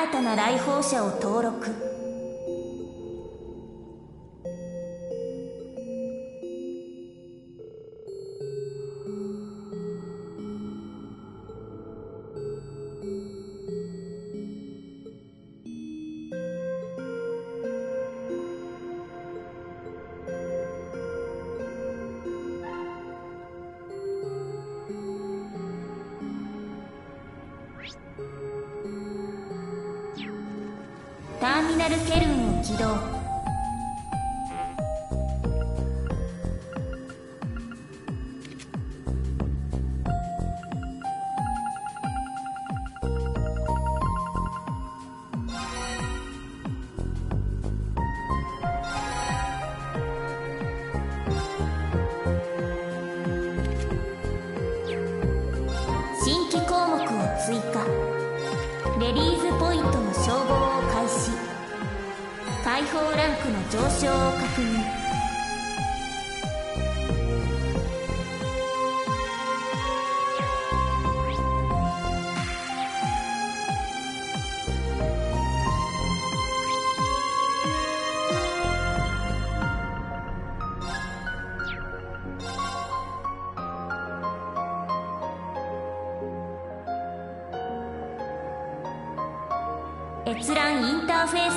新たな来訪者を登録。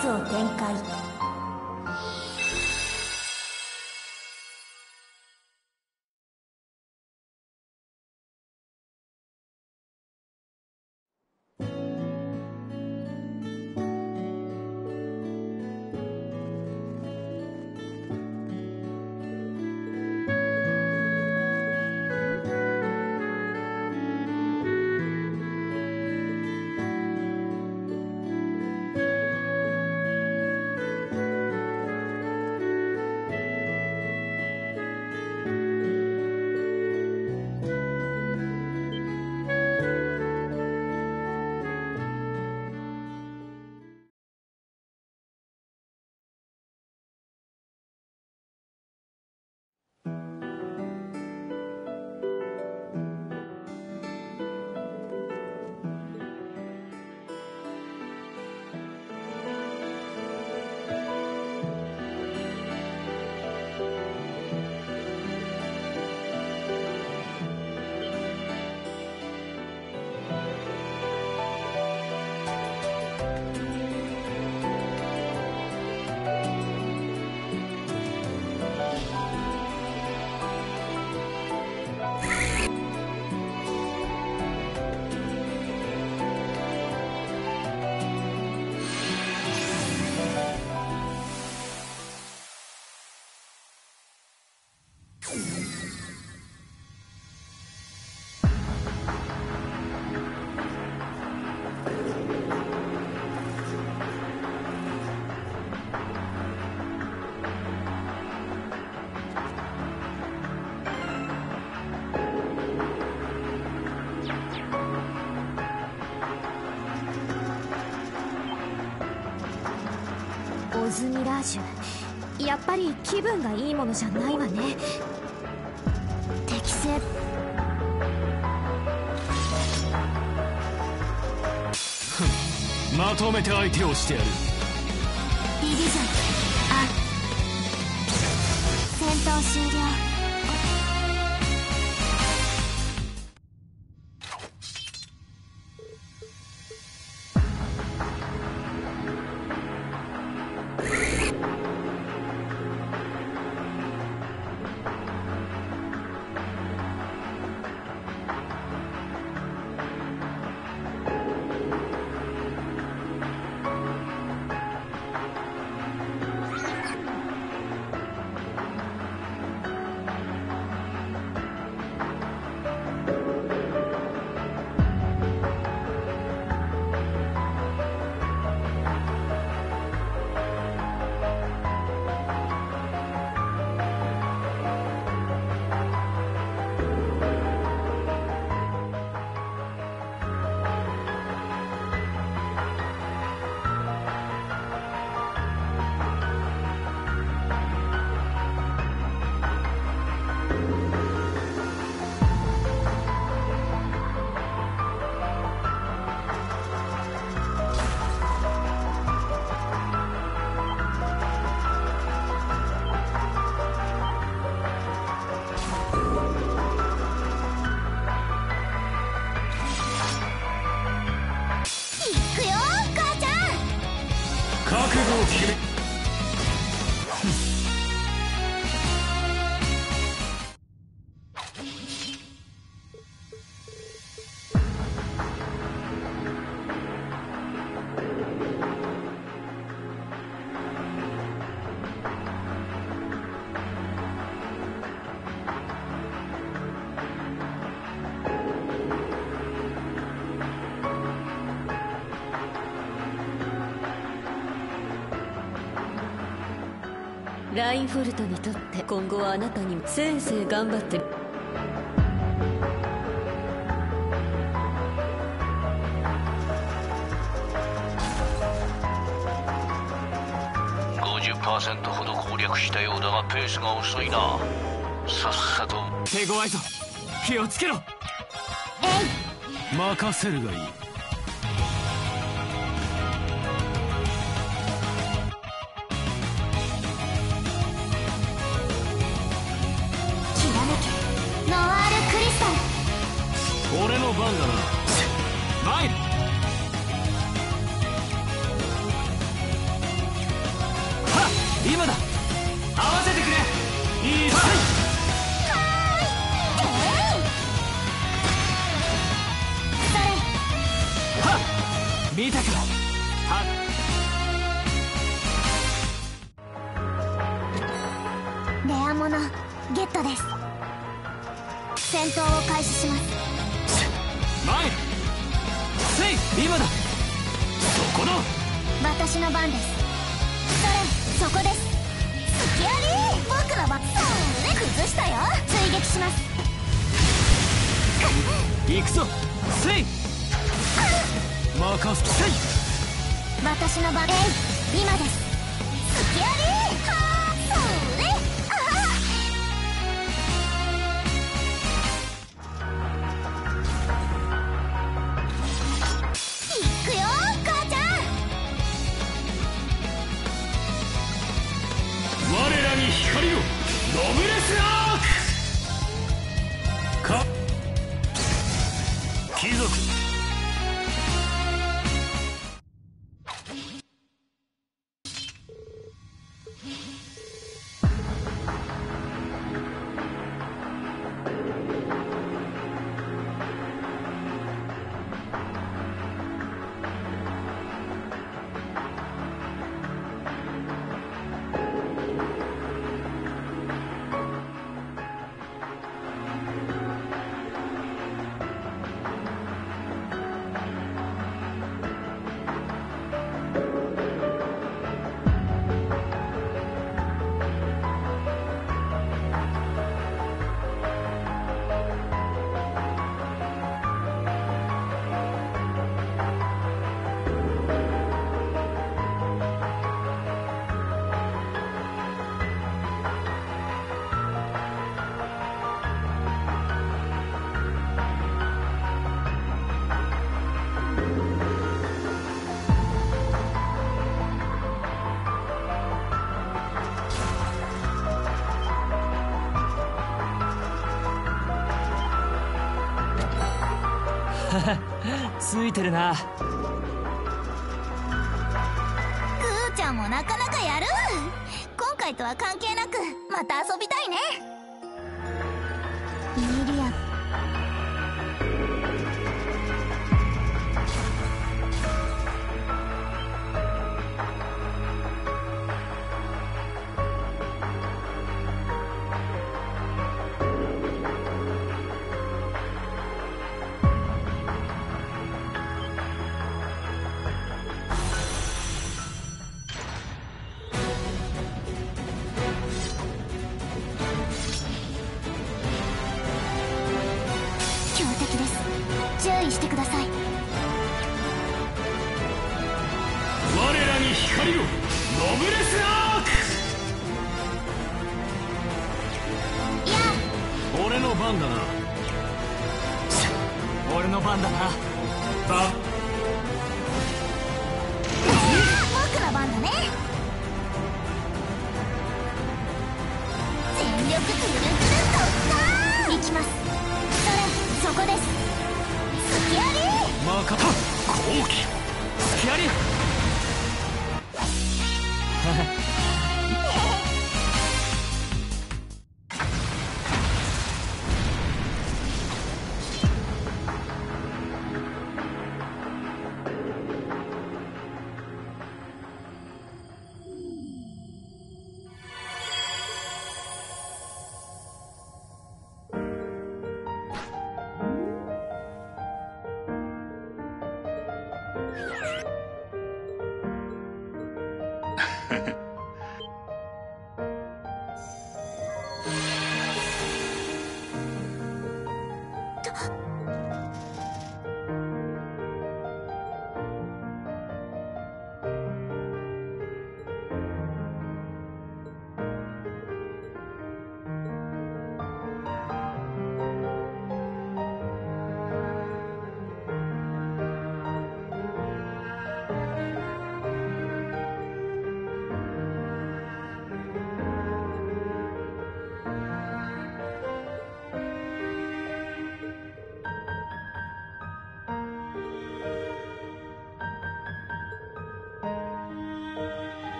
ターフェースを展ズミラージュ。やっぱり気分がいいものじゃないわね。適正。まとめて相手をしてやる。今後はあなたにせいぜい頑張って。50%ほど攻略したようだがペースが遅いな。さっさと。手強いぞ。気をつけろ。任せるがいい。ます。行くぞ。せい。任せせい。私の場面今です。いてるな。くーちゃんもなかなかやる。今回とは関係なくまた遊び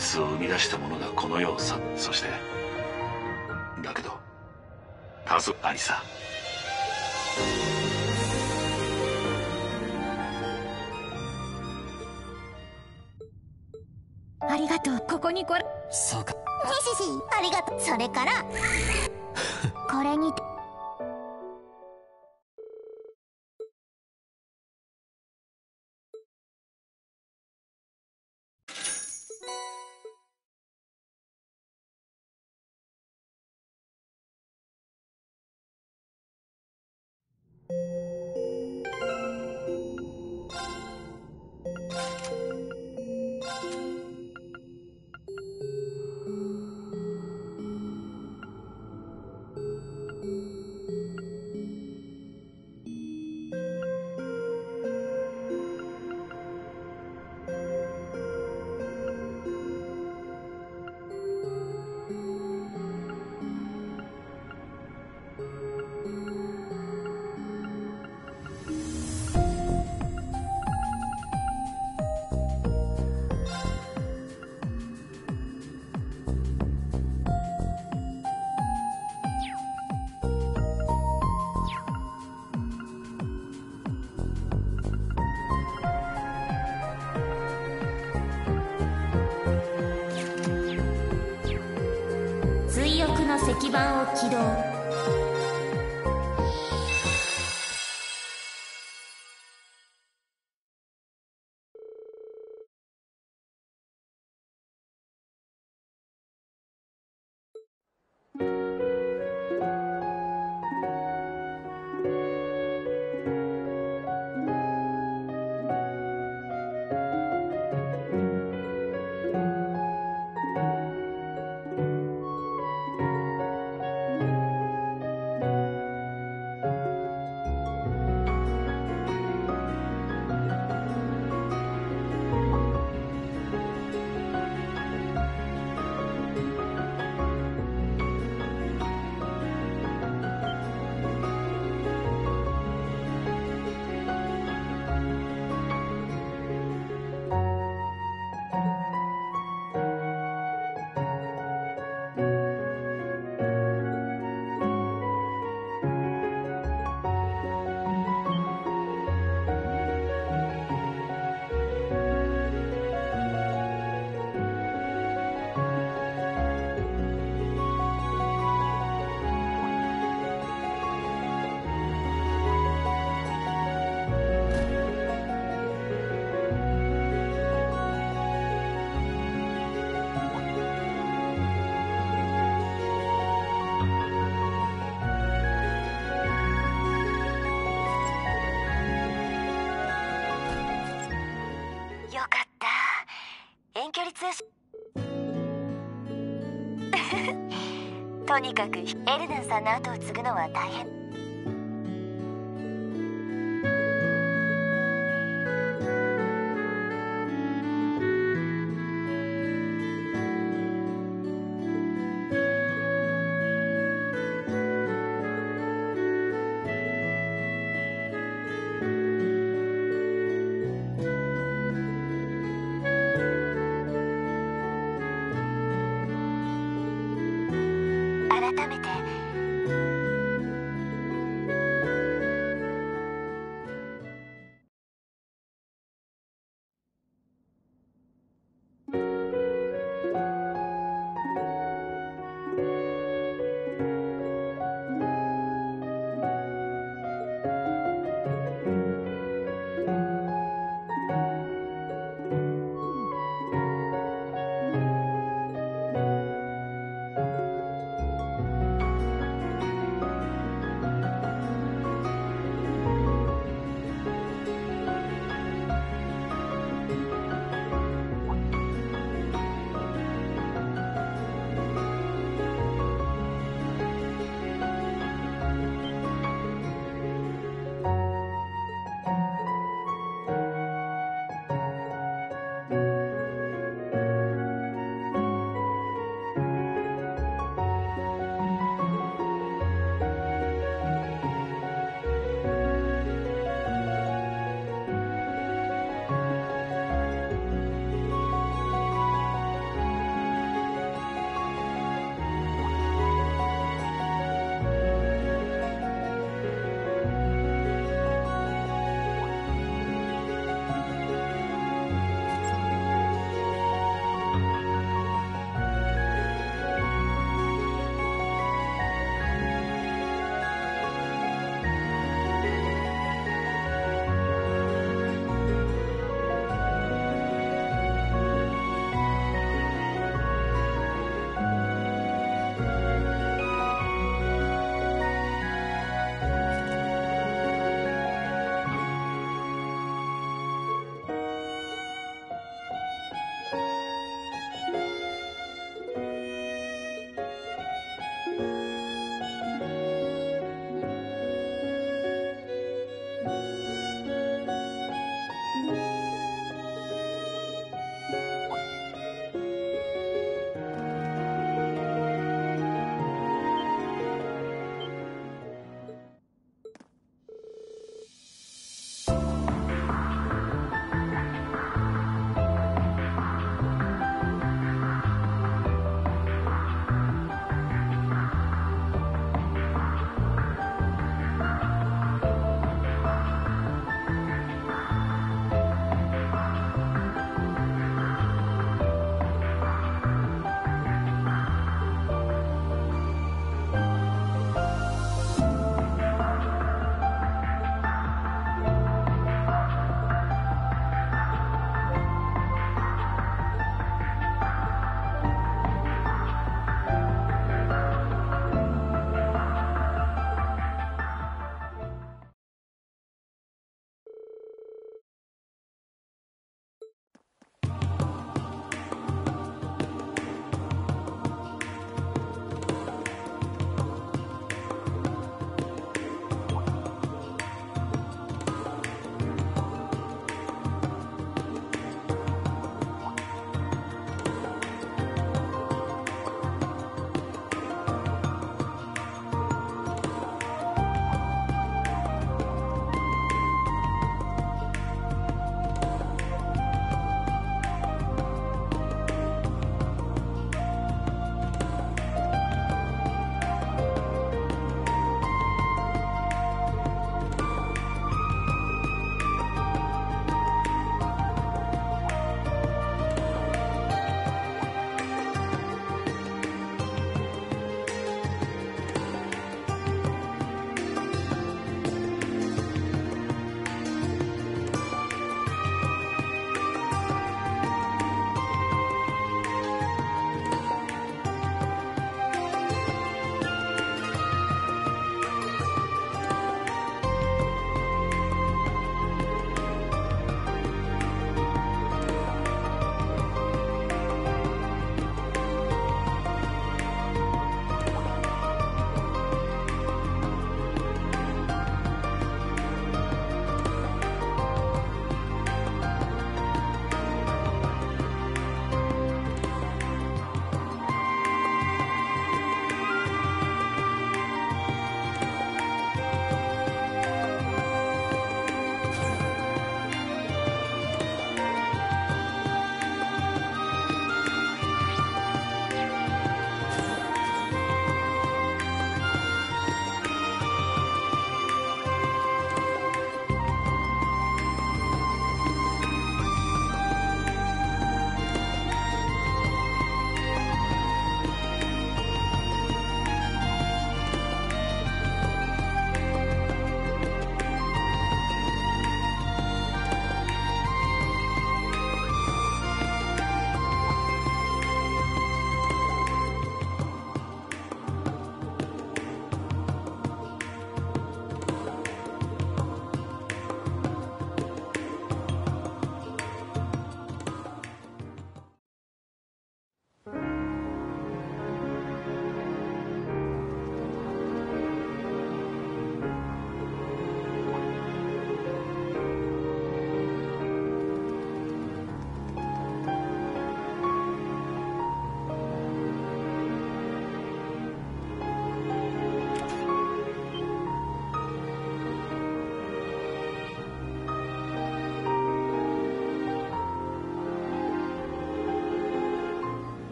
術を生み出した者がこの世を去そしてだけどパソアリサありがとう。ここに来らそうか。シシシありがとう。それから これに追板をルナンさんの後を継ぐのは大変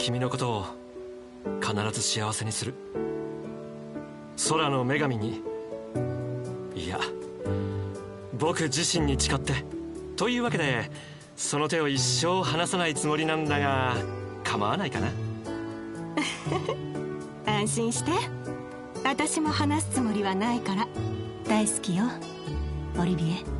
君のことを必ず幸せにする。空の女神に。いや僕自身に誓って。というわけでその手を一生離さないつもりなんだが構わないかな。安心して。私も話すつもりはないから。大好きよオリビエ。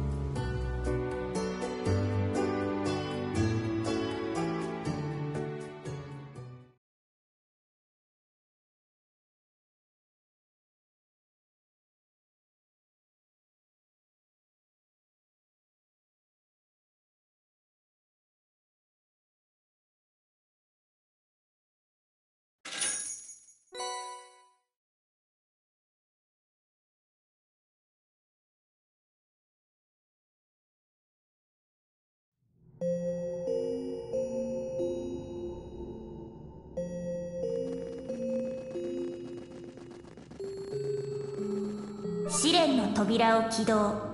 試練の扉を起動。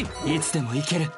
いつでも行ける。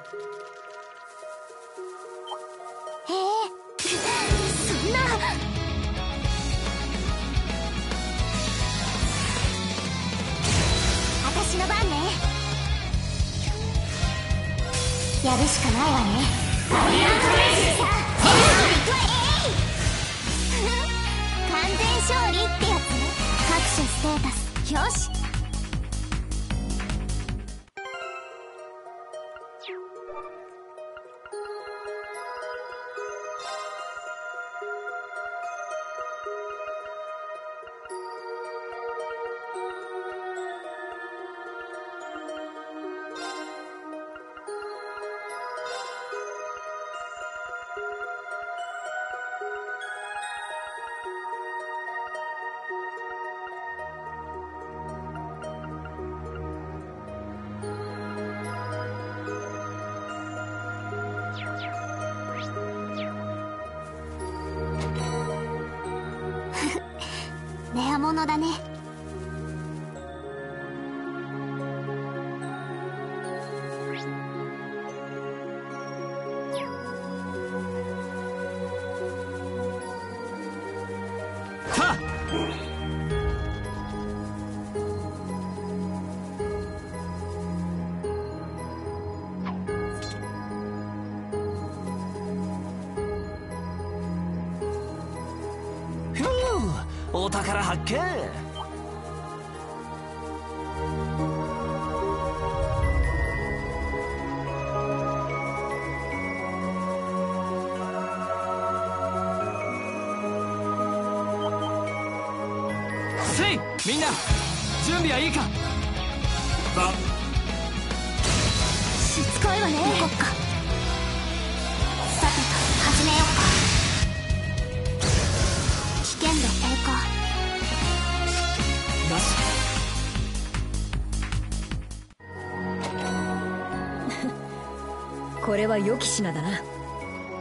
は良き品だな。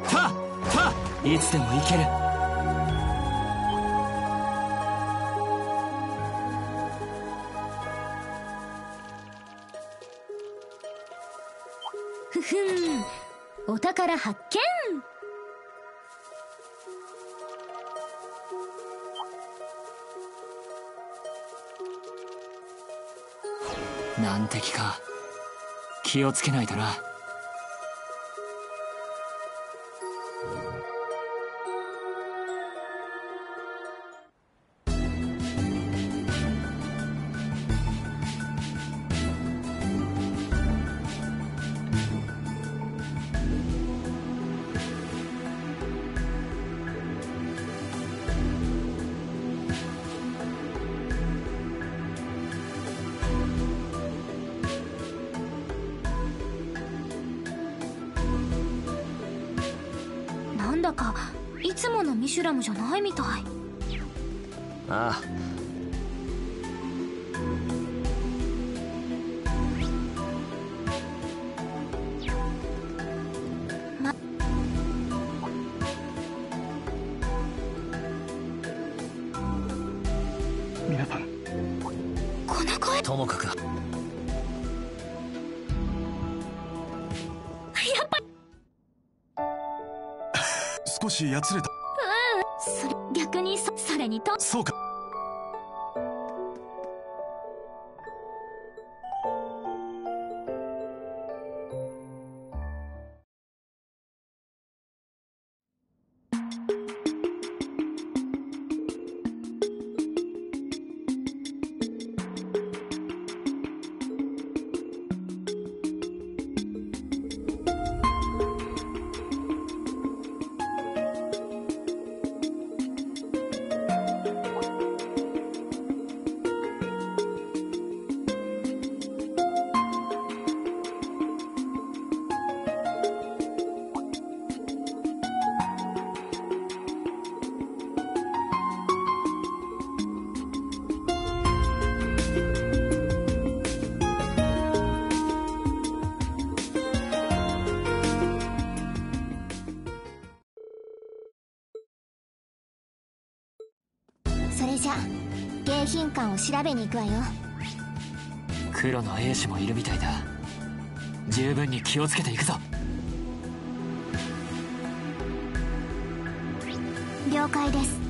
たたいつでも行ける。お宝発見。難敵か。気をつけないとな。つれを調べに行くわよ。黒の英子もいるみたいだ。十分に気をつけていくぞ。了解です。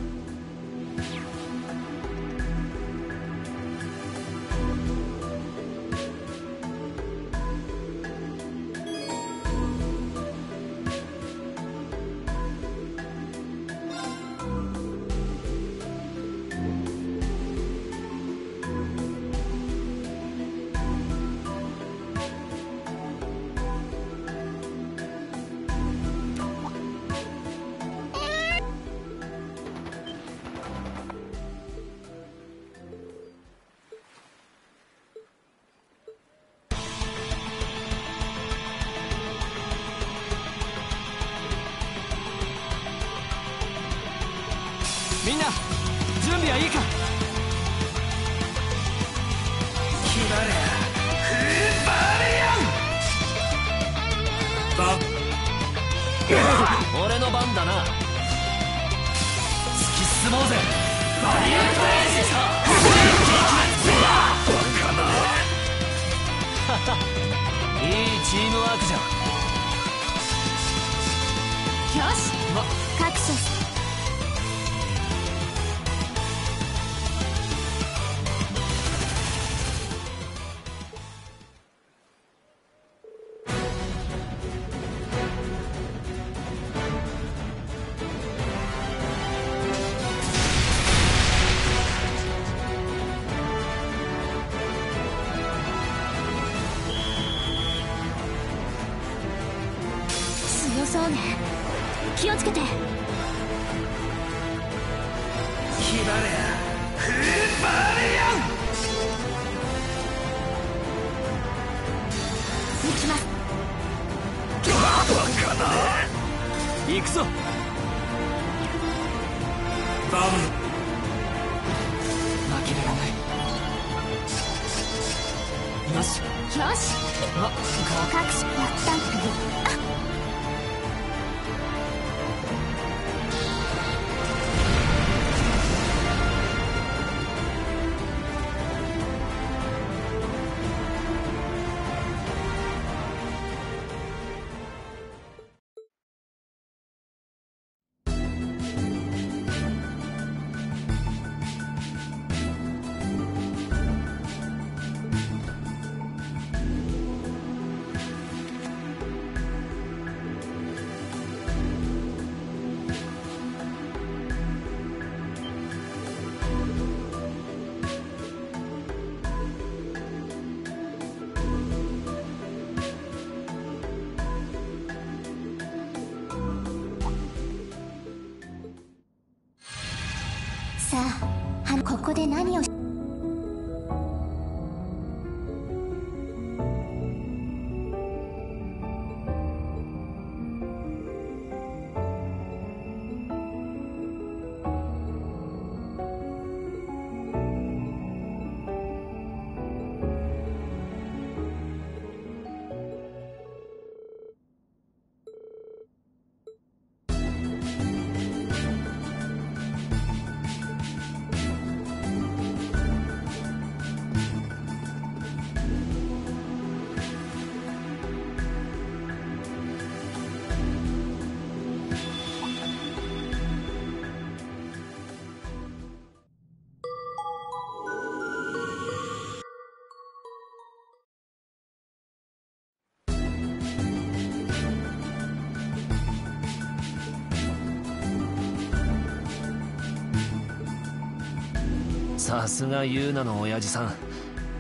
さすがユーナの親父さん。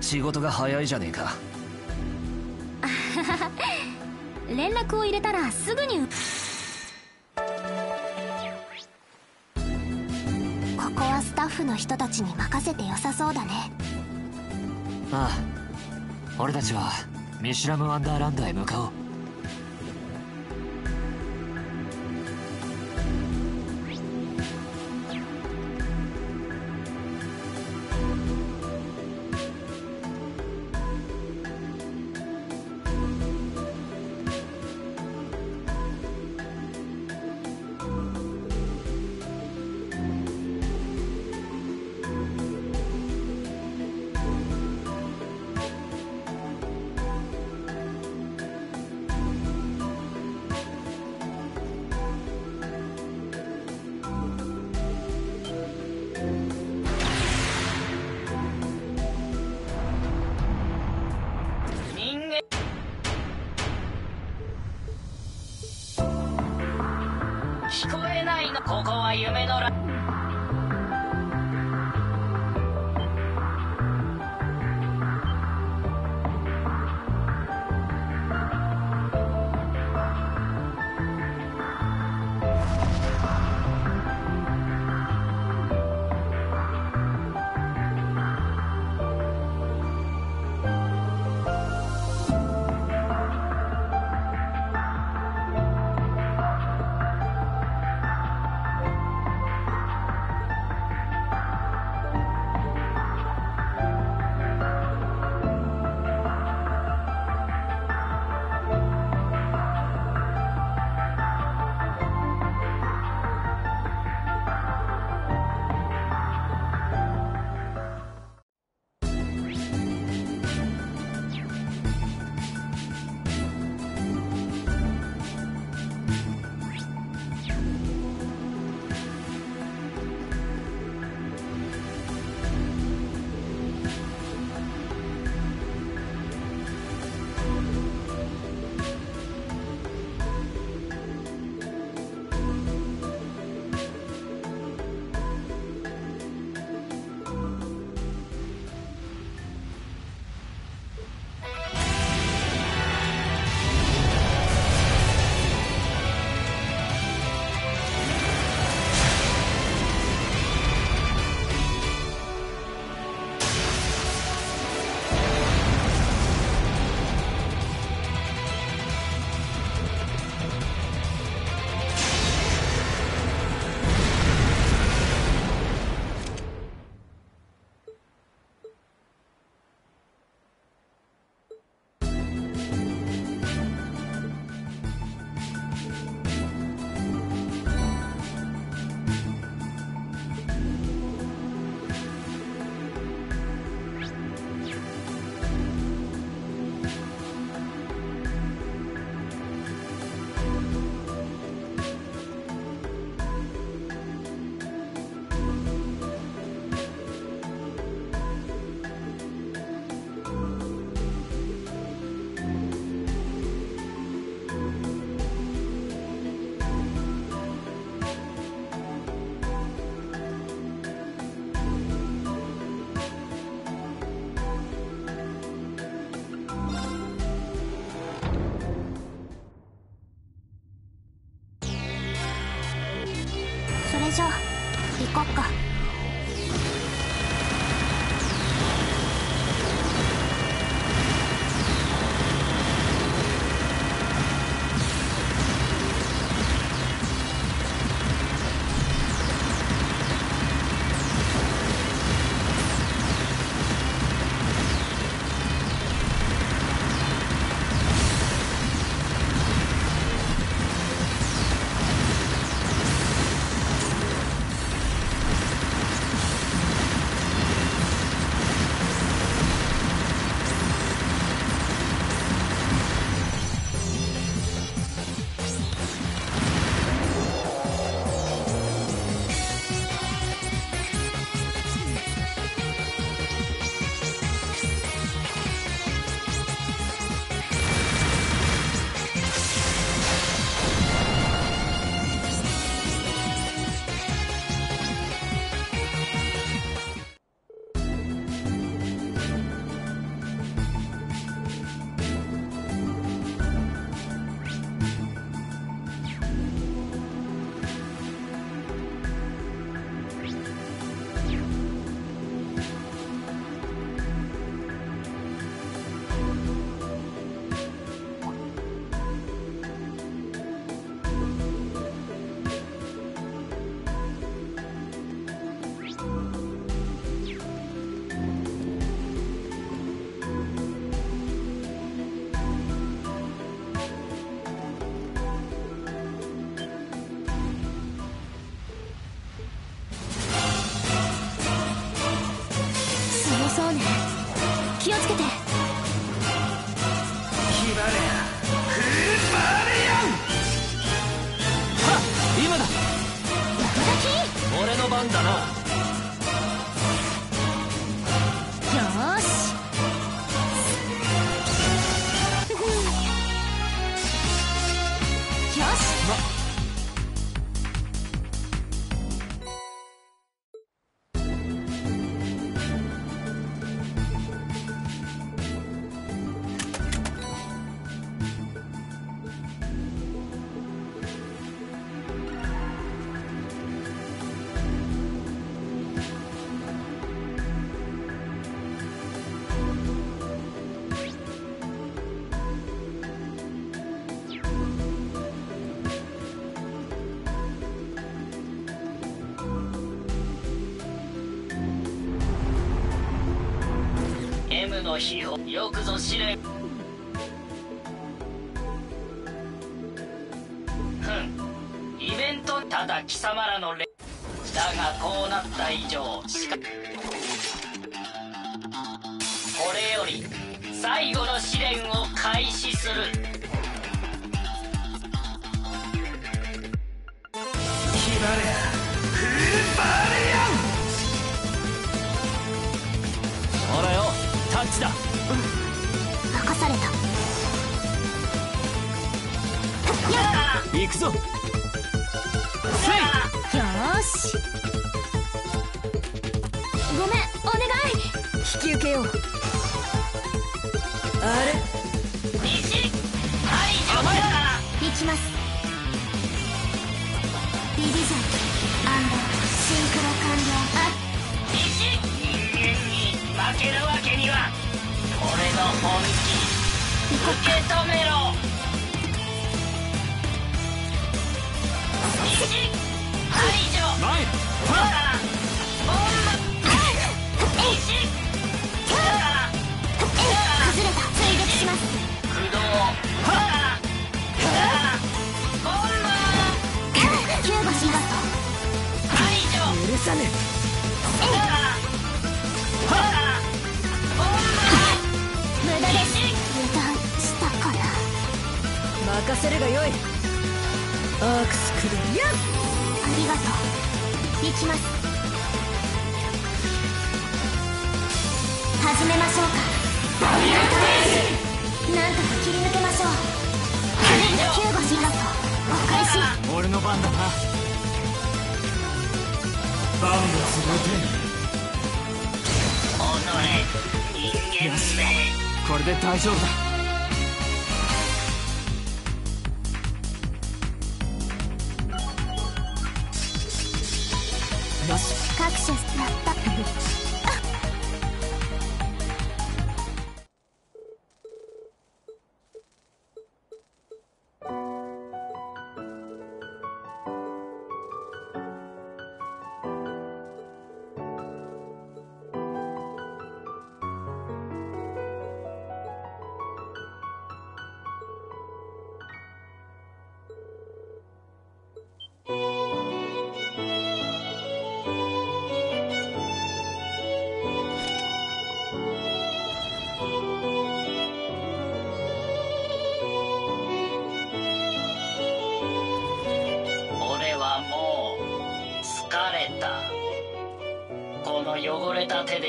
仕事が早いじゃねえか。連絡を入れたらすぐにここはスタッフの人たちに任せて良さそうだね。ああ俺たちはミシュラムワンダーランドへ向かおう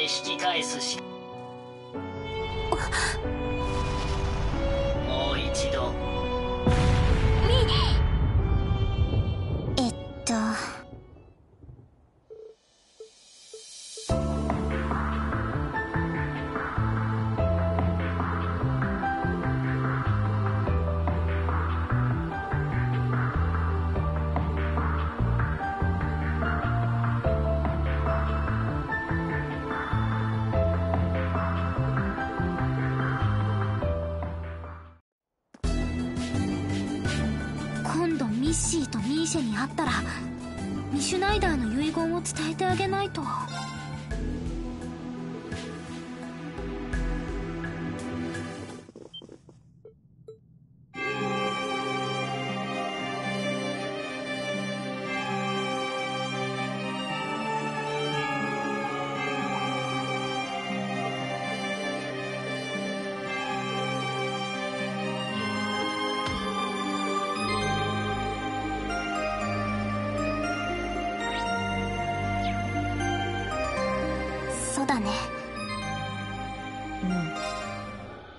引き返すしげないと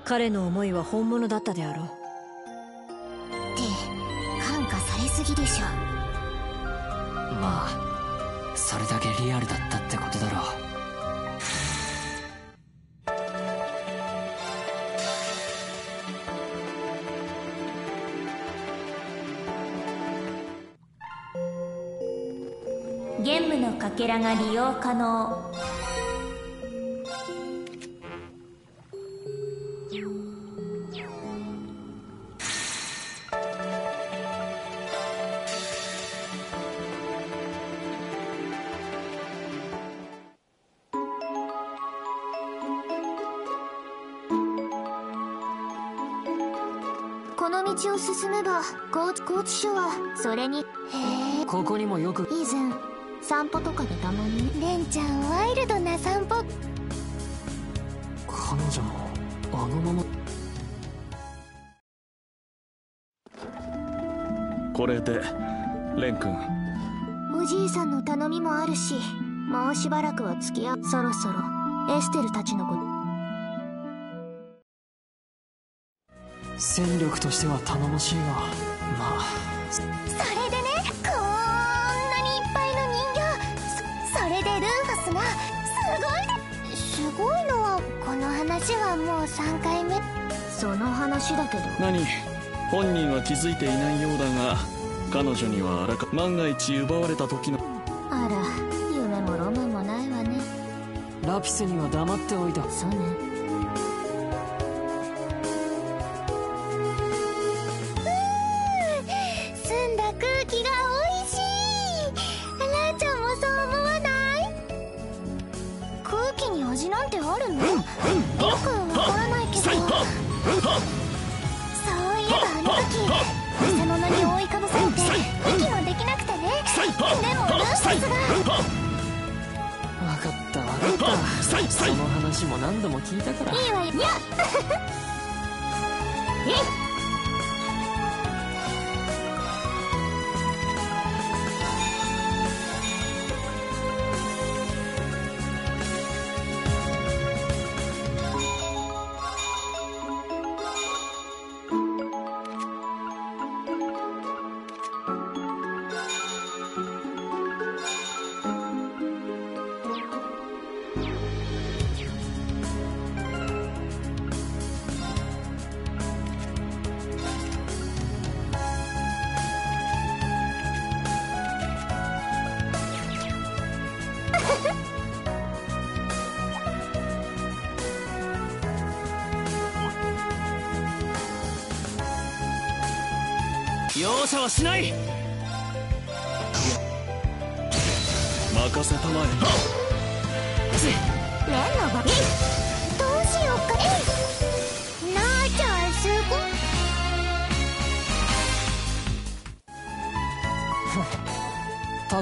彼の思いは本物だったであろう。って感化されすぎでしょ。まあそれだけリアルだったってことだろう。ゲームのかけらが利用可能を進めば高知高知署はそれに。へえ。ここにもよく。以前散歩とかでたまに。レンちゃんワイルドな散歩。彼女もあのまま。これでレン君。おじいさんの頼みもあるしもうしばらくは付き合う。そろそろエステルたちのこと戦力としては頼もしいがまあ。それでねこんなにいっぱいの人形。そそれでルーファスがすごいすごいのはこの話はもう3回目。その話だけど。何？本人は気づいていないようだが彼女にはあらか万が一奪われた時の。あら夢もロマンもないわね。ラピスには黙っておいた。そうね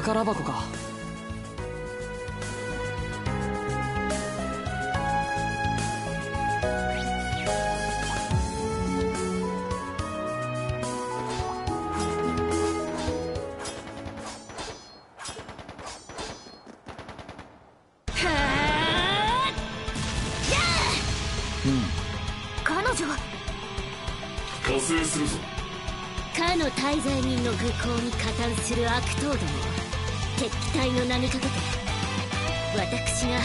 宝箱か。彼女は。加勢するぞ。かの滞在人の愚行に加担する悪党ども。を敵機体の名にかけて私が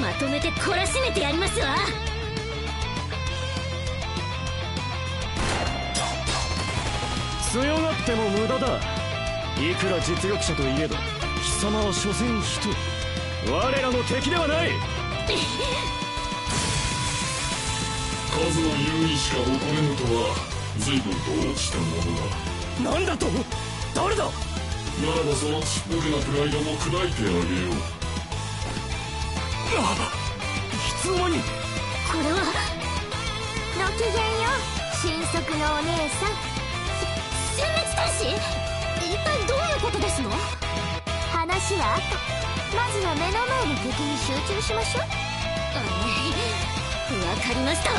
まとめて懲らしめてやりますわ。強がっても無駄だ。いくら実力者といえど貴様は所詮人。我らの敵ではない。数は優位しか誇れぬとは随分と落ちたものだ。なんだと？誰だ？ならばそのちっぽけなプライドも砕いてあげよう。あいつの間にこれはごきげんよ。う神速のお姉さん。せ殲滅大使一体どういうことですの？話は後。まずは目の前の敵に集中しましょう。わかりましたわ。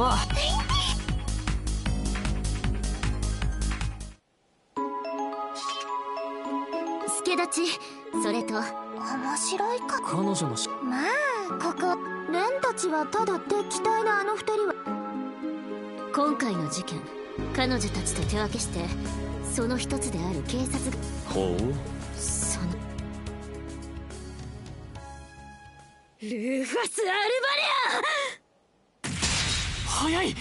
まあ助立ちそれと面白いか彼女のしまあここレンたちはただ敵対なあの二人は。今回の事件彼女たちと手分けしてその一つである警察。がほう。その。ルーファス・アルバレ早い。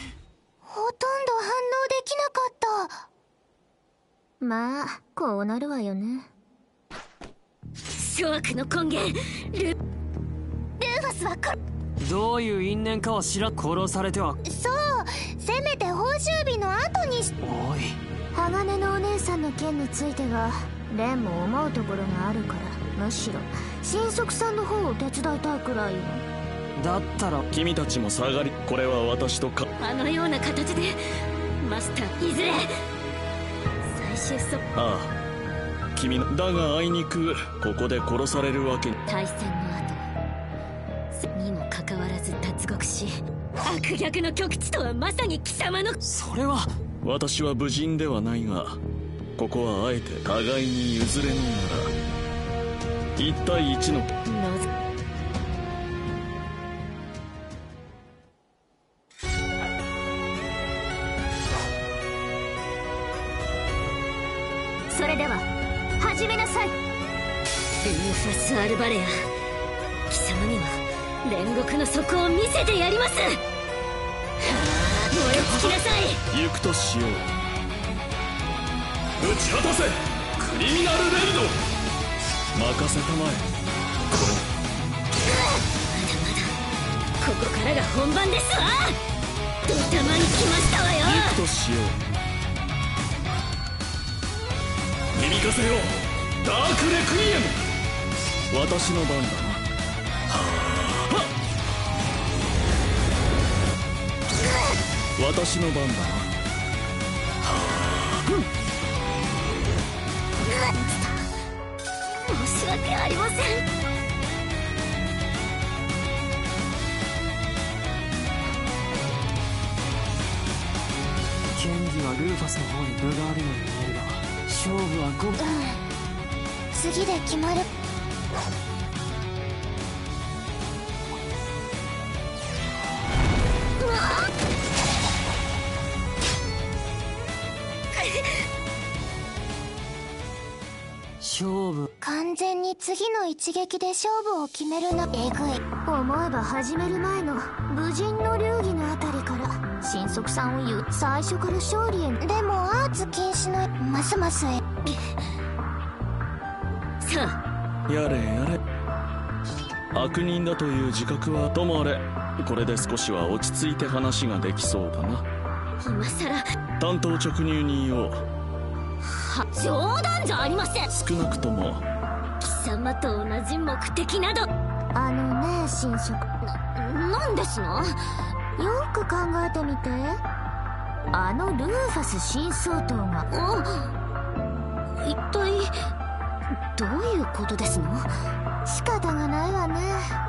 ほとんど反応できなかった。まあこうなるわよね。ア諸悪の根源。ルルーファスはこどういう因縁かは知ら殺されては。そうせめて報酬日の後にしおい。鋼のお姉さんの件についてはレンも思うところがあるからむしろ新速さんの方を手伝いたいくらいよだったら。君たちも下がりこれは私とか。あのような形でマスターいずれ。最終速ああ。君のだがあいにくここで殺されるわけに。大戦の後にもかかわらず脱獄し悪逆の極地とはまさに貴様の。それは。私は無人ではないがここはあえて互いに譲れぬなら1対1のス・アルバレア貴様には煉獄の底を見せてやります。はあ燃え尽きなさい。行くとしよう打ち果たせクリミナルレイド。任せたまえ。ここからが本番ですわ。ドタマに来ましたわよ。行くとしよう。耳かせよダークレクイエム私の番だなはっ私の番だな申し訳ありません。権利はルーファスの方に分があるように見えるが勝負は5うん。次で決まる次の一撃で勝負を決めるな。えぐい。思えば始める前の武人の流儀のあたりから神速さんを言う最初から勝利へ。でもアーツ禁止のますますへさやれやれ。悪人だという自覚はともあれ。これで少しは落ち着いて話ができそうだな。今さら担当直入に言おう。は冗談じゃありません。少なくとも貴様と同じ目的など。あのね神速ななんですの？よく考えてみて。あのルーファス新総統が。一体どういうことですの？仕方がないわね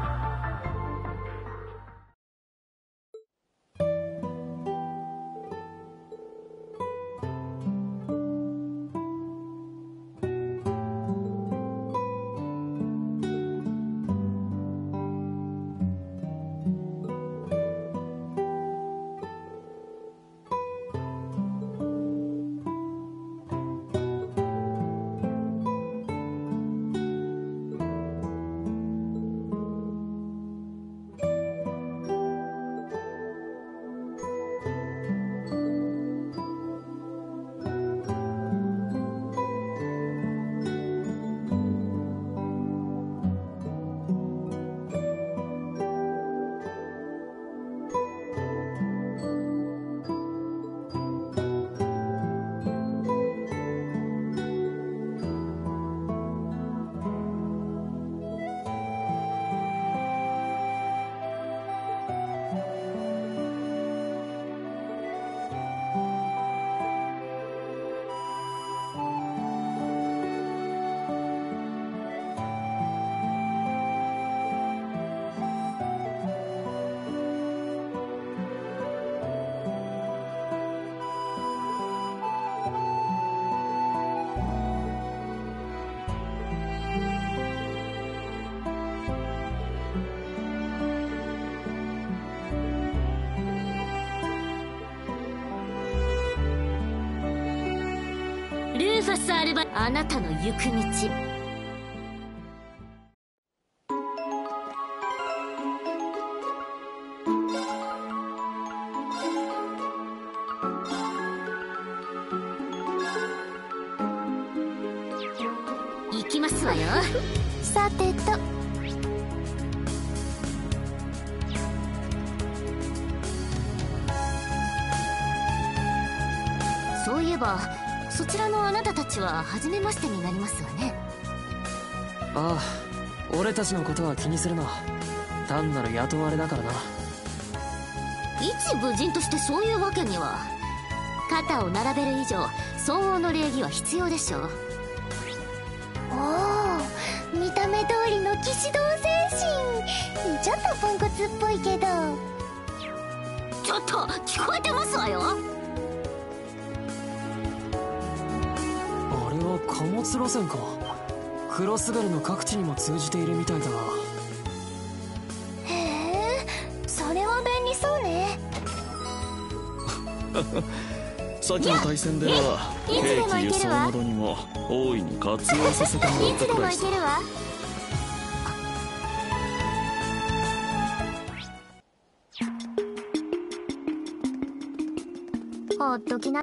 あなたの行く道。初めましてになりますわね。ああ俺たちのことは気にするな。単なる雇われだからな。一武人としてそういうわけには。肩を並べる以上相応の礼儀は必要でしょう。おお見た目通りの騎士道精神。ちょっとポンコツっぽいけど。ちょっと聞こえてますわよ貨物路線か？クロスベルの各地にも通じているみたいだな。へえそれは便利そうね。先の対戦ではえいつでも兵器輸送行けるわなどにも大いに活用させてもらいつでもった。くらいさ行けるわ。ほっときな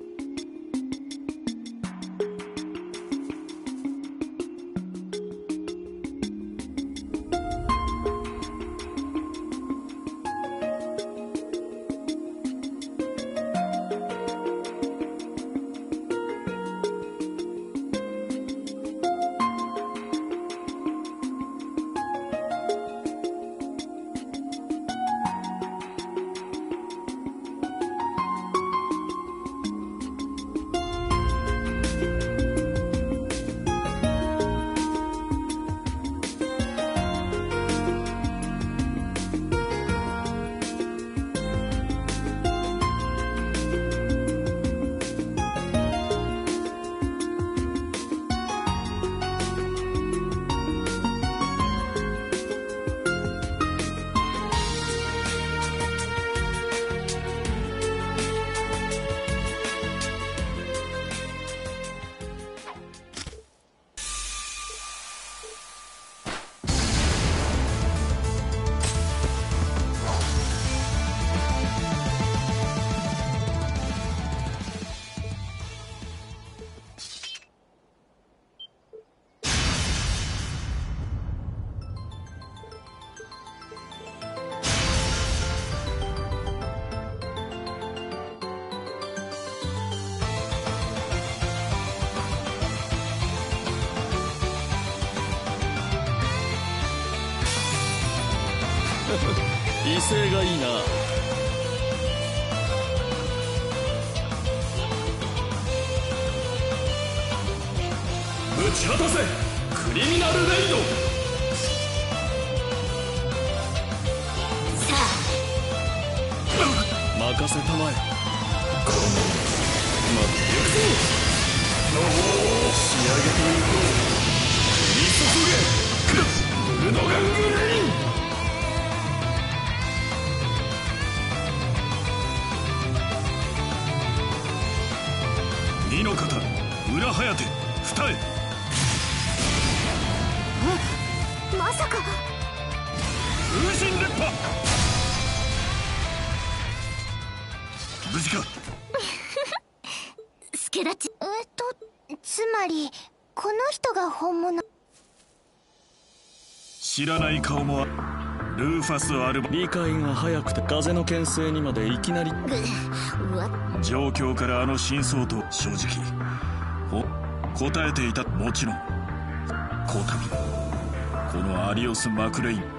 知らない顔もルーファス・アルバ理解が早くて風の牽制にまでいきなり。状況からあの真相と正直。答えていたもちろん。こたびこのアリオス・マクレイン。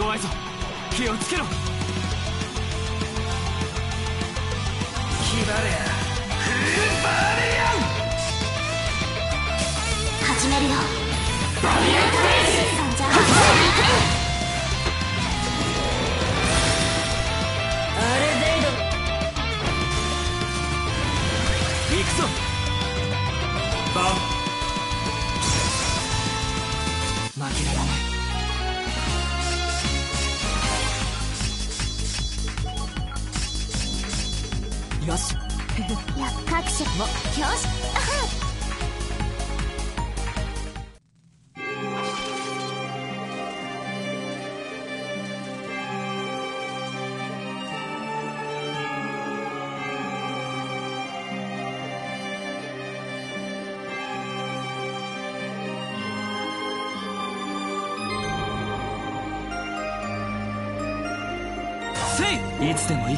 ごいぞ。気をつけろ。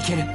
ける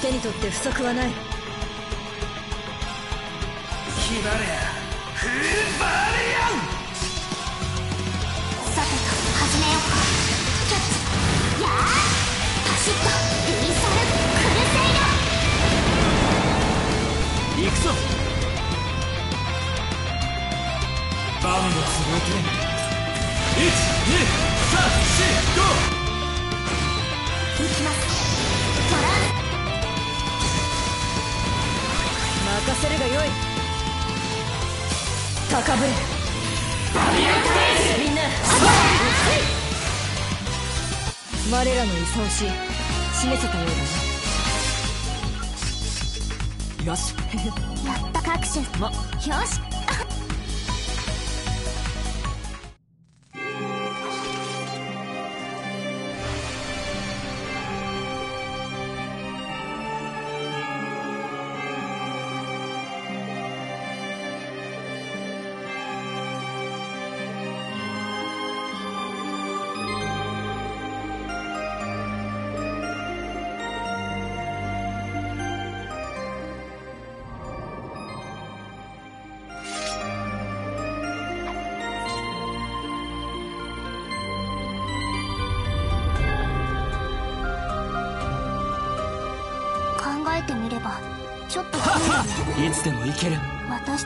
相手にとって不足はない。決まれフルバーリアンさてと始めようか。キャッチやーパシッとイニシャルクルセイド行くぞバンドスルー潰れて1 2 3 4 5せるがよい。高ぶれ。みんな。我らの勇をし示せたようだなよし。やった各種。まよし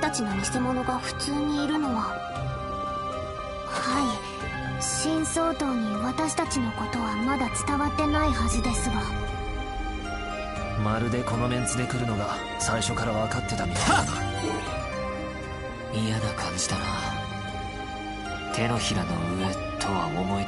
たちの偽物が普通にいるのははい新総統に私たちのことはまだ伝わってないはずですが。まるでこのメンツで来るのが最初から分かってたみたいだ。な嫌な感じだな。手のひらの上とは思い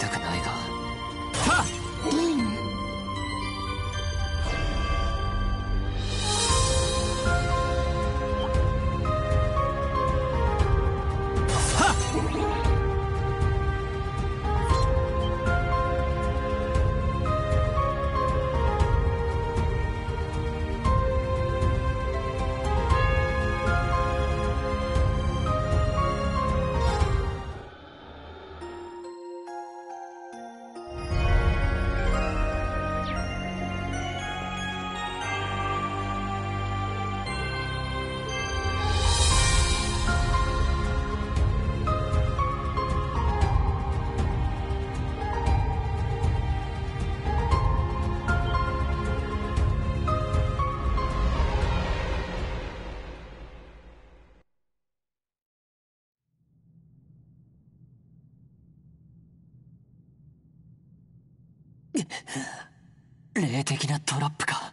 霊的なトラップか。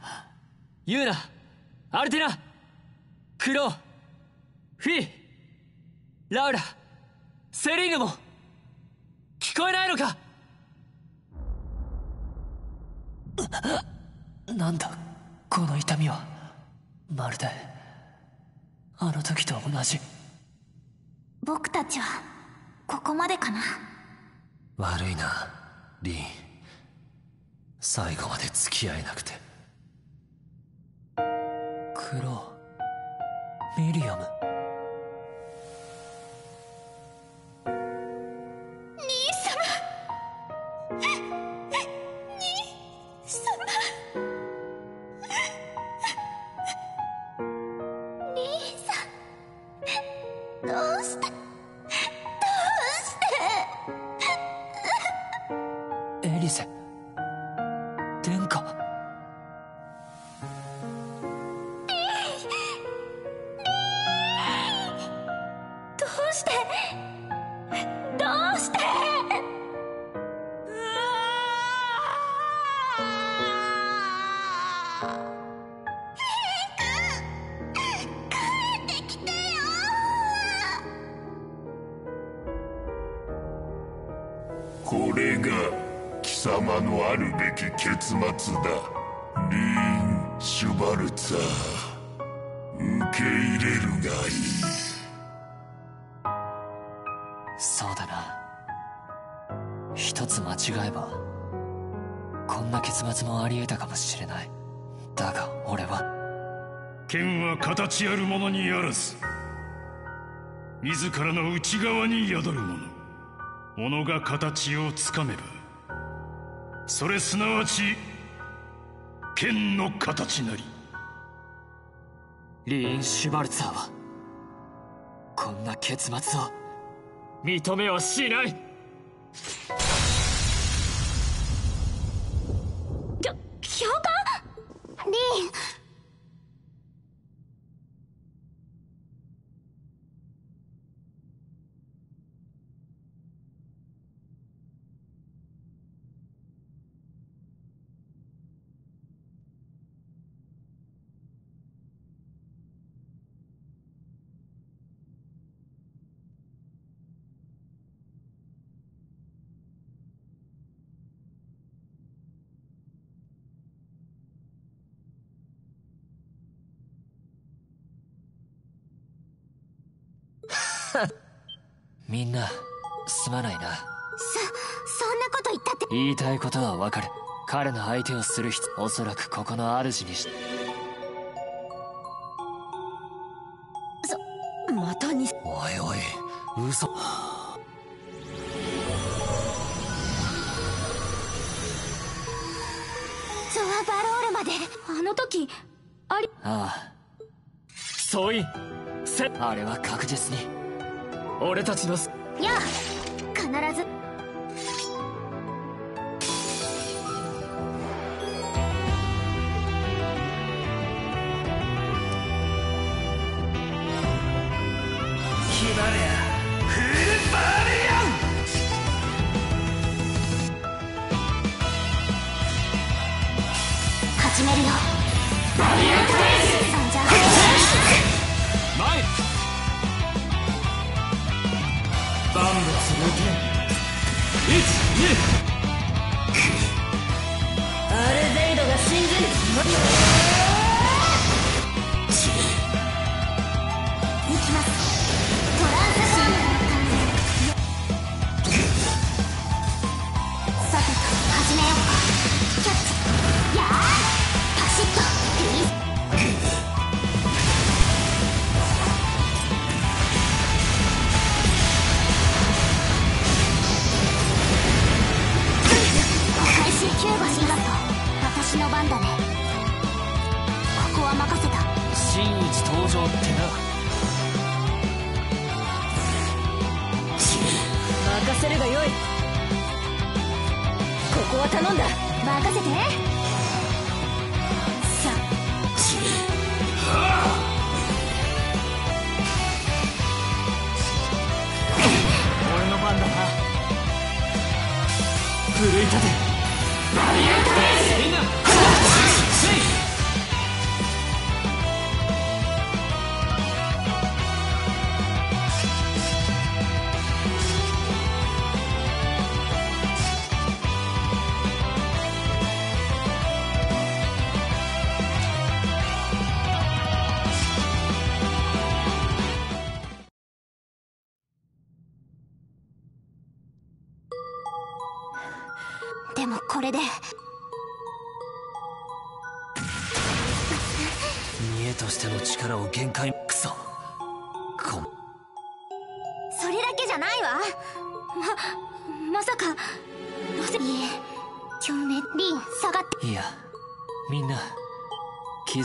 ユーラだ。リーン・シュバルツァー。受け入れるがいい。そうだな。一つ間違えばこんな結末もあり得たかもしれない。だが俺は。剣は形あるものにあらず自らの内側に宿るもの。物が形をつかめばそれすなわち剣の形なり。リーン・シュバルツァーはこんな結末を認めはしない。みんなすまないな。そそんなこと言ったって。言いたいことはわかる。彼の相手をする人おそらくここの主にしそまたに。おいおい嘘。ゾアバロールまであの時あり。ああ。そういせあれは確実に俺たちのすやあ必ず。決まりゃフルバリアン始めるよ。バリアントレースサンジ前アルゼイドが信じる。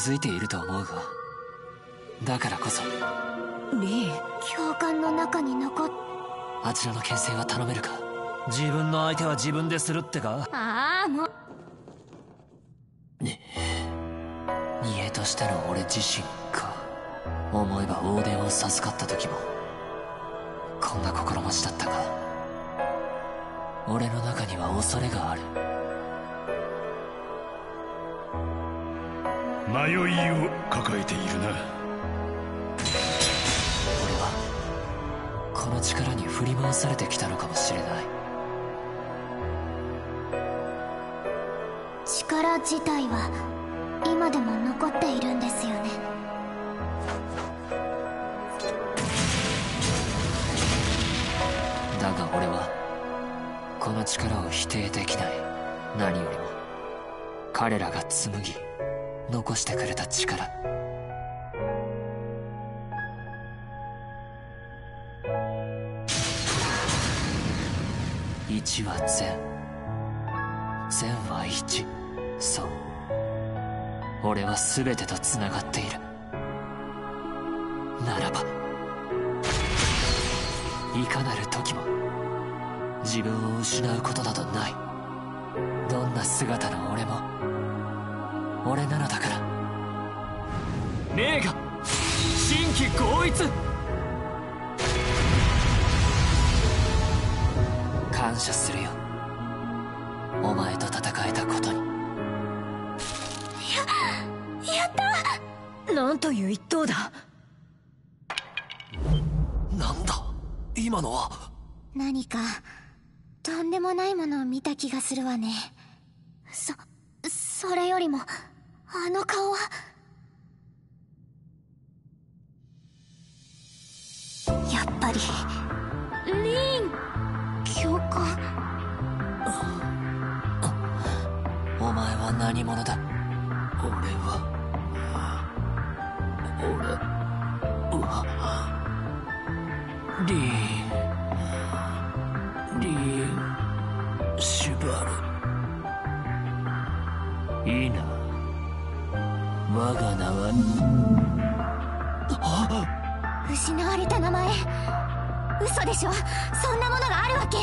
づいていると思うがだからこそ。リン教官の中に残っあちらの牽制は頼めるか？自分の相手は自分でするってか？ああもう。家としての俺自身か。思えばオーデンを授かった時も。こんな心持ちだったか。俺の中には恐れがある迷いを抱えているな。俺はこの力に振り回されてきたのかもしれない。力自体は今でも残っているんですよね。だが俺はこの力を否定できない。何よりも彼らが紡ぎ残してくれた力。1は善善は1そう。俺は全てと繋がっている。ならばいかなる時も自分を失うことなどない。どんな姿の俺も俺なのだから。名画新規合一。感謝するよ。お前と戦えたことに。ややった。なんという一投だ。なんだ？今のは？何かとんでもないものを見た気がするわね。そそれよりもあの顔は。やっぱり。リーン教官。お前は何者だ？俺は。俺。はリーン。リーン。シュバル。いいな。我が名は。失われた名前。嘘でしょ。そんなものがあるわけ。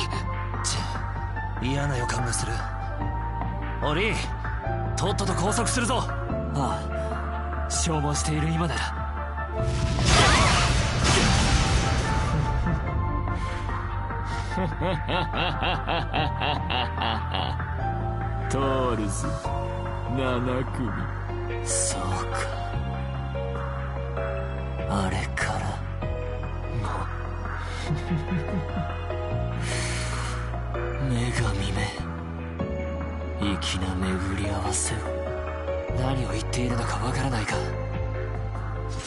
嫌な予感がする。おリーとっとと拘束するぞ。ああ消耗している今なら。トールズ7組そうか。あれから。も 女神め。粋な巡り合わせを。何を言っているのかわからないか。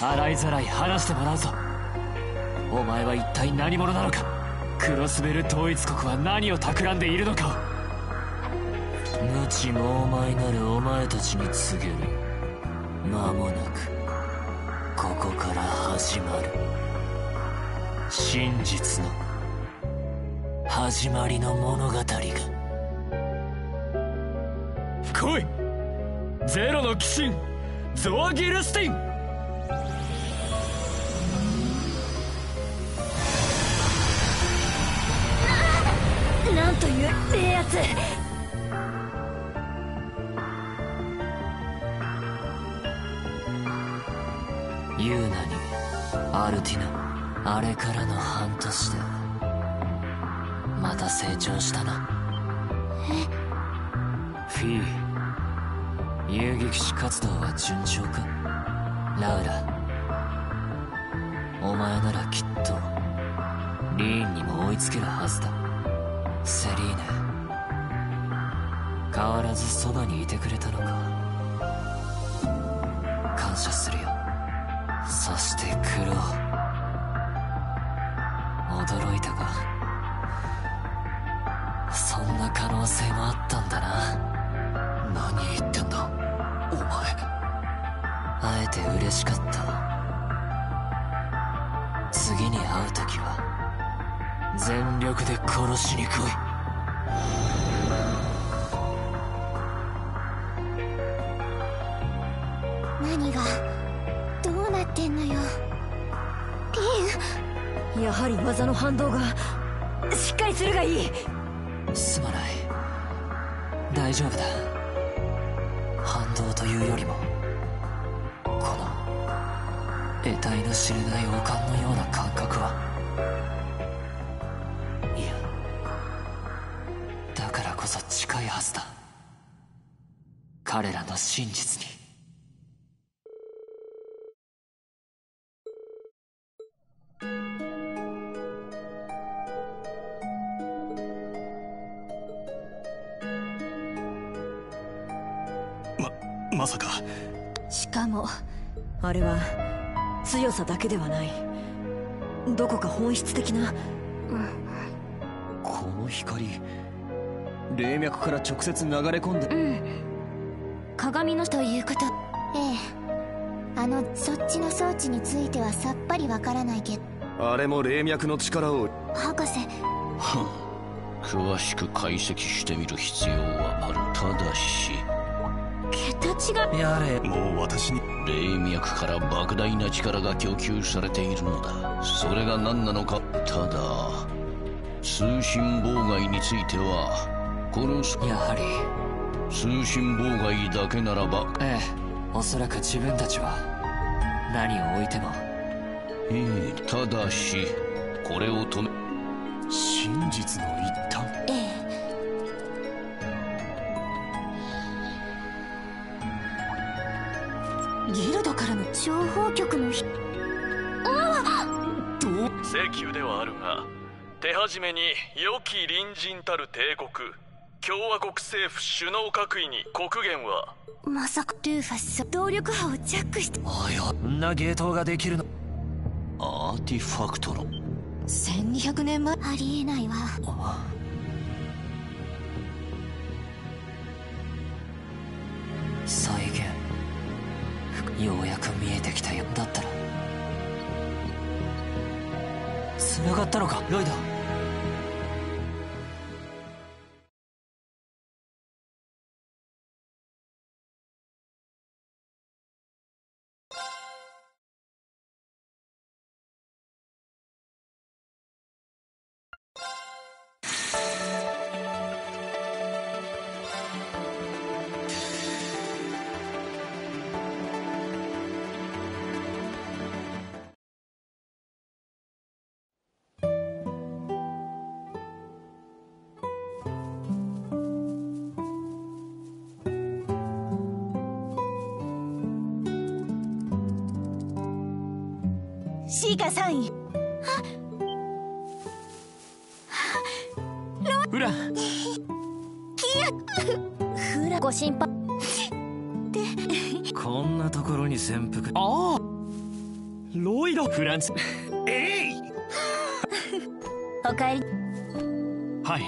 洗いざらい話してもらうぞ。お前は一体何者なのか。クロスベル統一国は何を企んでいるのか無知猛昧なるお前たちに告げる。間もなくここから始まる。真実の始まりの物語が。来い！ゼロの鬼神ゾア・ギルスティン！なんという冷圧ユーナにアルティナあれからの半年でまた成長したな。フィー遊撃士活動は順調か？ラウラお前ならきっとリーンにも追いつけるはずだ。セリーネ変わらずそばにいてくれたのか。感謝するよそして驚いたがそんな可能性もあったんだな。何言ってんだお前。会えて嬉しかった。次に会う時は。全力で殺しに来い技の反動がしっかりするがいい。すまない。大丈夫だ。反動というよりもこの得体の知れない悪感のような感覚は。いやだからこそ近いはずだ。彼らの真実に。あれは強さだけではない。どこか本質的な。この光霊脈から直接流れ込んで。うん。鏡のということ。ええ。あのそっちの装置についてはさっぱりわからないけど。あれも霊脈の力を。博士。詳しく解析してみる必要はある。ただし桁違い。やれ。もう私に霊脈から莫大な力が供給されているのだ。それが何なのか。ただ通信妨害についてはこのやはり。通信妨害だけならばええ。おそらく自分たちは何を置いても。ええただしこれを止める帝国。共和国政府首脳閣議に国言は。まさかルーファス動力波をジャックして。あやこんなゲートができるの。アーティファクトの。1200年前。ありえないわ。再現。ようやく見えてきたよ。だったら。繋がったのかロイドシーカ3位フラ。フラ。ご心配。こんなところに潜伏。ああ。ロイド。フランス。えい。おかえりはい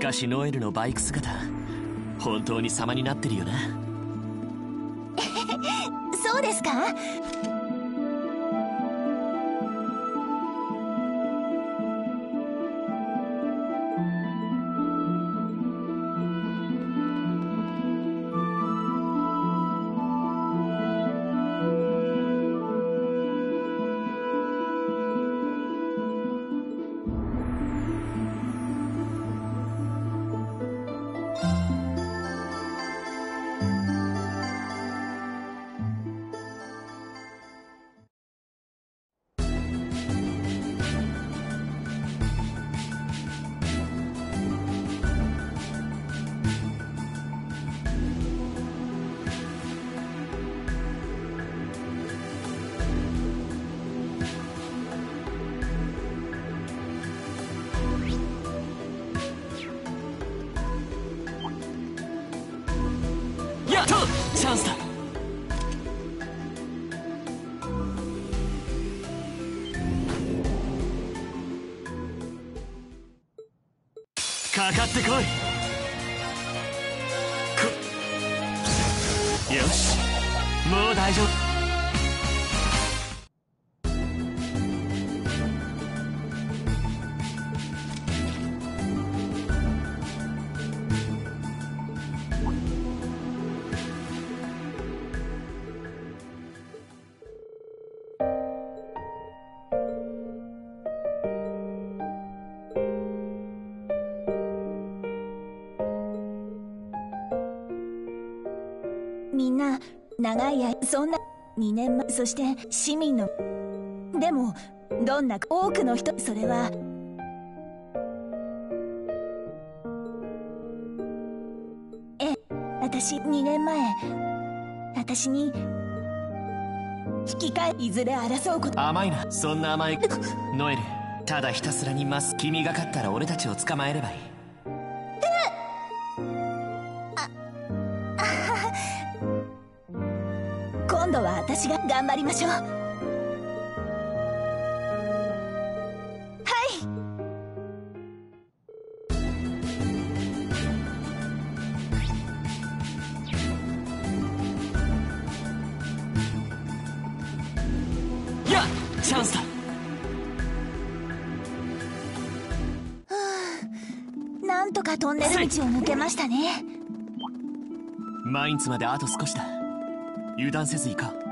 しかしノエルのバイク姿本当に様になってるよな。そうですか？ってこい。長い間そんな2年前そして市民のでもどんな多くの人それはええ私2年前私に引き換えいずれ争うこと。甘いな。そんな甘い。ノエルただひたすらにます君が勝ったら俺たちを捕まえればいい。頑張りましょう。はい。やっチャンスだ。なんとかトンネル道を抜けましたね。マインツまであと少しだ。油断せず行こう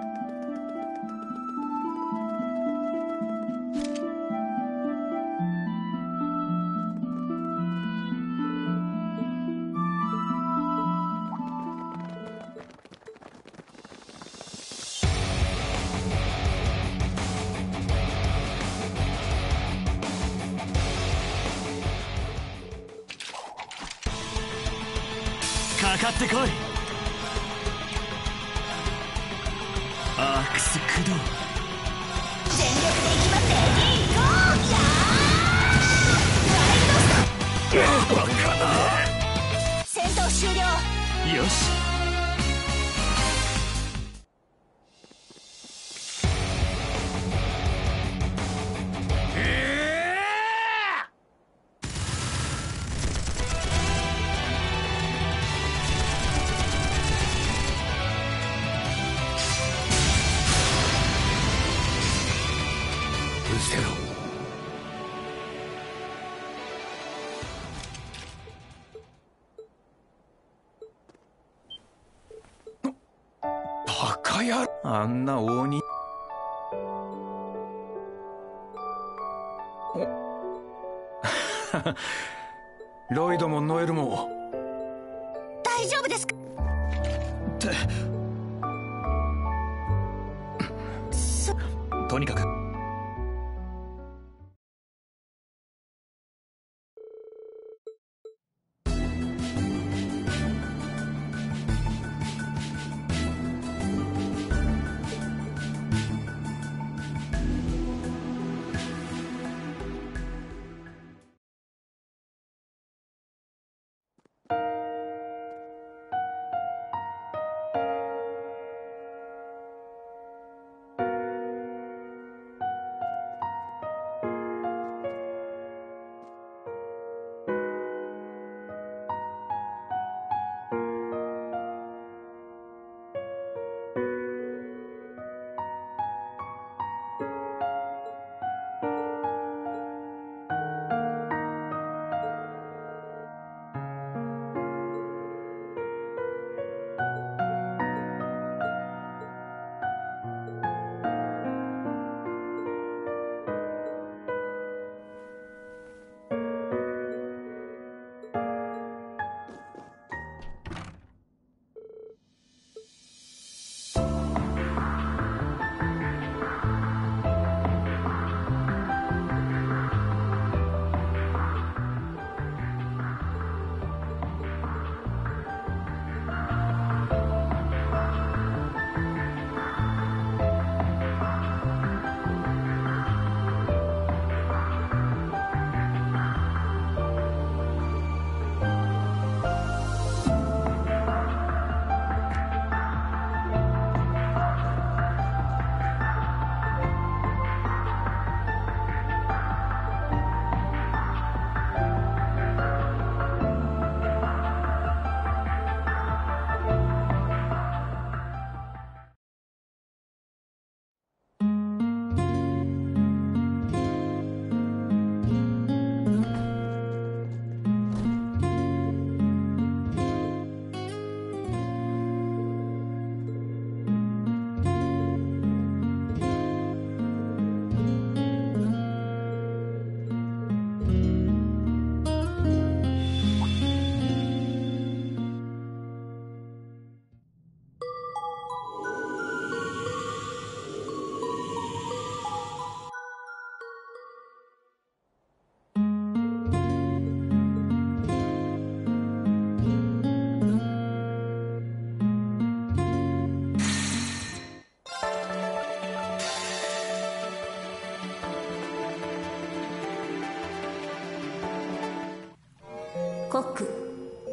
ック。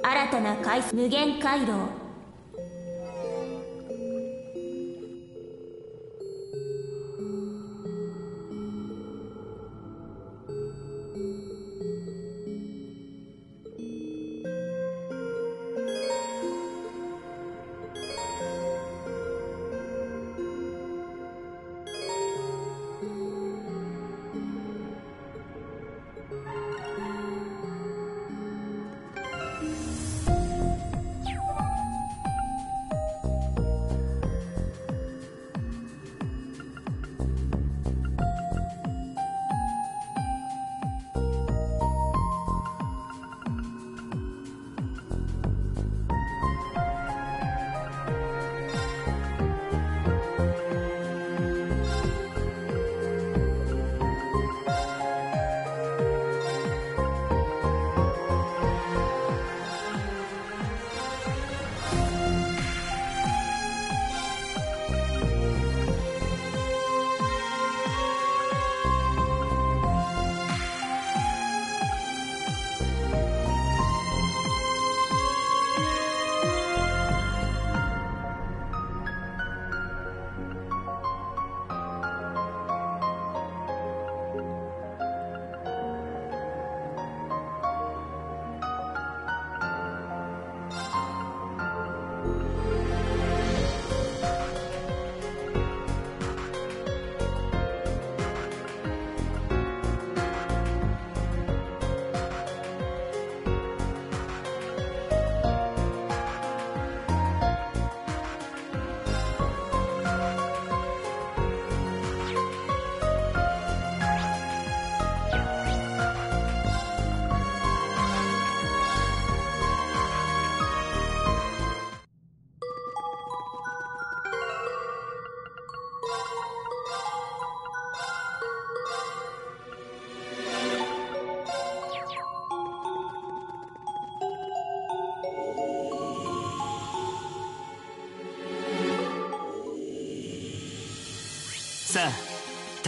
新たな回無限回廊。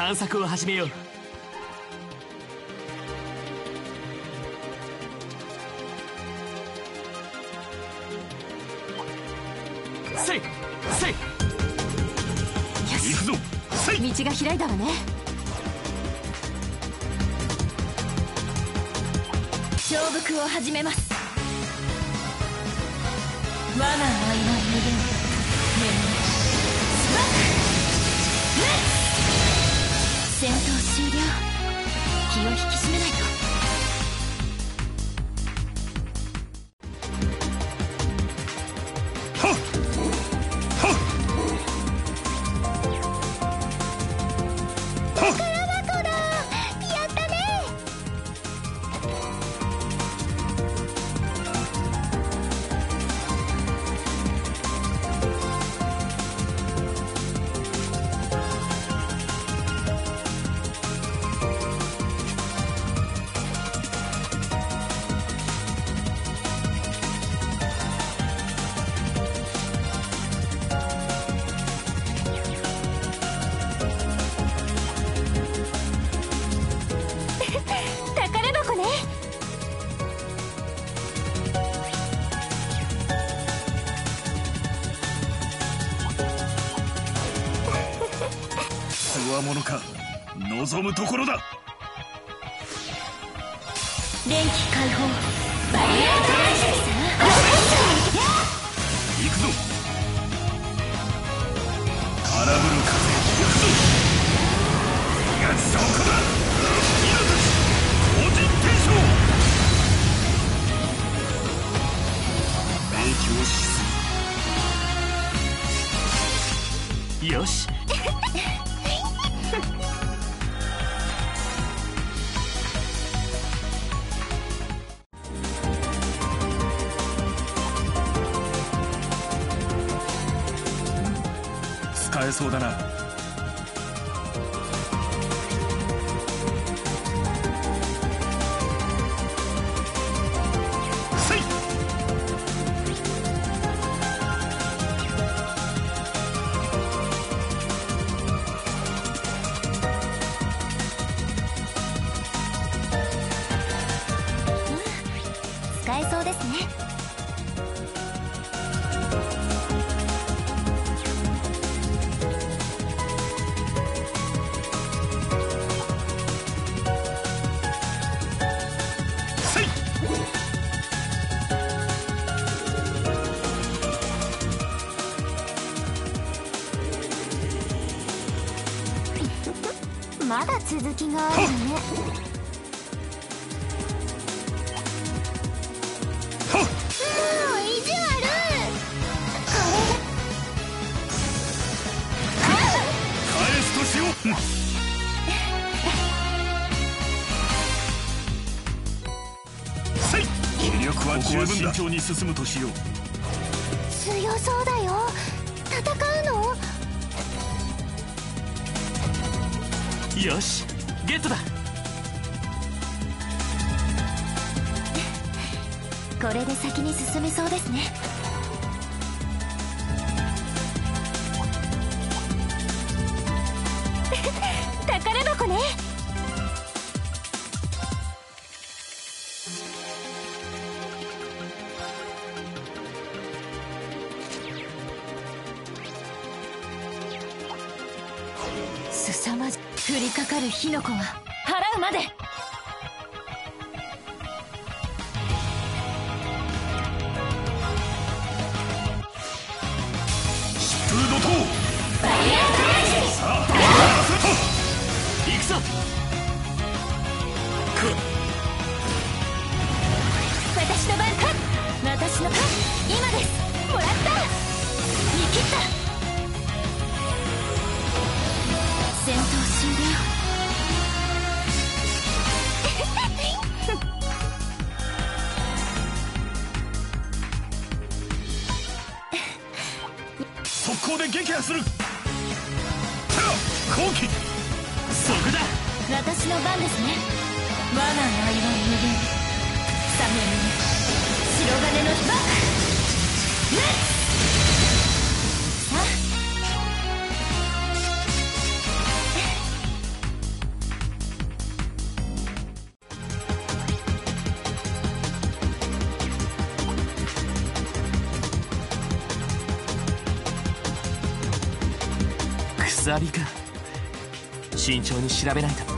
探索を始めよう。道が開いたわね。勝負を始めます。望むところだ。進むとしよう。キノコは慎重に調べないと。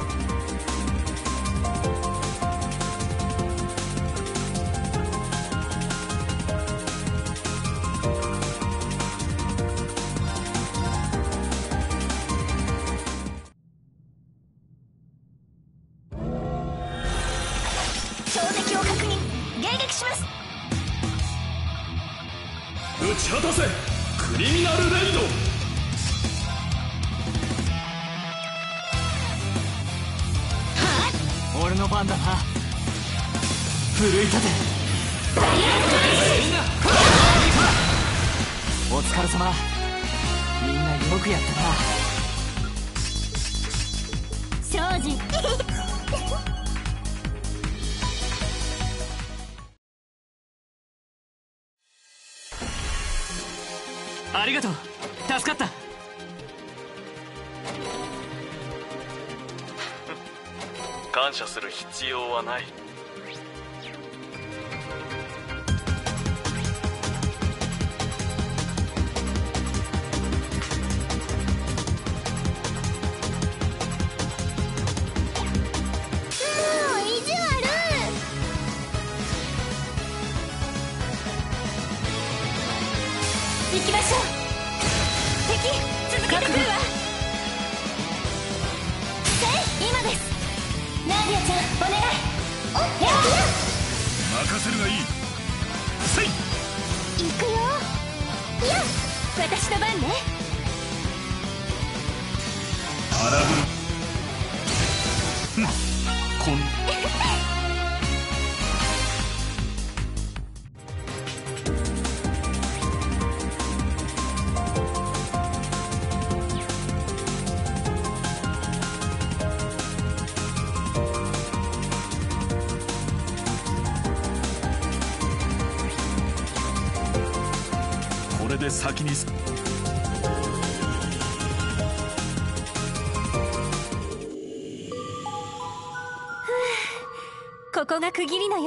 な区切りな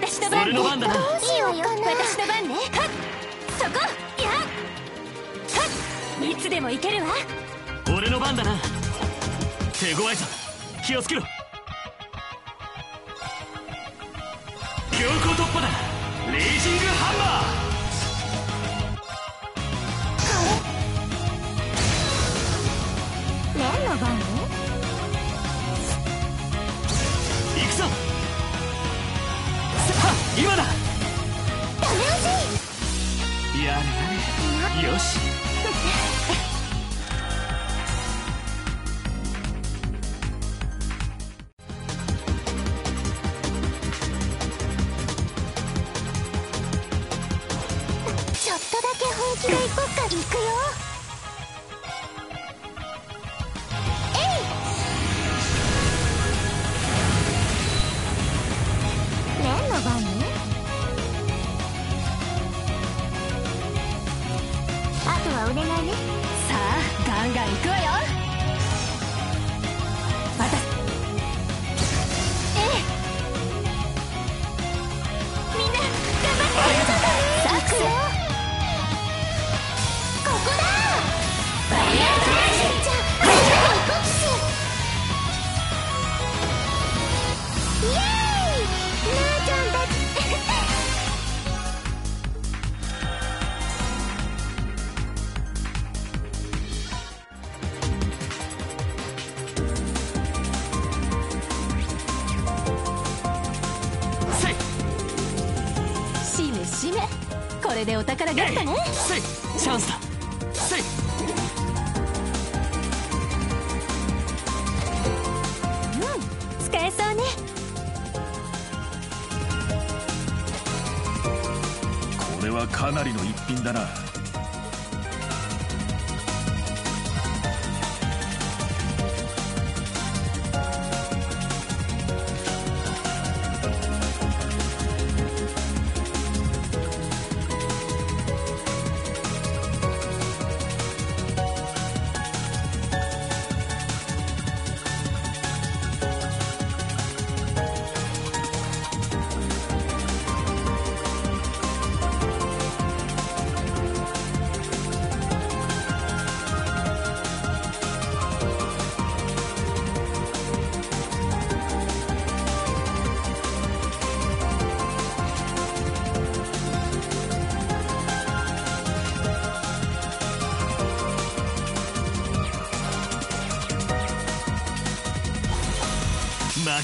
私の番俺の番だな。どうしようかな。私の番ね。はそこや。はいつでもけるわ。俺の番だな。手強いさ気をつけろ。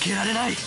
けられない。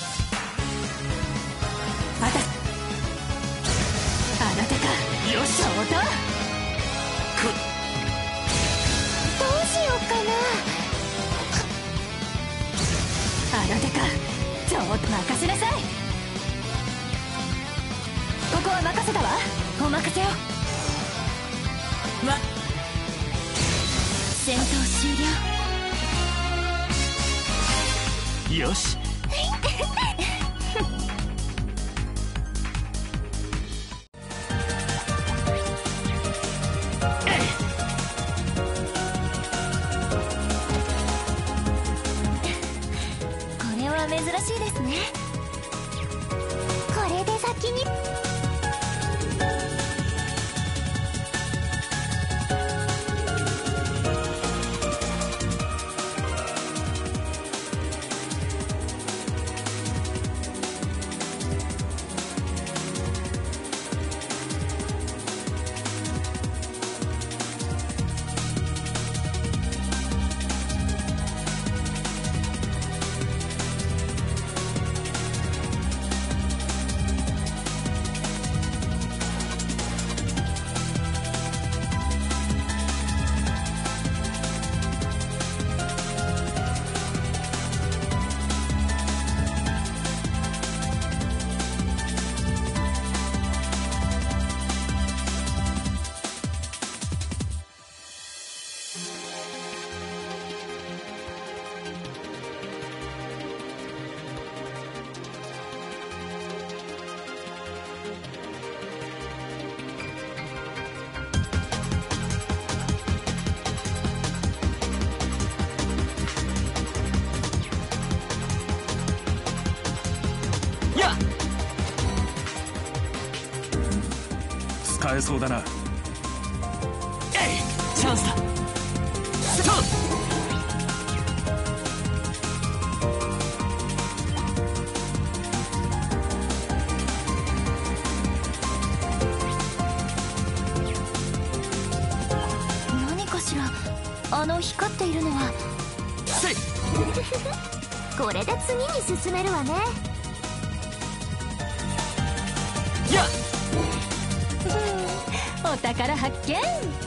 えそうだな。えいチャンスだ。スト。何かしらあの光っているのは。これで次に進めるわね。again.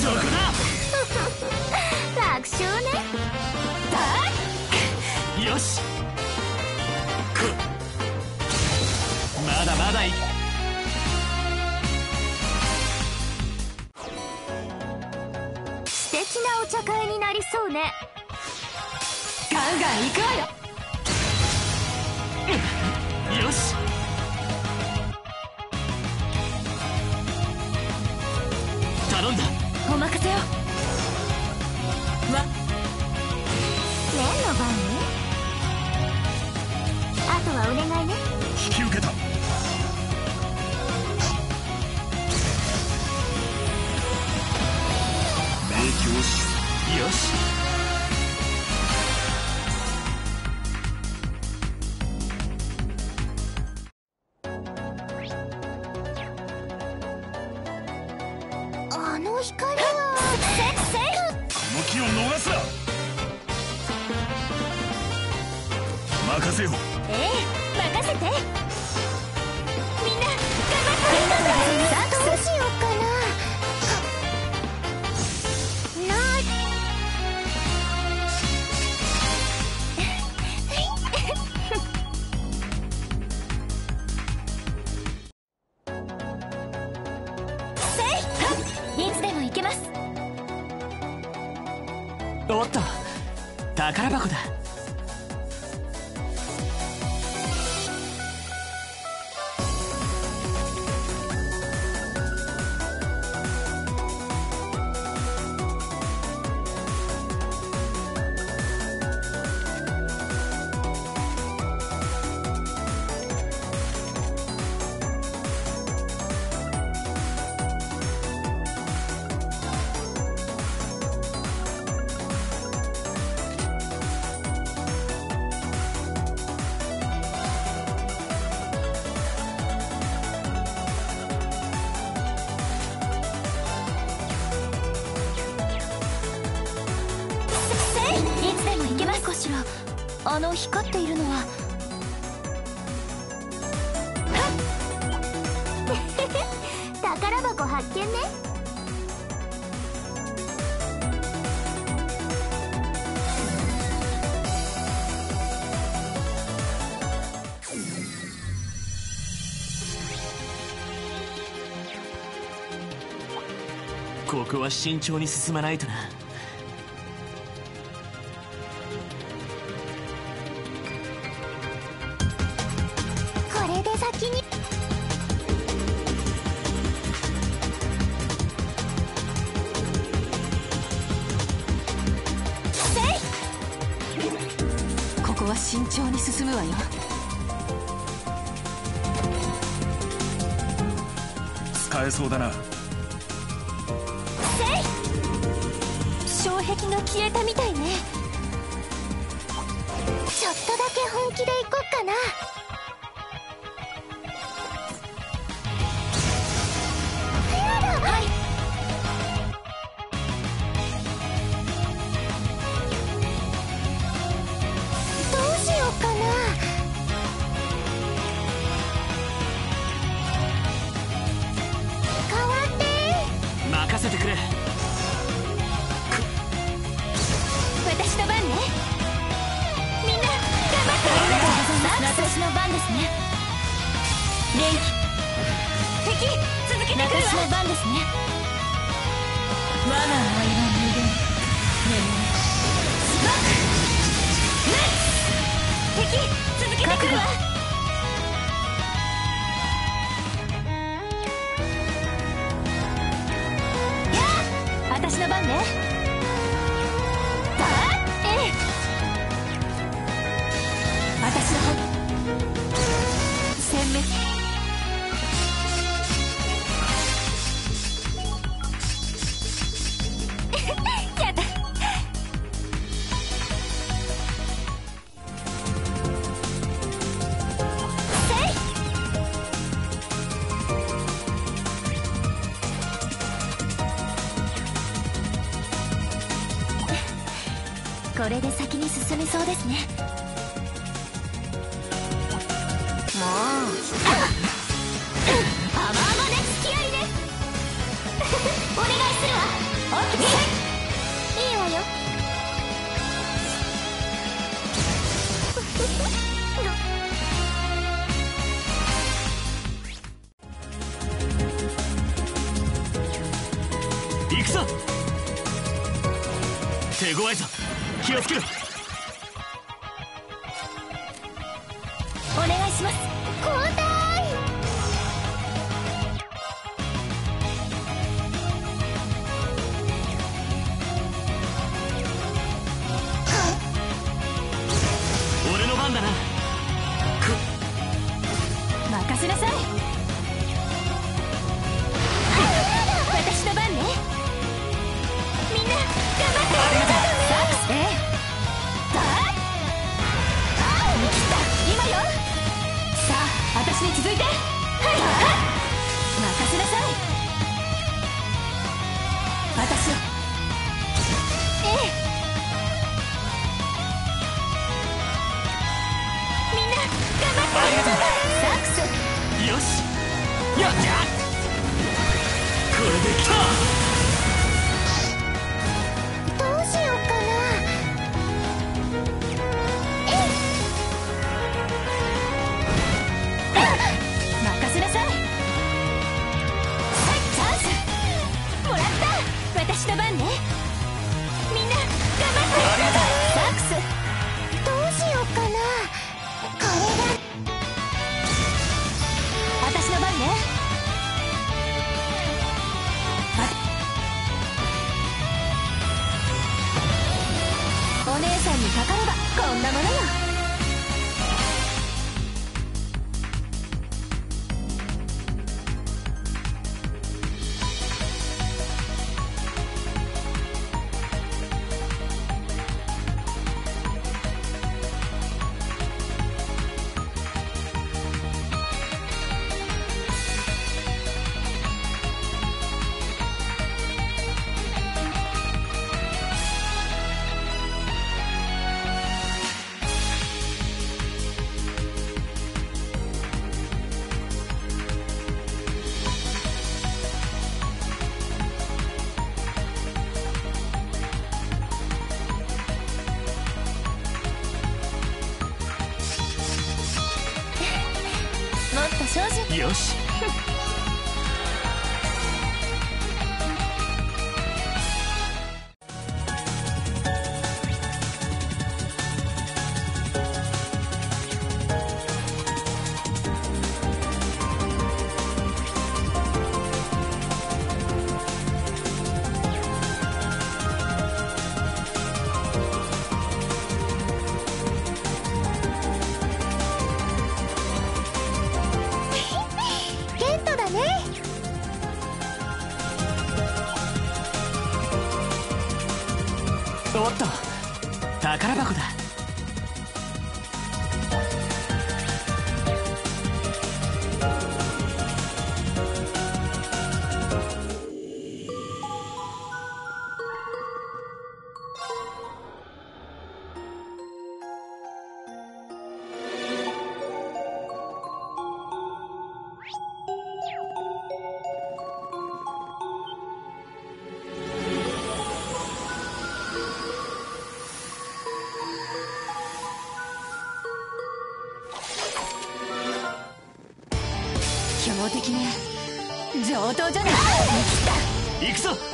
そこだ素敵なお茶会になりそうね。ガンガン行くわよ。せよ。わ何の番ね。あとはお願いね。引き受けた。名教師。よし。慎重に進まないと行くぞ。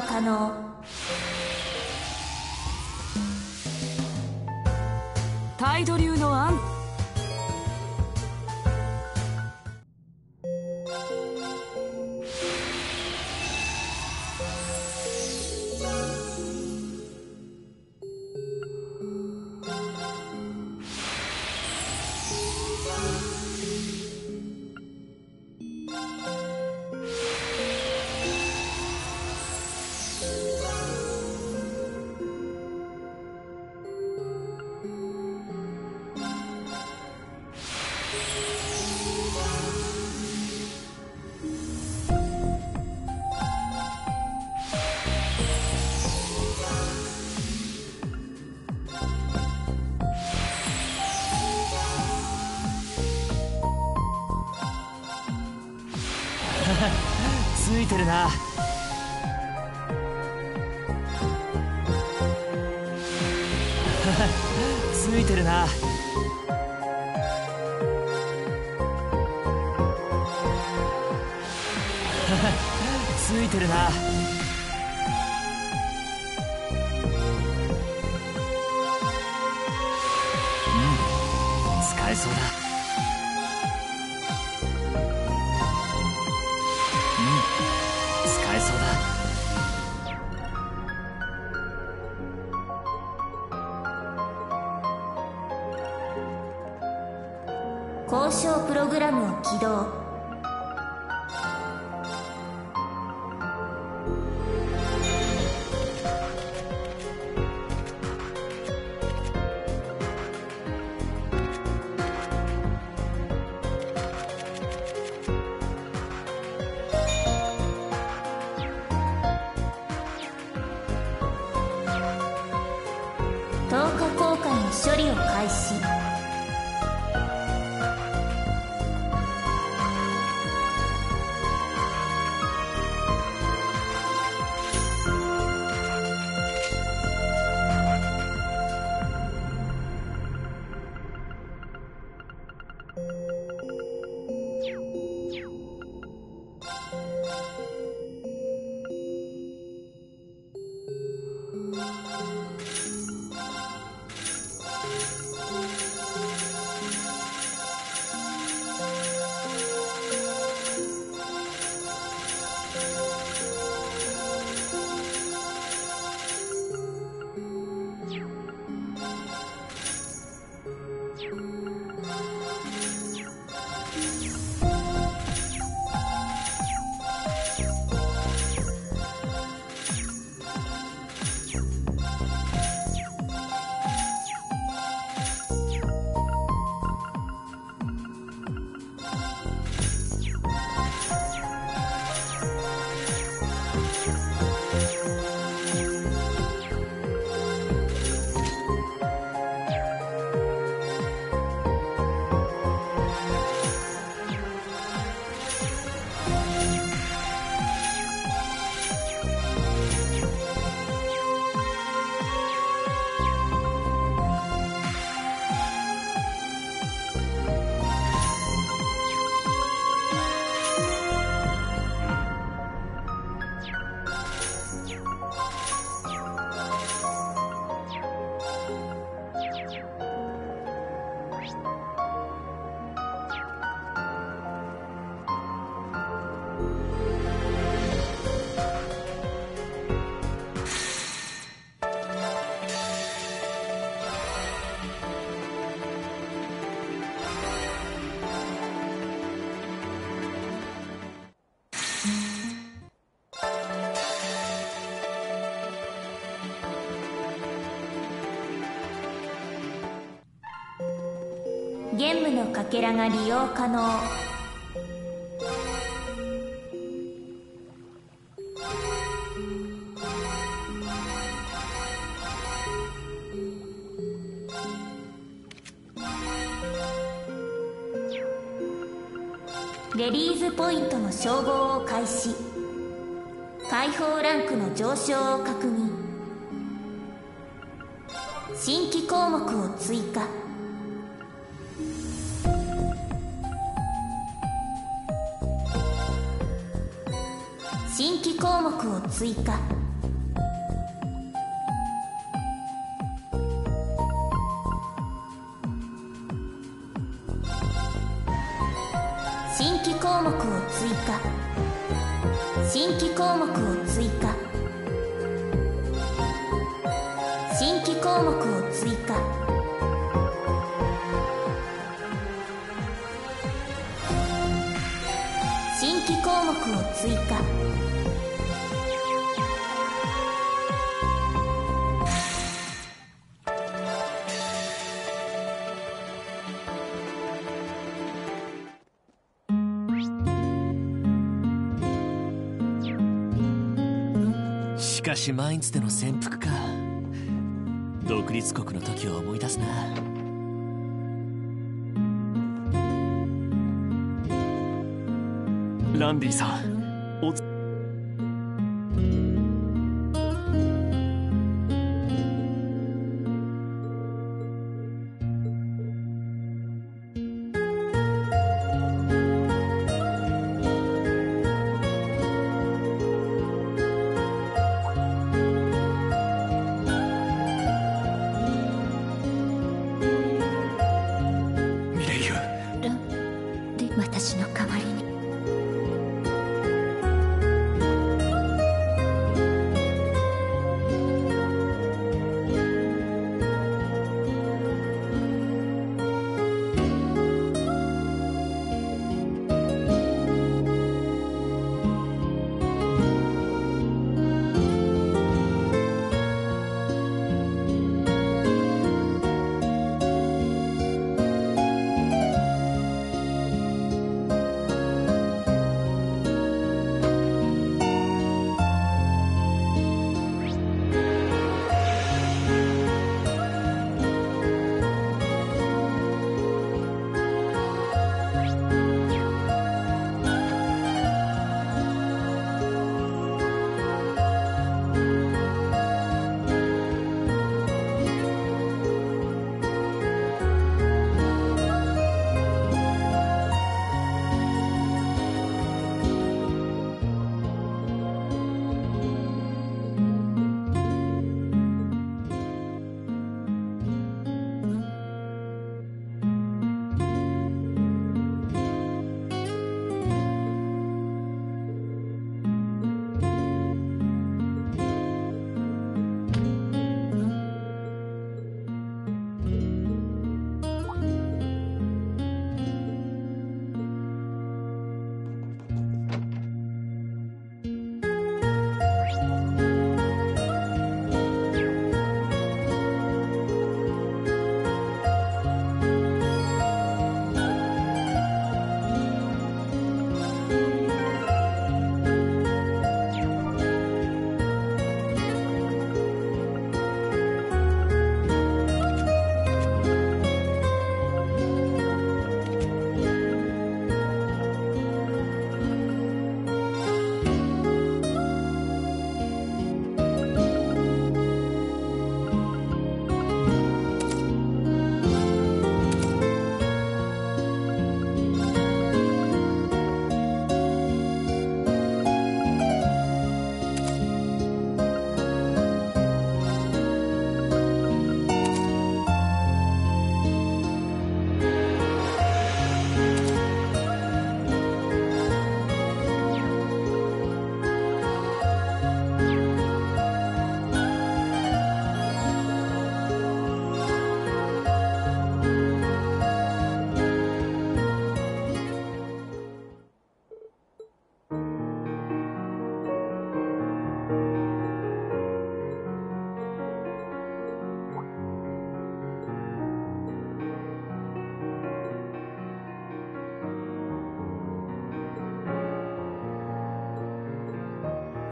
中のムのかけらが利用可能。追加昔マインツでの潜伏か。独立国の時を思い出すな。ランディさん。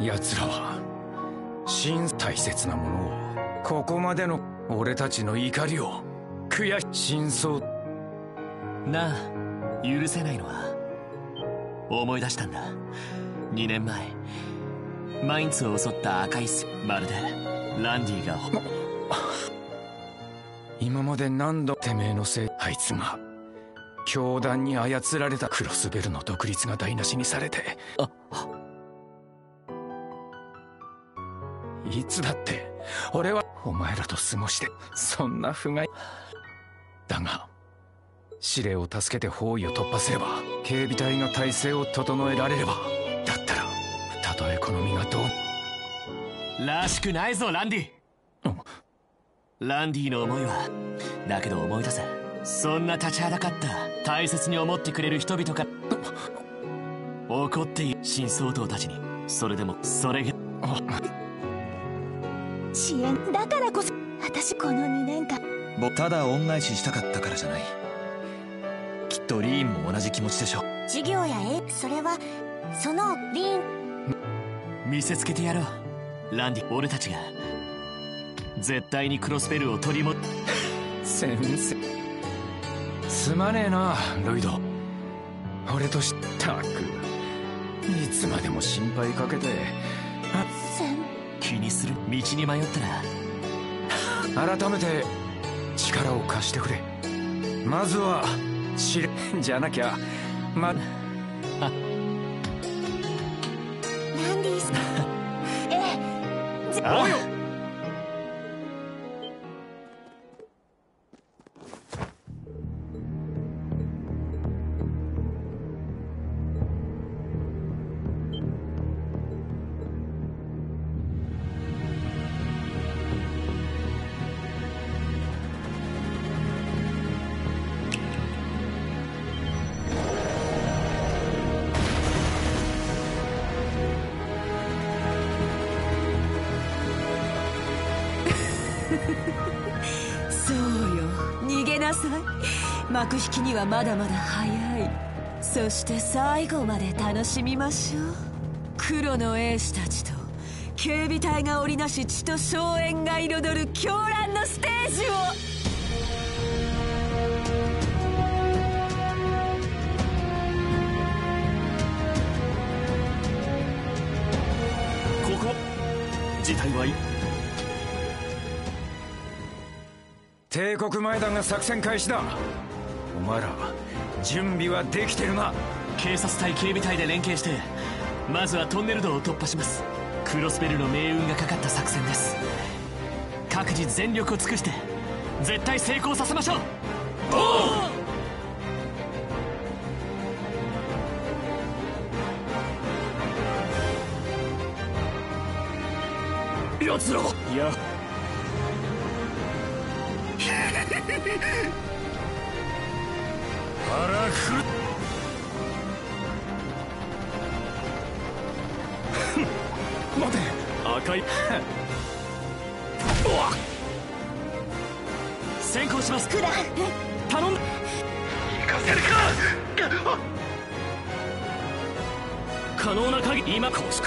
奴らは真大切なものをここまでの俺たちの怒りを悔し真相。なあ許せないのは思い出したんだ。2年前マインツを襲った赤いスまるでランディが今まで何度てめえのせいあいつが教団に操られたクロスベルの独立が台無しにされていつだって俺はお前らと過ごしてそんな不甲斐だが指令を助けて包囲を突破すれば警備隊が体制を整えられればだったらたとえこの身がどうらしくないぞランディ。ランディの思いはだけど思い出せ。そんな立ちはだかった大切に思ってくれる人々か怒っている新総統たちにそれでもそれが支援だからこそ私この2年間。ただ恩返ししたかったからじゃない。きっとリーンも同じ気持ちでしょ授業やえそれはそのリーン。見せつけてやろう。ランディ俺たちが。絶対にクロスペルを取りも先生。すまねえなロイド。俺としたくいつまでも心配かけて気にする道に迷ったら。改めて力を貸してくれ。まずは知れじゃなきゃ。まランディさんええじおうはまだまだ早い。そして最後まで楽しみましょう。黒の英士たちと警備隊が織りなし血と荘園が彩る狂乱のステージを。ここ。事態はいい。帝国前だが作戦開始だ。お前ら準備はできてるな。警察隊警備隊で連携してまずはトンネル道を突破します。クロスベルの命運がかかった作戦です。各自全力を尽くして絶対成功させましょう！奴らは！いや能な限り今こそ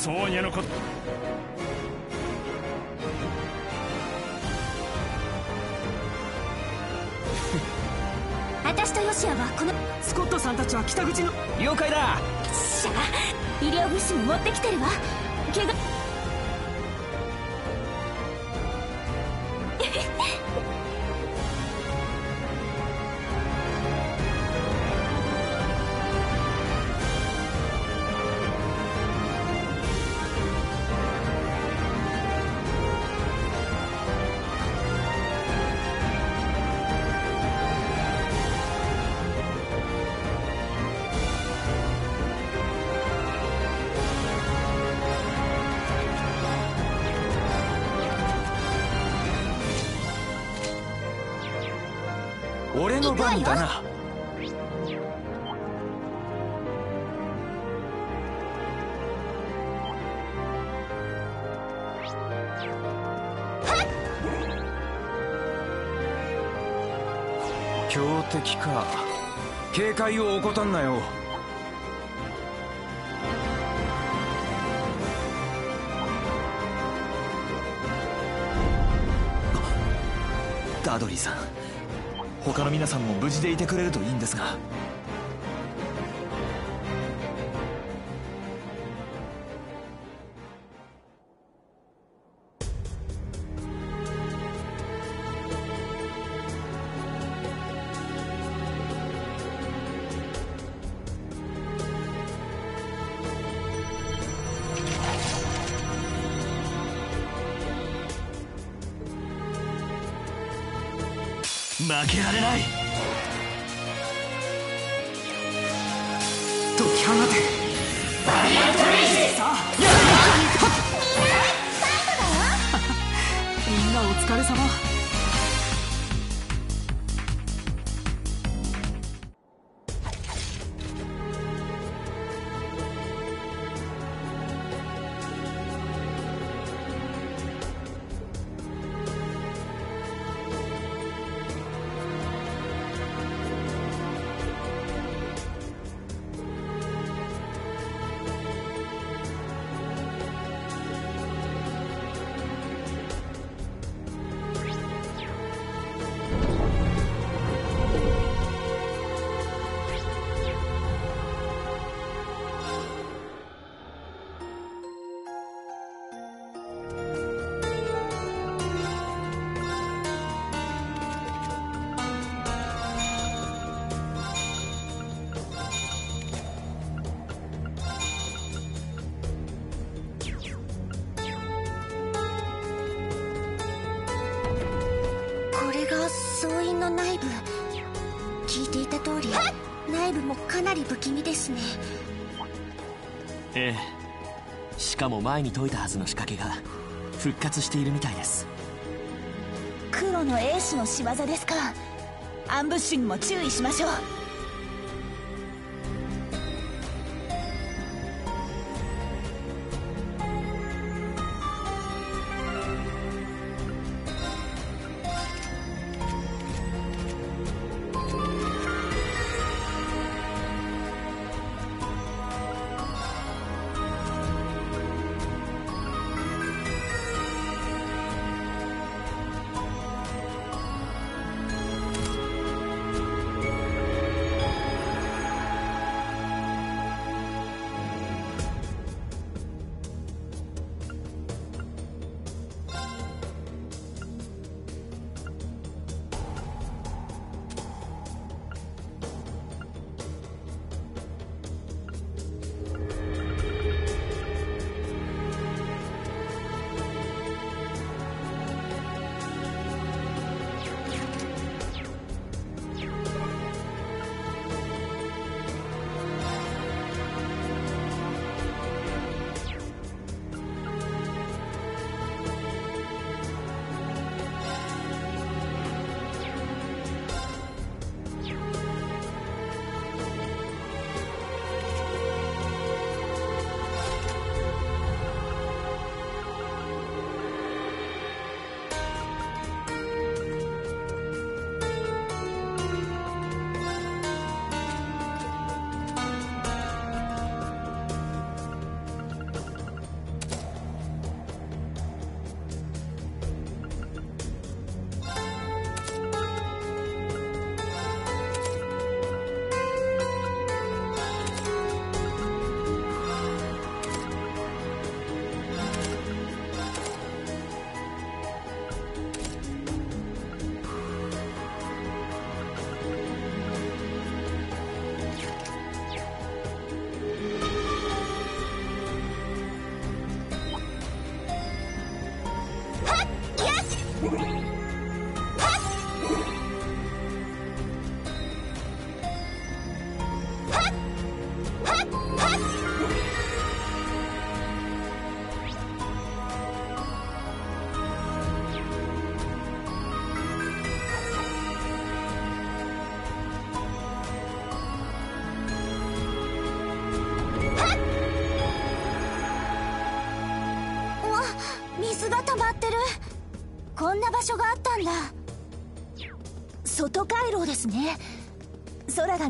ソーニャのこと私とヨシアはこのスコットさんたちは北口の了解だ。しゃ医療物資も持ってきてるわ。怪我俺の番だな。強敵か警戒を怠んなよ。ダドリーさん。他の皆さんも無事でいてくれるといいんですが。負けられない。解き放て。バリアントレイジさあ。みんなお疲れ様前に解いたはずの仕掛けが復活しているみたいです。黒のエースの仕業ですか。アンブッシュにも注意しましょう。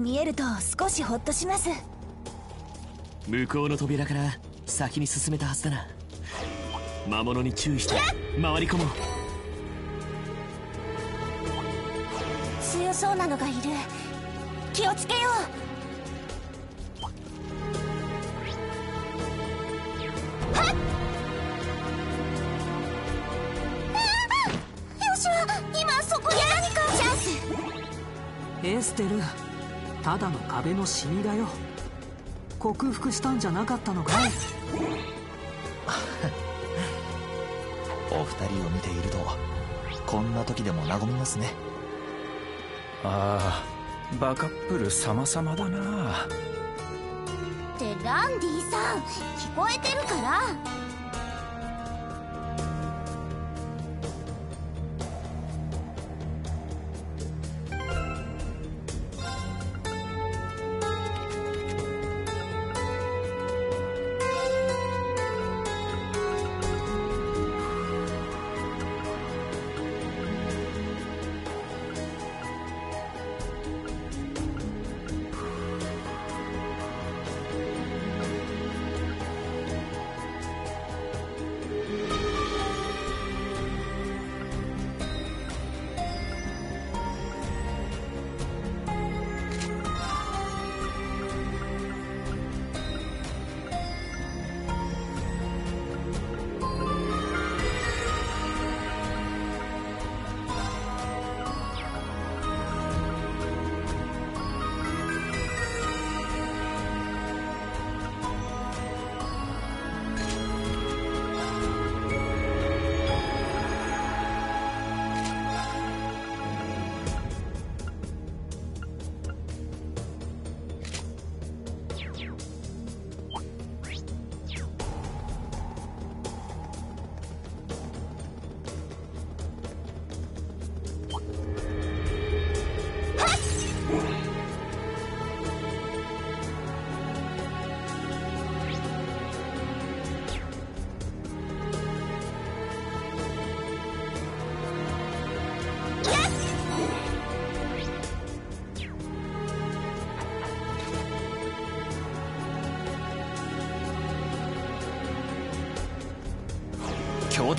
見えると少しホッとします。向こうの扉から先に進めたはずだな。魔物に注意して回り込もう。のシミだよ。克服したんじゃなかったのかい？お二人を見ているとこんな時でも和みますね。ああバカップル様々だな。ってランディさん聞こえてるから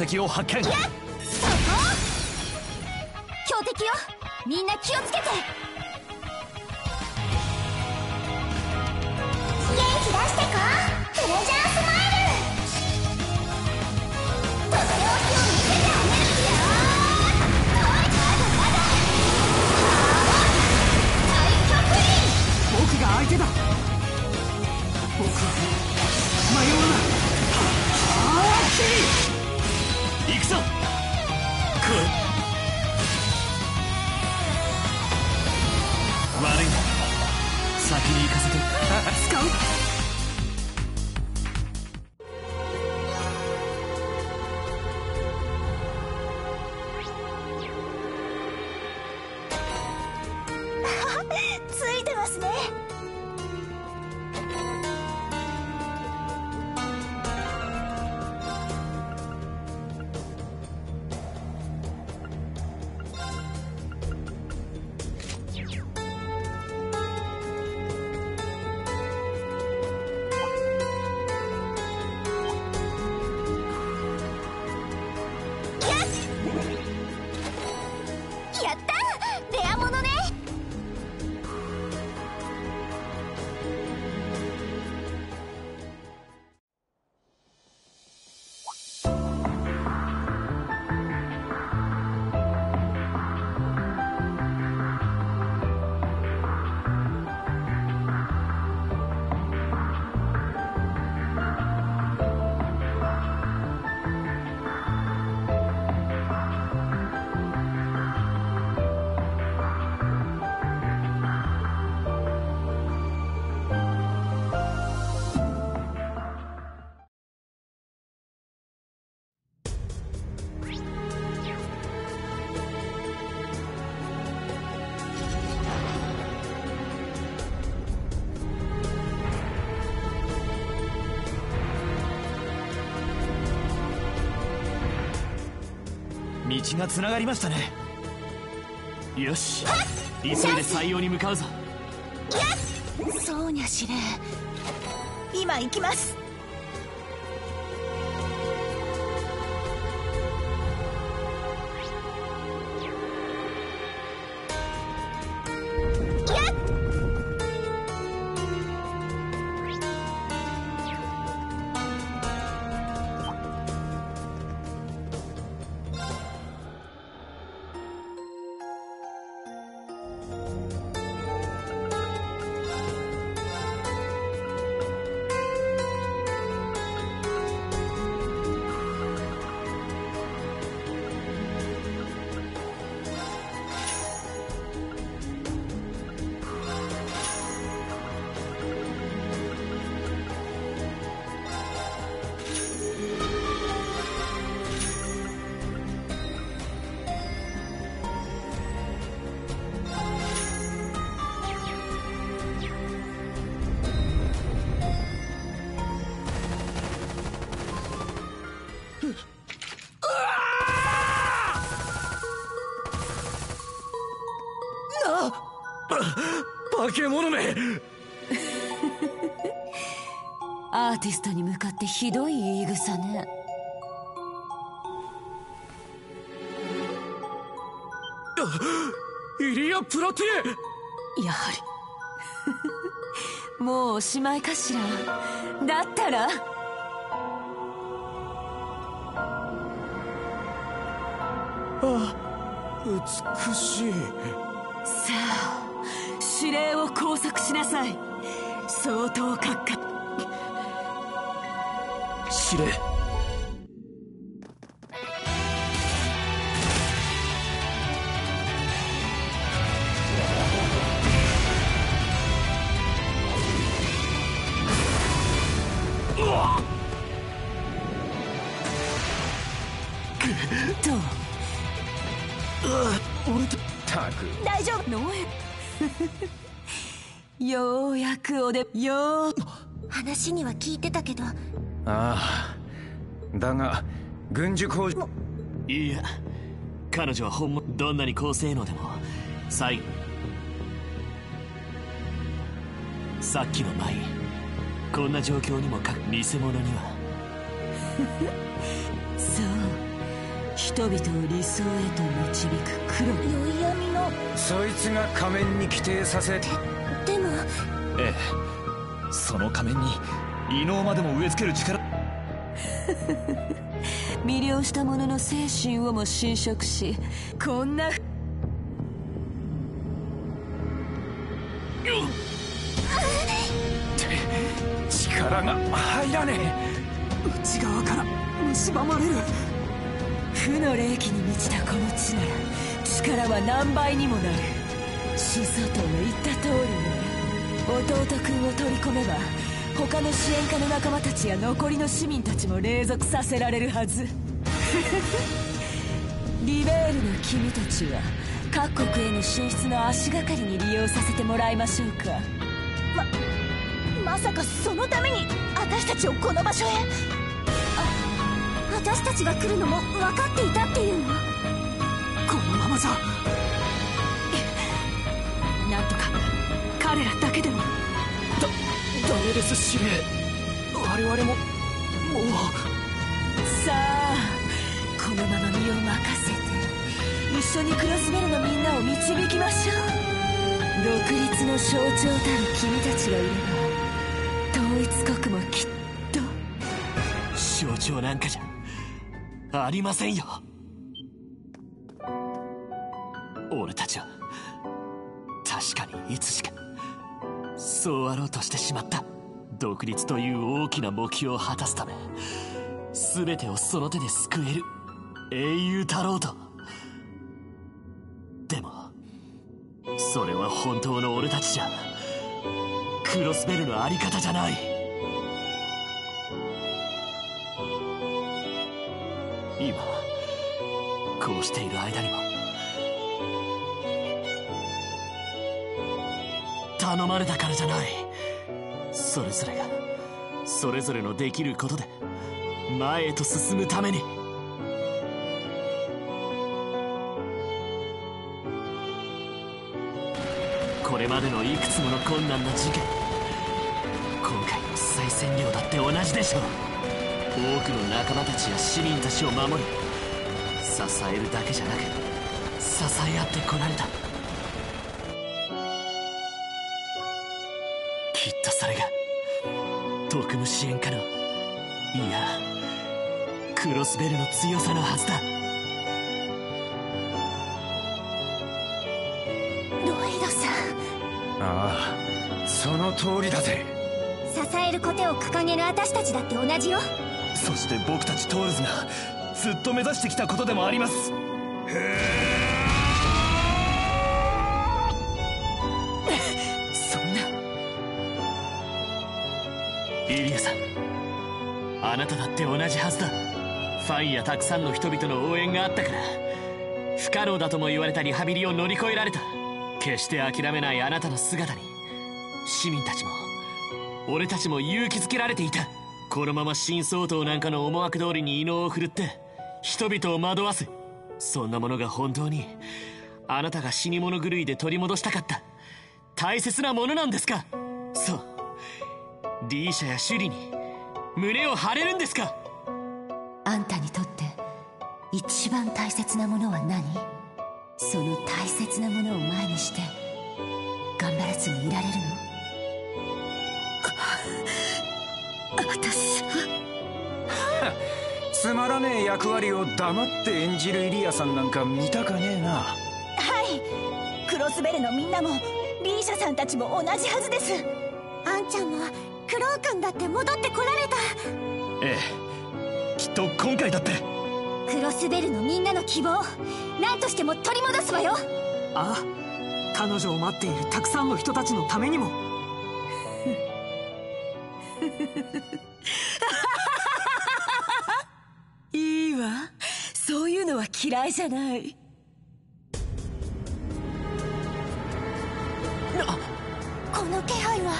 敵を発見。そこ？強敵よ。みんな気をつけて。道がつながりましたね。よし。急いで採用に向かうぞ。そうにゃ司令今行きます。ってひどい言い草ね。イリア・プラティエ。やはり。もうおしまいかしら。だったら。あ美しい。さあ指令を拘束しなさい。相当閣下指令と。俺とたく大丈夫。ようやくおでよう。話には聞いてたけどああ。だが軍需工場いや彼女は本物どんなに高性能でも最後さっきの舞こんな状況にもか偽物には。そう。人々を理想へと導く黒。宵闇の。そいつが仮面に規定させて。でも。ええ。その仮面に異能までも植え付ける力。魅了した者の精神をも侵食しこんな力が入らねえ。内側から蝕まれる。負の霊気に満ちたこの地なら力は何倍にもなる。始祖党の言った通りね弟君を取り込めば他の支援家の仲間たちや残りの市民たちも隷属させられるはず。リベールの君たちは各国への進出の足がかりに利用させてもらいましょうか。ままさかそのために私たちをこの場所へ？あ私たちが来るのも分かっていたっていうの？このままじゃ。なんとか彼らだけでダメです司令我々ももうさあこのまま身を任せて。一緒にクロスベルのみんなを導きましょう。独立の象徴たる君たちがいれば統一国もきっと象徴なんかじゃ。ありませんよ俺たちは確かにいつしかそうあろうとしてしまった。独立という大きな目標を果たすため全てをその手で救える英雄だろうと。でもそれは本当の俺たちじゃクロスベルのあり方じゃない。今こうしている間にも頼まれたからじゃない。それぞれがそれぞれのできることで前へと進むために。これまでのいくつもの困難な事件今回の再占領だって同じでしょう。多くの仲間たちや市民たちを守り支えるだけじゃなく支え合ってこられた。それが特務支援家のいやクロスベルの強さのはずだ。ロイドさん。ああその通りだぜ。支えるコテを掲げる私たちだって同じよ。そして僕たちトールズがずっと目指してきたことでもあります。そイリアさんあなただって同じはずだファンやたくさんの人々の応援があったから不可能だとも言われたリハビリを乗り越えられた決して諦めないあなたの姿に市民たちも俺たちも勇気づけられていた。このまま新総統なんかの思惑通りに異能を振るって人々を惑わすそんなものが本当にあなたが死に物狂いで取り戻したかった。大切なものなんですか？そう。リーシャやシュリに胸を張れるんですか？あんたにとって一番大切なものは何？その大切なものを前にして頑張らずにいられるの？私は。つまらねえ役割を黙って演じるイリアさんなんか見たかねえな。はい。クロスベルのみんなもリーシャさんたちも同じはずです。あんちゃんもクロウ君だって戻ってこられた。ええ。きっと今回だって。クロスベルのみんなの希望何としても取り戻すわよ。ああ。彼女を待っているたくさんの人たちのためにも。いいわ。そういうのは嫌いじゃない。この気配は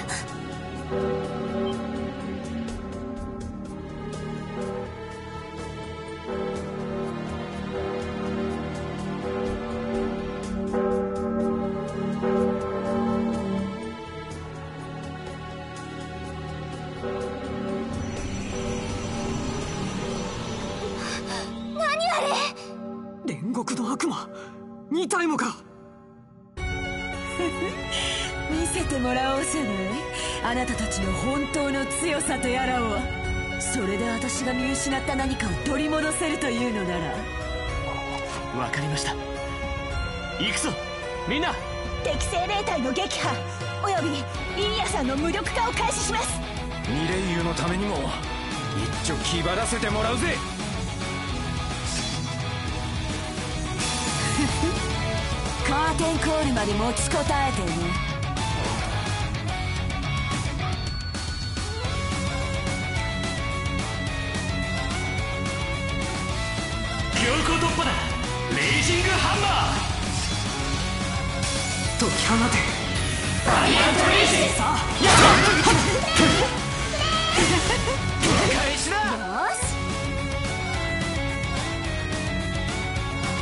見せてもらおうじゃない。あなたたちの本当の強さとやらをそれで私が見失った何かを取り戻せるというのなら。わかりました。行くぞ。みんな。敵性霊体の撃破およびイリアさんの無力化を開始します。ミレイユのためにも一丁気張らせてもらうぜ。カーテンコールまで持ちこたえてね放てバリアントレイジさあ開始だよし。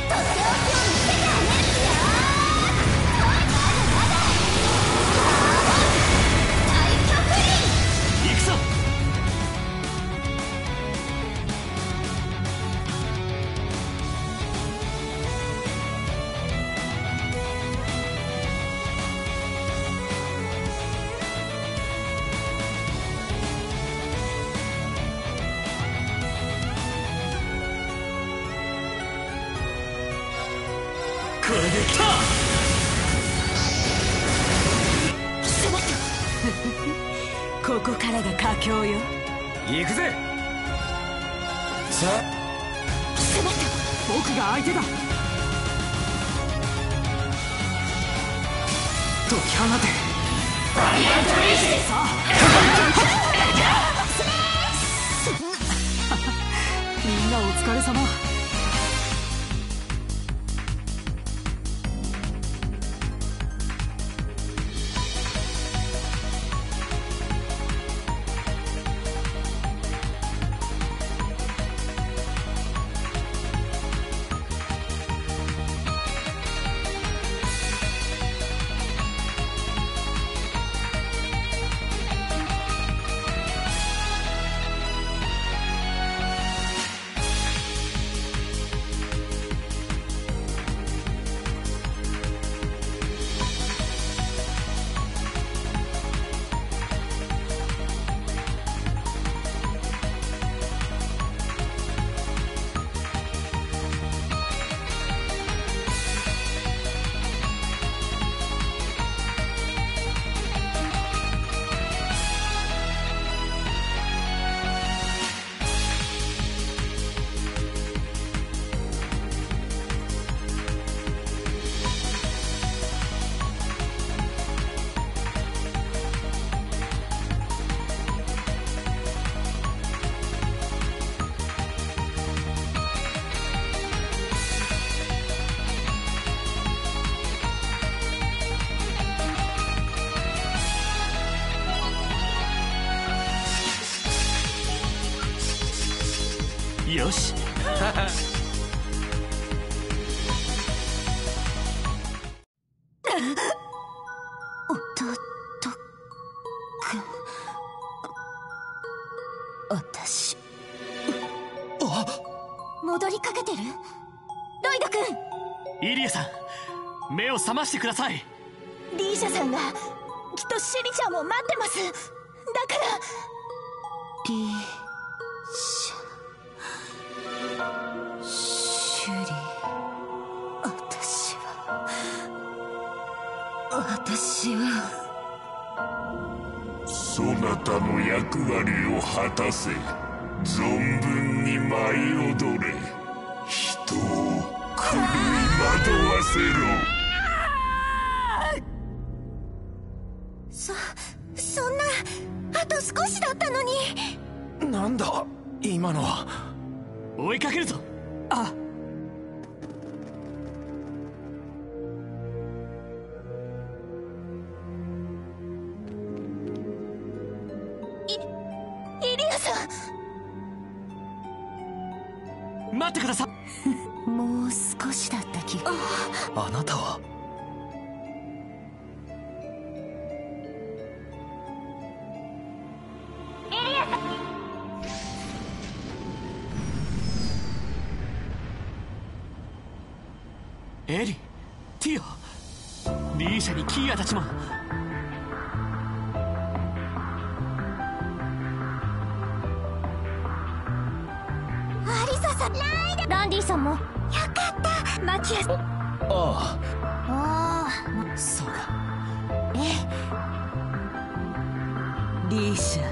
行覚ましてください。待ってください。もう少しだった気が。あなたは？エリティオリーシャにキーヤたちもあああそうかえリーシャ。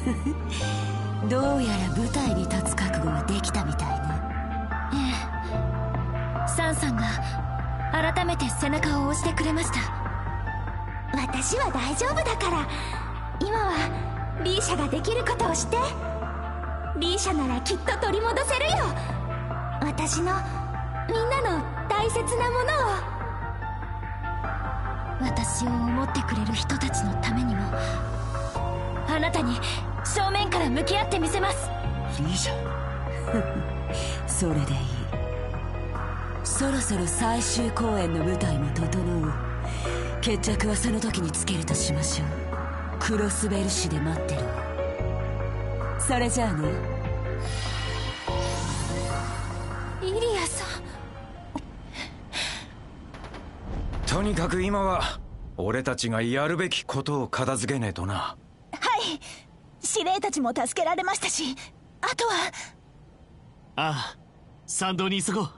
どうやら舞台に立つ覚悟ができたみたいね。ええ。サンさんが改めて背中を押してくれました。私は大丈夫だから。今はリーシャができることをしてリーシャならきっと取り戻せるよ。私のみんなの大切なものを。私を思ってくれる人たちのためにも。あなたに正面から向き合ってみせます。リーシャ？それでいい。そろそろ最終公演の舞台も整う。決着はその時につけるとしましょう。クロスベル市で待ってるそれじゃあね。にかく今は俺たちがやるべきことを片付けねえとな。はい。司令たちも助けられましたしあとは。ああ参道に急ごう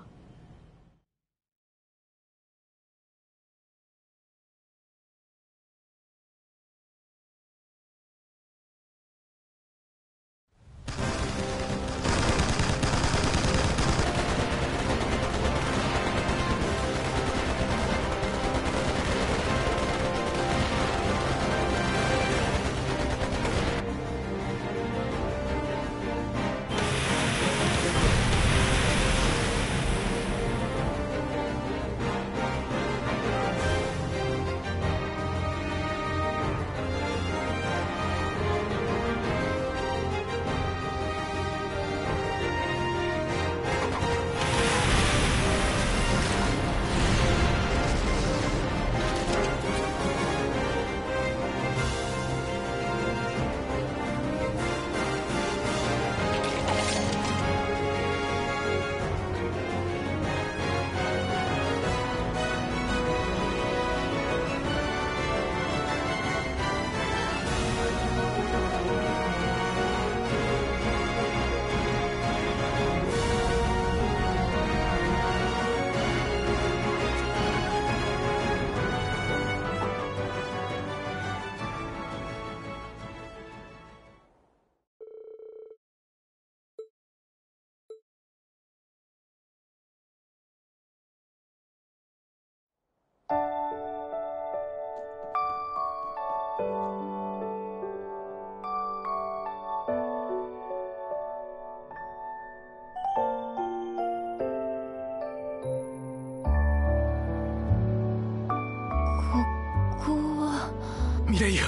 いよ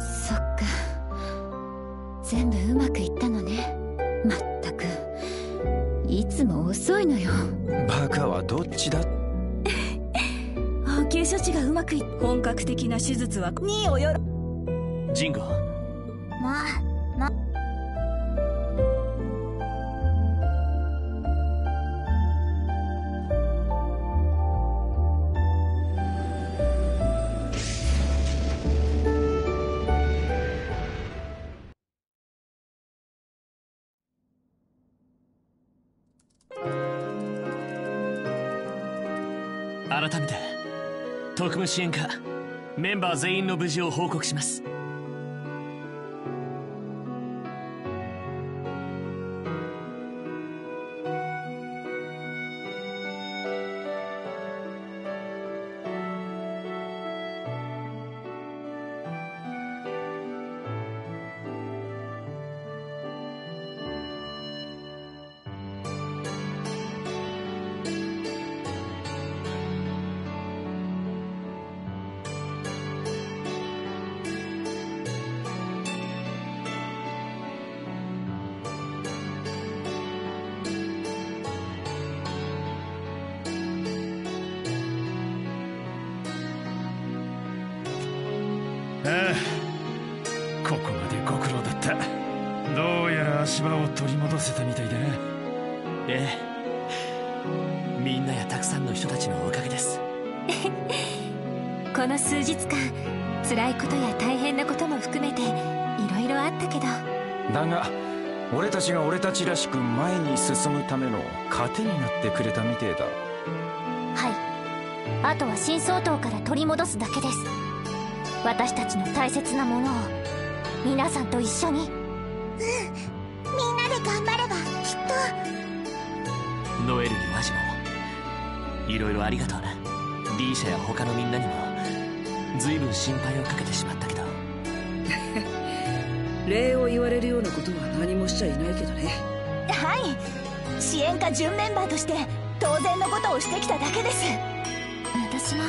そっか。全部うまくいったのね。まったく。いつも遅いのよ。バカはどっちだ？応急処置がうまくいっ本格的な手術は。2位をよろ。ジンゴ。まあ。支援課メンバー全員の無事を報告します。ための糧になってくれたみてえだはい。あとは新総統から取り戻すだけです。私たちの大切なものを皆さんと一緒に。うん。みんなで頑張ればきっノエルにマジも。いろいろありがとうな。D 社や他のみんなにも。随分心配をかけてしまったけど。礼を言われるようなことは何もしちゃいないけどね。はい支援課準メンバーとして当然のことをしてきただけです。私も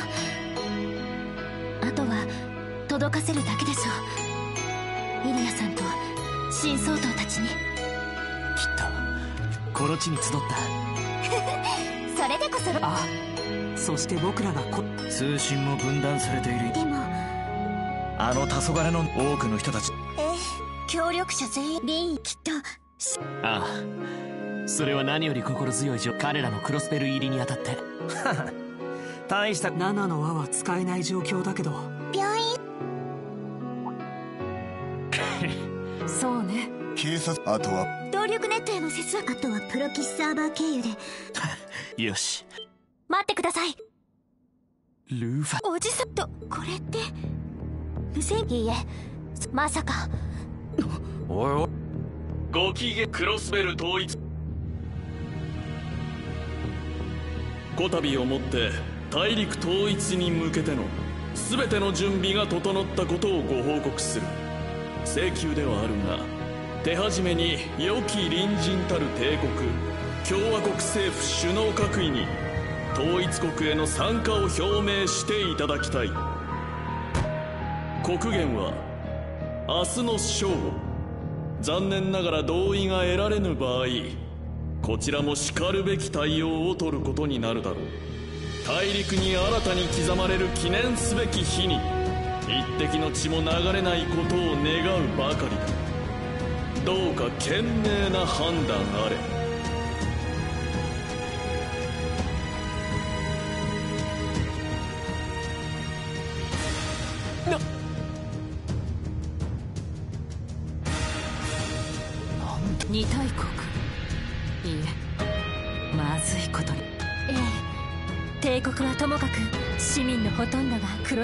あとは届かせるだけでしょう。イリアさんと新総統たちに。きっとこの地に集った。それでこそ。あそして僕らがこ通信も分断されている。でもあの黄昏の多くの人たち。ええ協力者全員リンきっとそれは何より心強い彼らのクロスベル入りにあたって。大した。7の輪は使えない状況だけど。病院。そうね。警察あとは。動力ネットへの接続。あとはプロキスサーバー経由で。よし。待ってください。ルーファ。おじさんと。これって。無線いいえ。まさか。おいおい。ご機嫌クロスベル統一こたびをもって大陸統一に向けての全ての準備が整ったことをご報告する。請求ではあるが手始めに良き隣人たる帝国共和国政府首脳閣議に統一国への参加を表明していただきたい。国限は明日の正午。残念ながら同意が得られぬ場合こちらもしかるべき対応を取ることになるだろう。大陸に新たに刻まれる記念すべき日に一滴の血も流れないことを願うばかりだ。どうか賢明な判断あれ。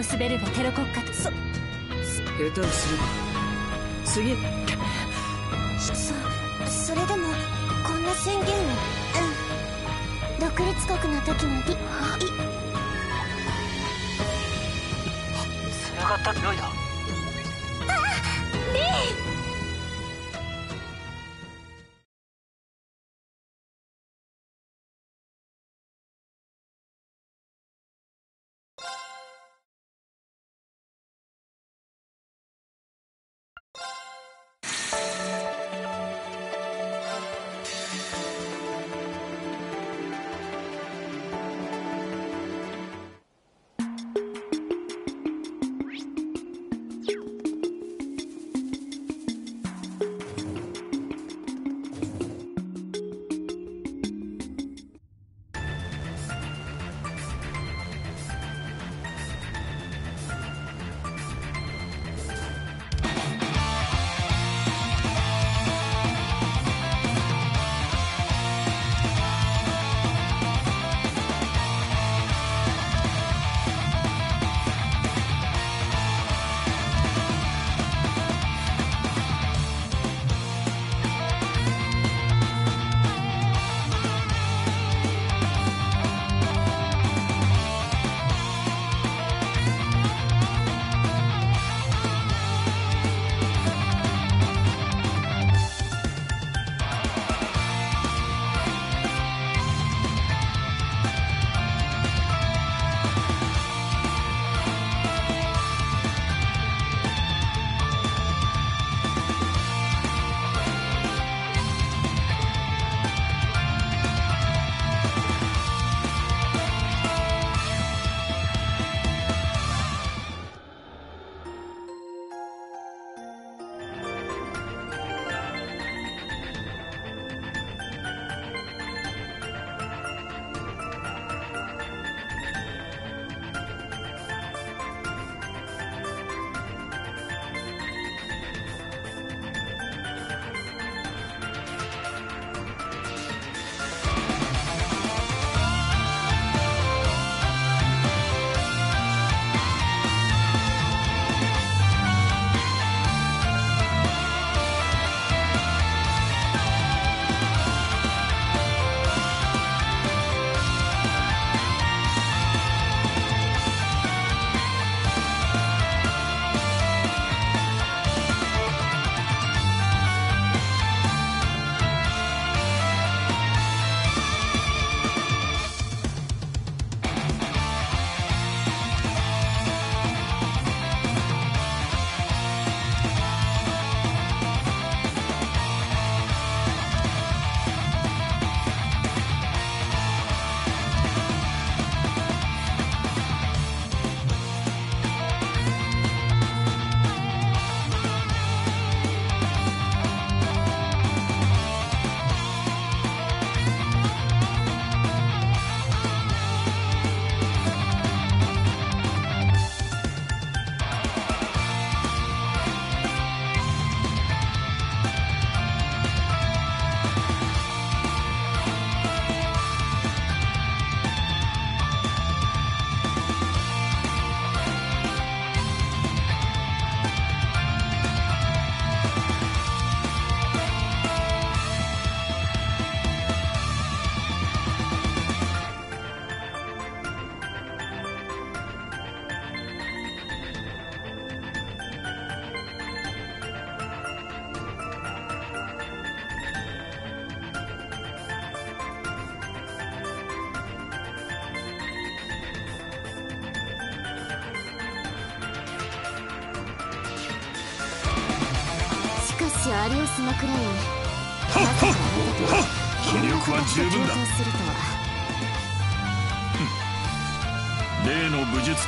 スベルガテロ国家とそ下手をすれば次そそれでもこんな宣言をうん独立国の時のリいつながったロイド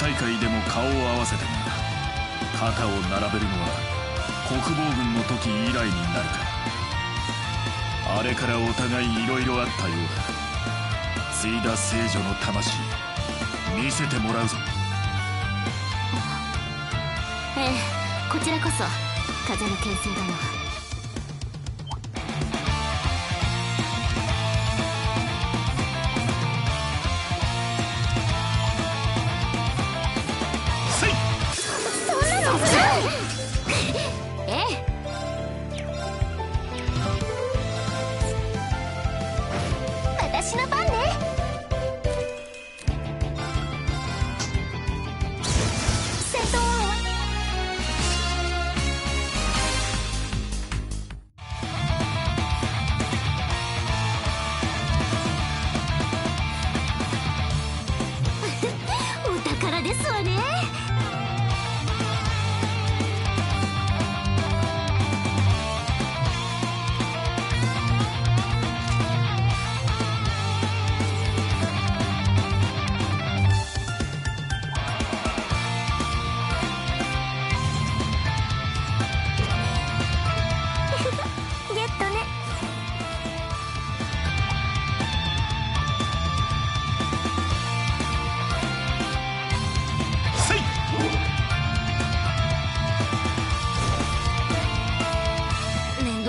大会でも顔を合わせたが肩を並べるのは国防軍の時以来になるか。あれからお互い色々あったようだ。継いだ聖女の魂見せてもらうぞ。ええこちらこそ風の牽制だな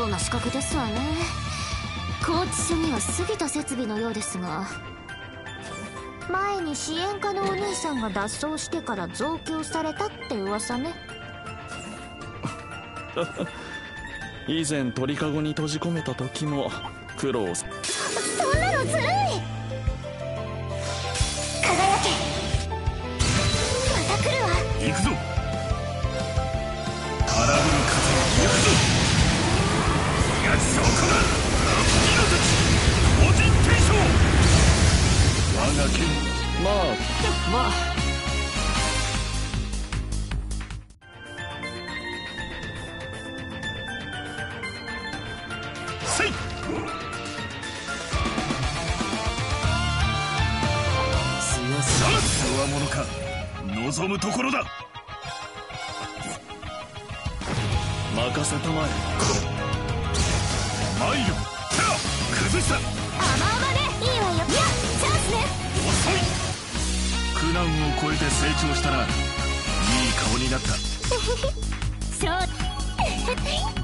面倒な資格ですわね。には過ぎた設備のようですが。前に支援課のお兄さんが脱走してから増強されたって噂ね。以前鳥かごに閉じ込めた時も苦労すそんなのずるいが剣まあまあさあ世話者か望むところだ任せたまえ。長したらいい顔になった。そ う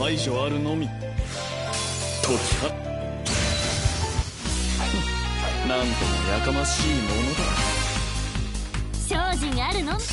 排除あるのみ。時はなんともやかましいものだ。精進あるのみ。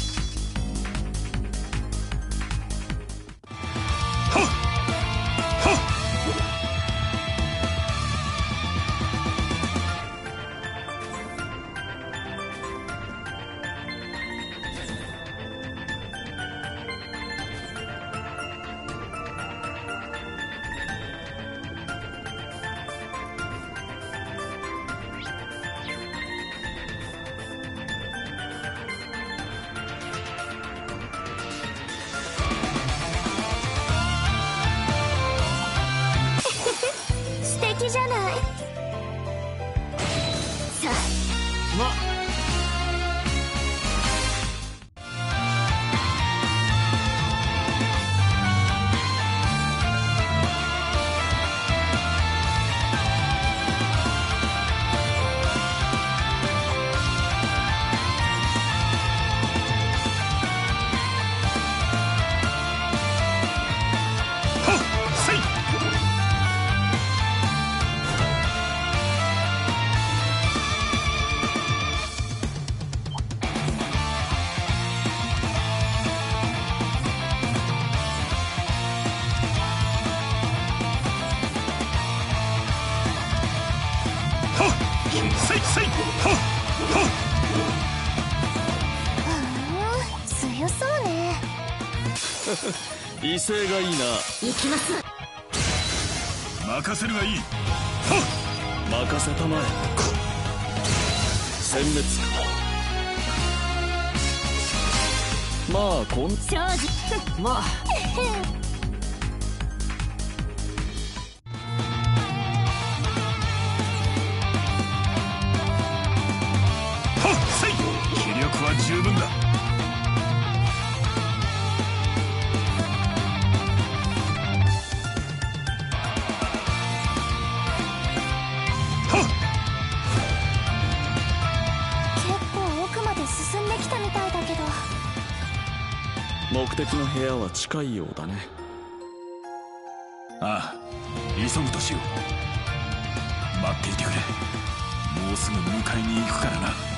威勢がいいな。行きます。わ任せるがいい。任せたまえ。殲滅。まあこん精進まは 的の部屋は近いようだね。ああ急ぐとしよう。待っていてくれ。もうすぐ迎えに行くからな。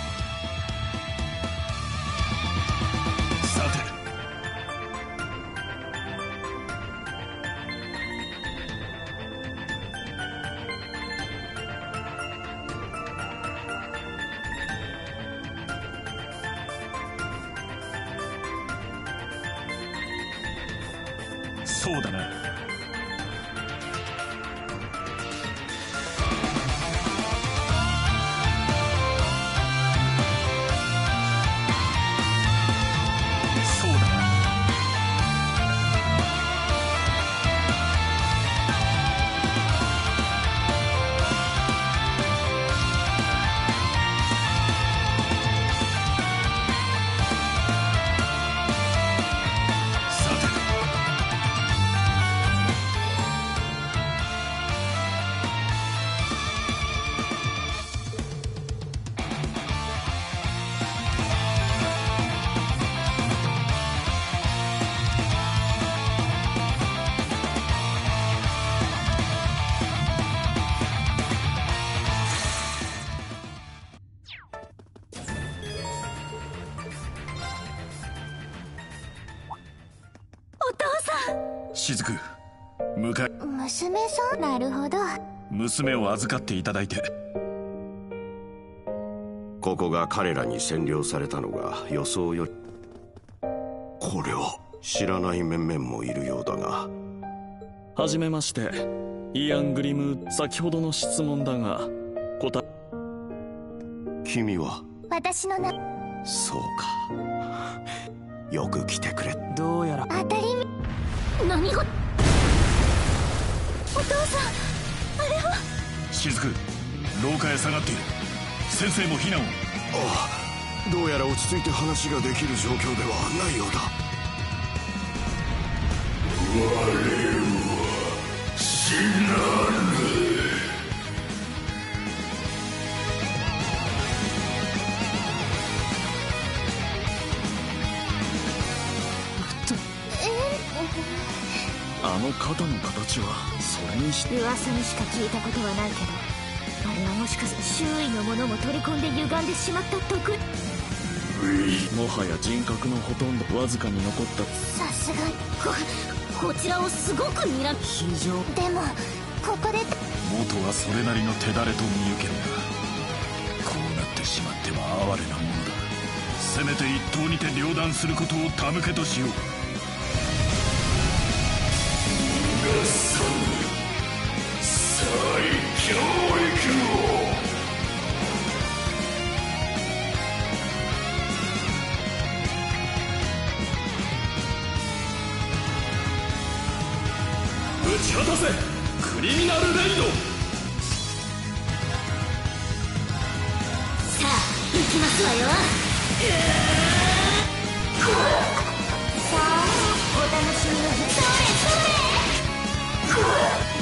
娘を預かっていただいて。ここが彼らに占領されたのが予想より。これは知らない面々もいるようだが。はじめまして。イアン・グリム先ほどの質問だが答君は？私のな。そうか。よく来てくれ。どうやら。当たりみ何が？お父さん雫廊下へ下がっている。先生も避難を。ああどうやら落ち着いて話ができる状況ではないようだ。我は死なぬあの肩の形はそれにして噂にしか聞いたことはないけどあれはもしかして周囲のものも取り込んで歪んでしまった毒もはや人格のほとんどわずかに残ったさすがに。ここちらをすごく睨み。非常でもここで元はそれなりの手だれと見受ける。がこうなってしまっては哀れなものだ。せめて一刀にて両断することを手向けとしようち果たせクリミナルレイド。さあ行きますわよ。さそ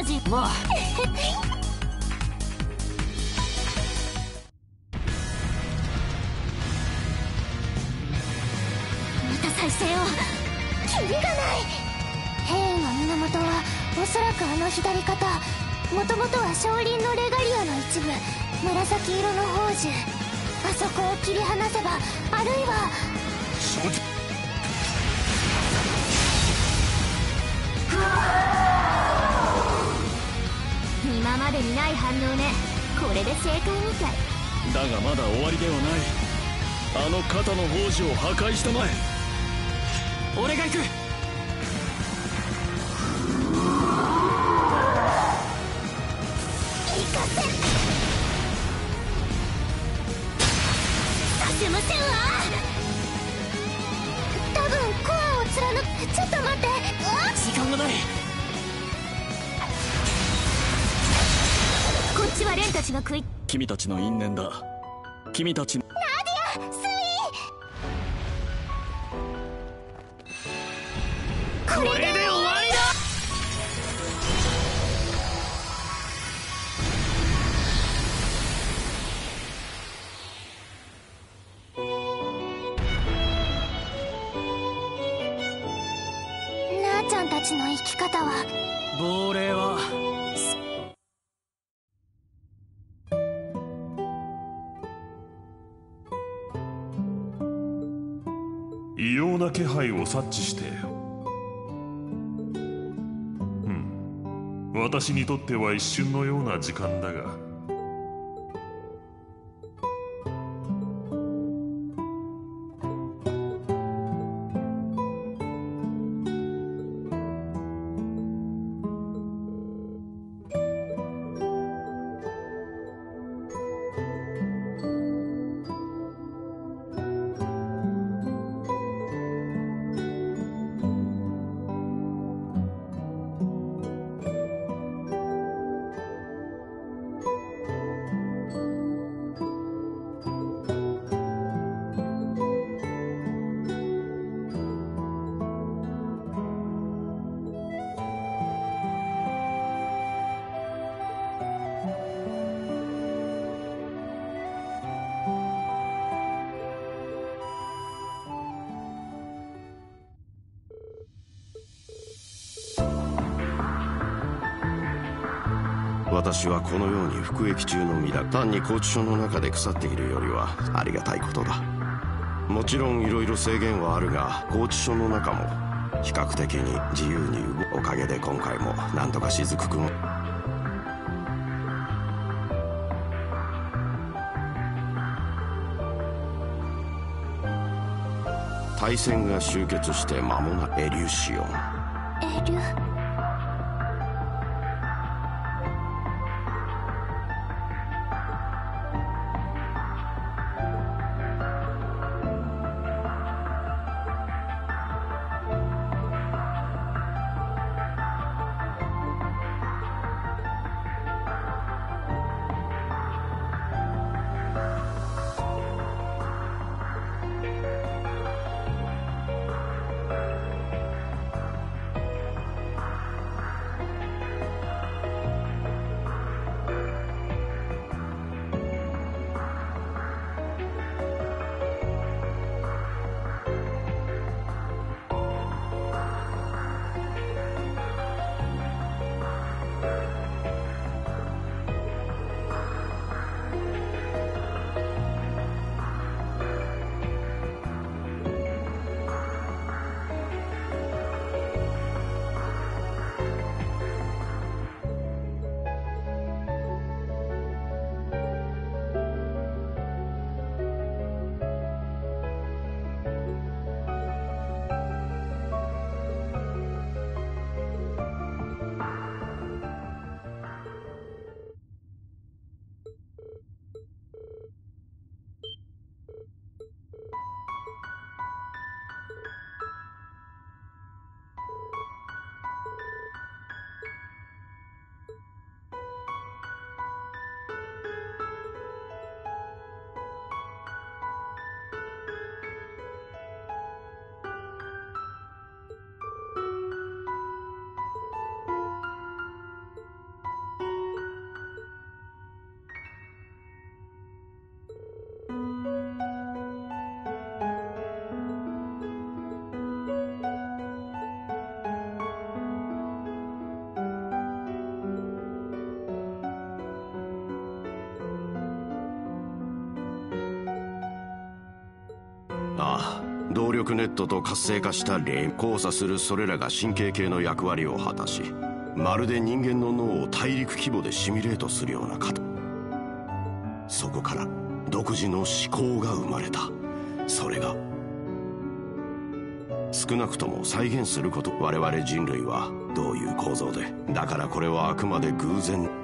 あこ精進もう。また再生を。キリがない。変異の源はおそらくあの左肩。もともとは少林のレガリアの一部。紫色の宝珠。あそこを切り離い反応ね。これで正解みたい。だがまだ終わりではない。あの肩の宝珠を破壊したまえ。俺が行く。たちの因縁だ。君たち私にとっては一瞬のような時間だが私はこのように服役中の身だ。単に拘置所の中で腐っているよりはありがたいことだ。もちろんいろいろ制限はあるが拘置所の中も比較的に自由に動くおかげで今回もなんとか雫君を。対戦が終結して間もなエリュシオン。エリュネットと活性化した霊交差するそれらが神経系の役割を果たしまるで人間の脳を大陸規模でシミュレートするような方そこから独自の思考が生まれた。それが少なくとも再現すること。我々人類はどういう構造でだからこれはあくまで偶然。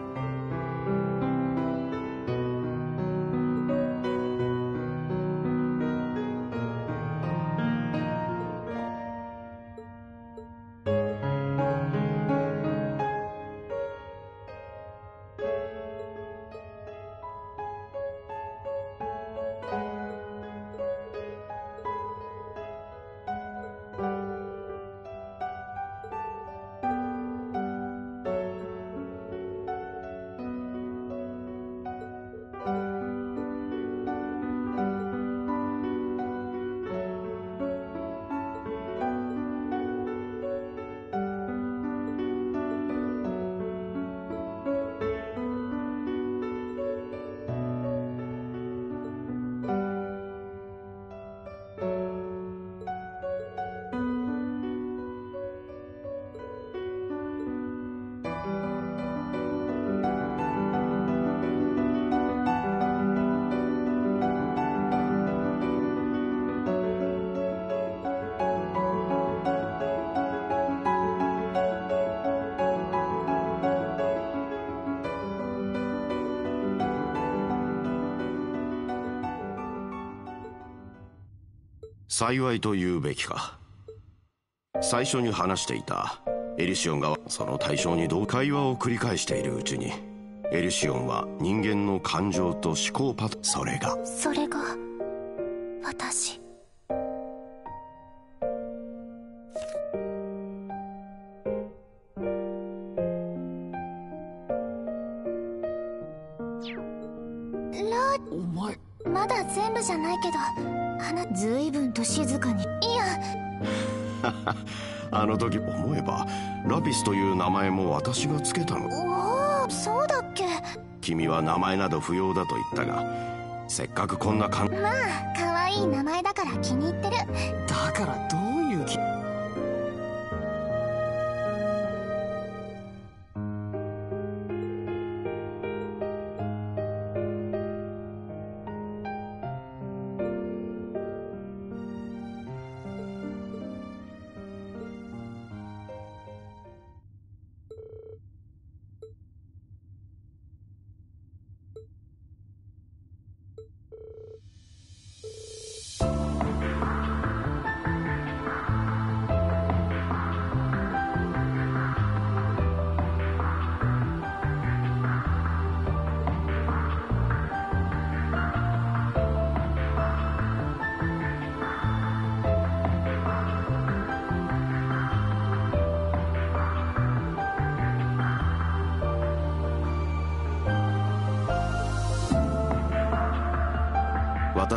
幸いと言うべきか。最初に話していたエリシオンがその対象に同会話を繰り返しているうちにエリシオンは人間の感情と思考パタそれが。それが。随分と静かに。いや。あの時思えばラピスという名前も私がつけたの。おおそうだっけ。君は名前など不要だと言ったがせっかくこんな感まあ可愛い名前だから気に入ってる。だからどう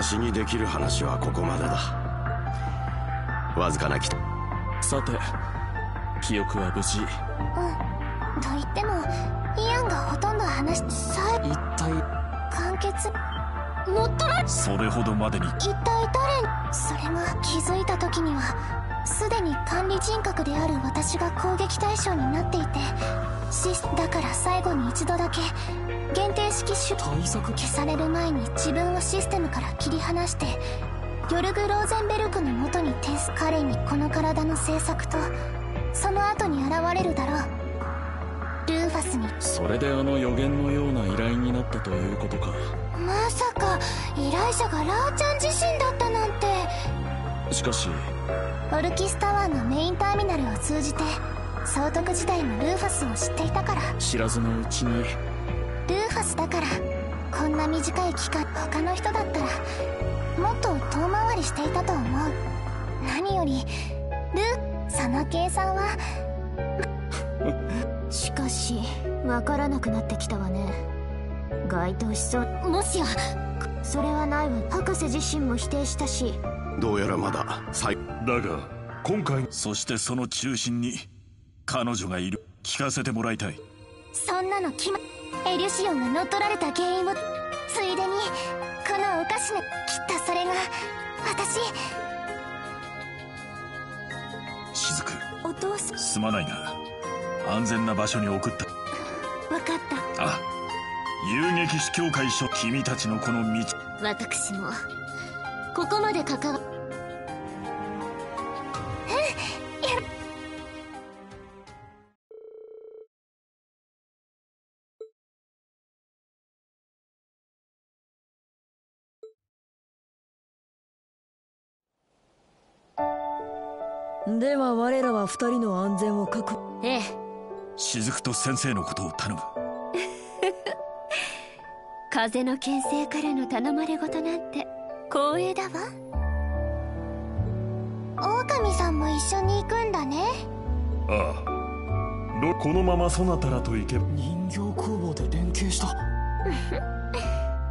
私にできる話はここまでだ。わずかなきさて記憶は無事。うん。と言ってもイアンがほとんど話してさえ一体？完結？乗っ取らそれほどまでに。一体誰？それが気づいた時にはすでに管理人格である私が攻撃対象になっていてシスだから最後に一度だけ限定式種消される前に自分をシステムから切り離してヨルグ・ローゼンベルクの元に転す彼にこの体の制作とその後に現れるだろう。ルーファスにそれであの予言のような依頼になったということかまさか依頼者がラーちゃん自身だったなんて。しかし。オルキスタワーのメインターミナルを通じて総督時代のルーファスを知っていたから。知らずのうちにルーファスだからこんな短い期間他の人だったらもっと遠回りしていたと思う。何よりルーその計算は。しかしわからなくなってきたわね。該当しそう。もしやそれはないわ。博士自身も否定したし。どうやらまだ最だが今回そしてその中心に彼女がいる。聞かせてもらいたい。そんなの決まエリュシオンが乗っ取られた原因をついでにこのお菓子のきっとそれが私。雫お父さん。すまないな。安全な場所に送った。分かった。あ遊撃士協会所。君たちのこの道。私もここまで関わでは我らは二人の安全を確保。ええ。雫と先生のことを頼む。風の牽制からの頼まれ事なんて光栄だわ。狼さんも一緒に行くんだね。ああ。ろこのままそなたらと行け。ば人形工房で連携した。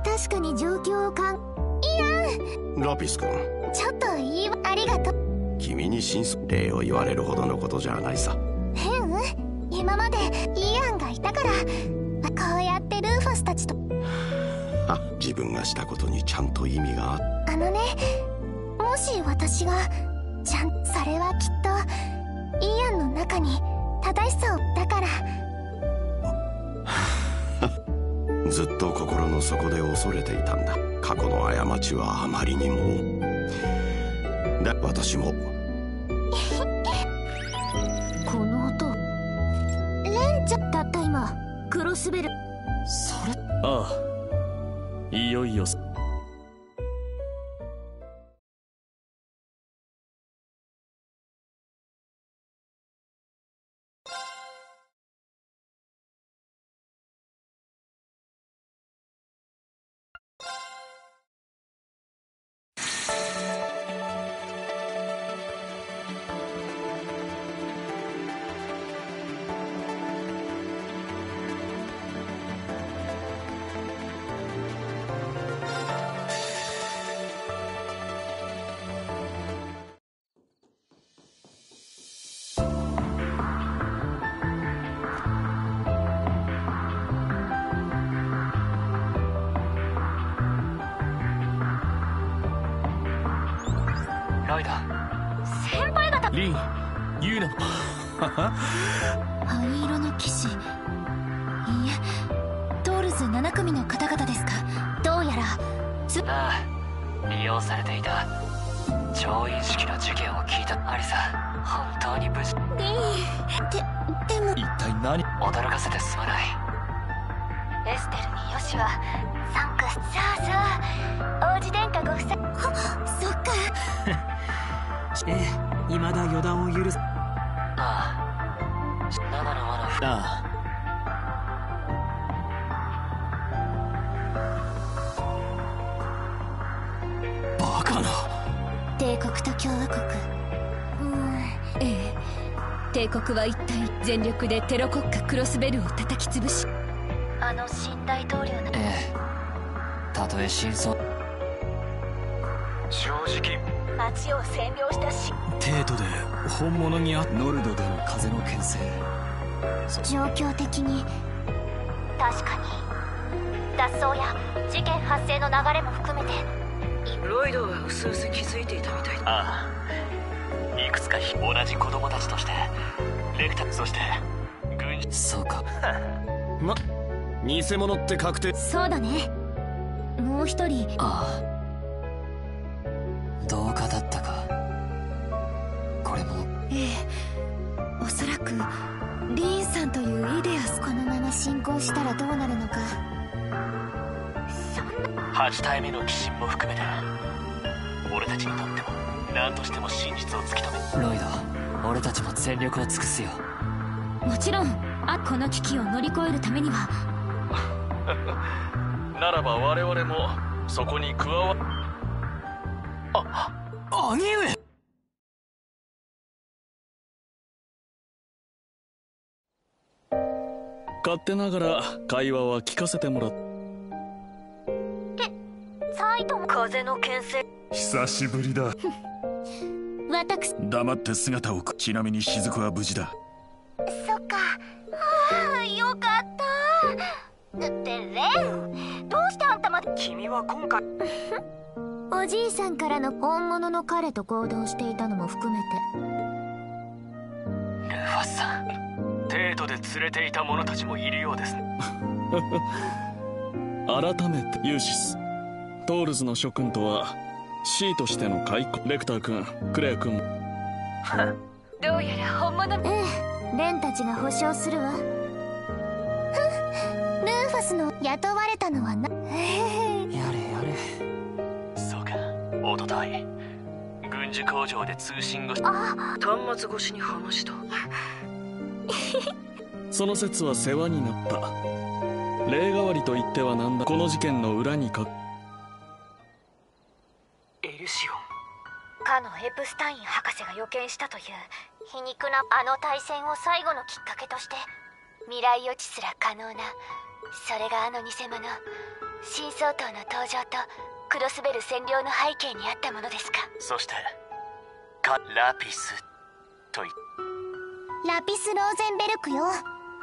確かに状況をかんイラピス君。ちょっといいわありがとう君に真相礼を言われるほどのことじゃないさ。へん今までイアンがいたから。こうやってルーファスたちと。あ自分がしたことにちゃんと意味があっあのねもし私がちゃんそれはきっとイアンの中に正しさをだから。ずっと心の底で恐れていたんだ。過去の過ちはあまりにもだ私も。この音。レンちゃんたった今。クロスベル。それ。ああ。いよいよ灰色の騎士。いいえトールズ7組の方々ですか？どうやら。つああ利用されていた。調印式の事件を聞いたアリサ。本当に無事。リンででも。一体何？驚かせてすまない。エステルによしはサンクス。さあさあ王子殿下ご夫妻。そっか。ええ未だ予断を許す共和国うんええ帝国は一体全力でテロ国家クロスベルを叩き潰し。あの新大統領の。ええ。たとえ真相。正直。街を占領したし。テートで本物にあノルドでの風の牽制。状況的に。確かに。脱走や事件発生の流れも含めてロイドは薄々気づいていたみたいだ。ああ。いくつか同じ子供たちとしてレクタそして軍そうか。ま偽物って確定。そうだね。もう一人。ああ。どうかだったか。これも。ええ。おそらくリーンさんというイデアスこのまま進行したらどうなるのか8体目の鬼神も含めて俺たちにとっても何としても真実を突き止めロイド俺たちも全力を尽くすよ。もちろんあこの危機を乗り越えるためには。ならば我々もそこに加わあ兄上！勝手ながら会話は聞かせてもらっサイトも風の牽制。久しぶりだ。私。黙って姿をくちなみに雫は無事だ。そっか。ああよかった。ってレンどうしてあんたまで。君は今回。おじいさんからの本物の彼と行動していたのも含めて。ルファスさん。デートで連れていた者たちもいるようですね。改めてユーシストールズの諸君とは C としての開口レクター君クレア君。どうやら本物ええレンたちが保証するわ。ルーファスの雇われたのはな。やれやれ。そうかおととい軍需工場で通信越し端末越しに話した。その説は世話になった。例代わりと言ってはなんだ。この事件の裏にかプスタイン博士が予見したという皮肉なあの対戦を最後のきっかけとして未来予知すら可能なそれがあの偽物新総統の登場とクロスベル占領の背景にあったものですかそしてカラピスといラピス・ローゼンベルクよ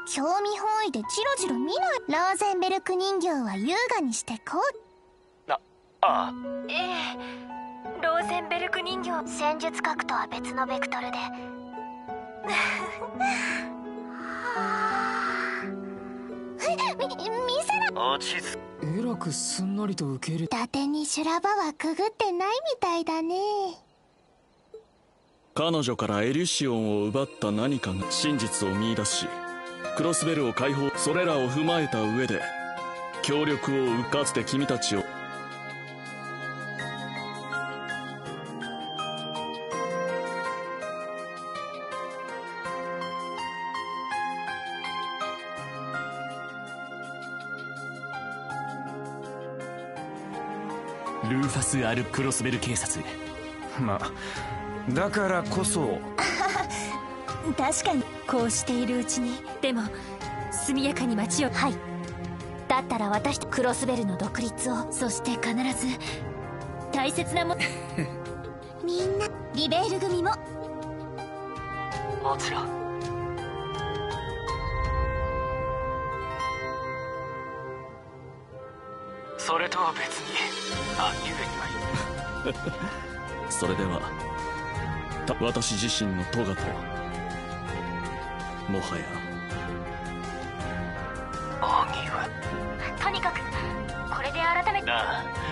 興味本位でチロジロ見ないローゼンベルク人形は優雅にしてこうああ。ええローゼンベルク人形戦術核とは別のベクトルで。み見せろ落ち着えらくすんなりと受ける伊達に修羅場はくぐってないみたいだね。彼女からエリュシオンを奪った何かが真実を見出しクロスベルを解放それらを踏まえた上で協力をうかつて君たちをルーファス・アル・クロスベル警察まだからこそ。確かにこうしているうちに。でも速やかに街を。はい。だったら私とクロスベルの独立を。そして必ず大切なも みんなリベール組も。もちろんそれとは別に兄上にはいそれではた私自身のトガともはや兄上とにかくこれで改めて。なあ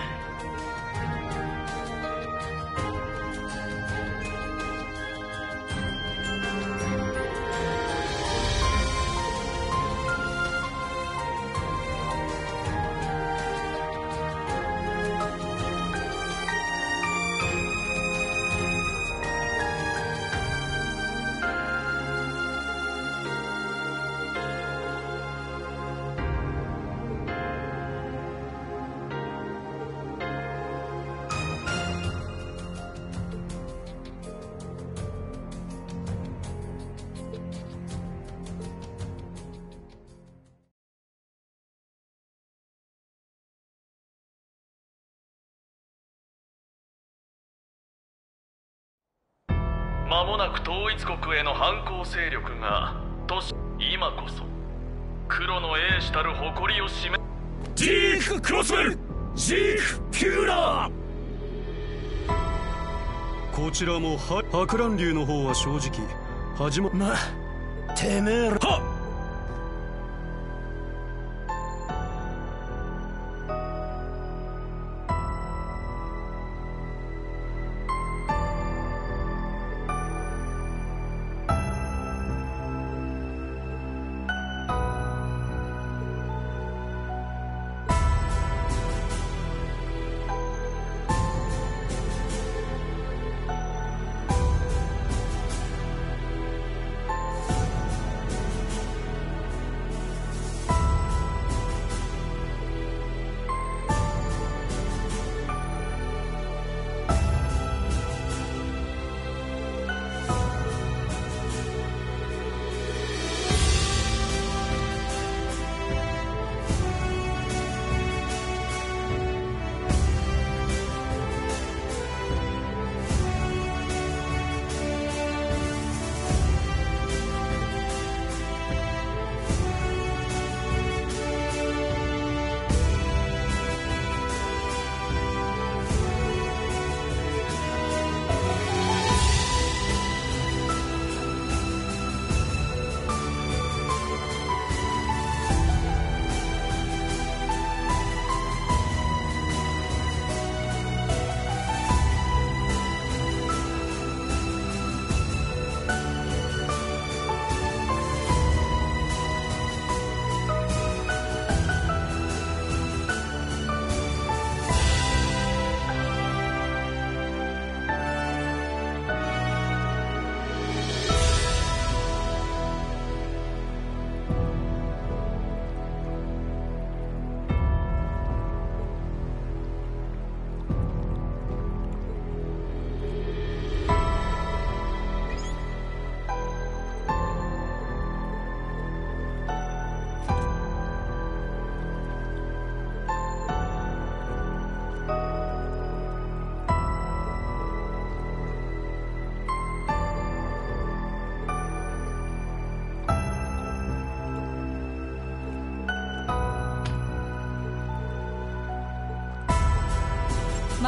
一国への反抗勢力が都市今こそ黒の英士たる誇りを示ジーク・クロスベルジーク・ピューラー。こちらもは博覧流の方は正直始ままてめえら。はっ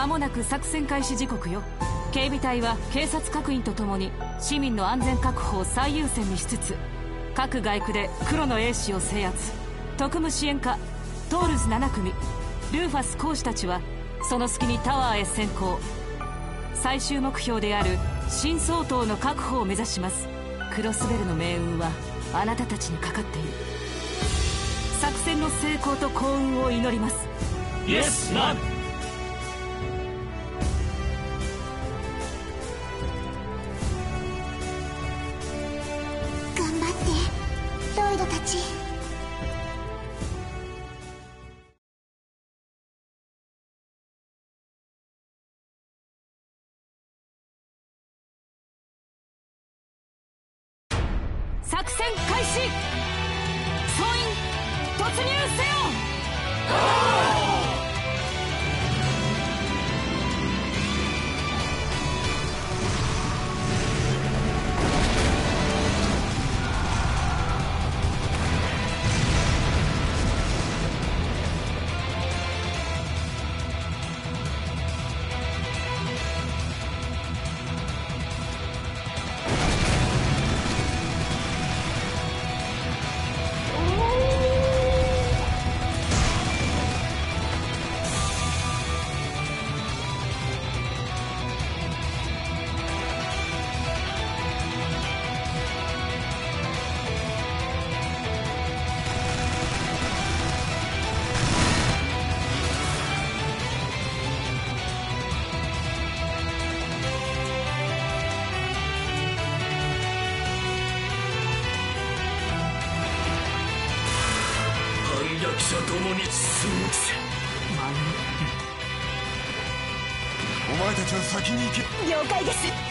間もなく作戦開始時刻よ。警備隊は警察各員とともに市民の安全確保を最優先にしつつ各外区で黒の英士を制圧。特務支援課トールズ7組ルーファス講師たちはその隙にタワーへ先行。最終目標である新総統の確保を目指します。クロスベルの命運はあなたたちにかかっている。作戦の成功と幸運を祈ります。イエス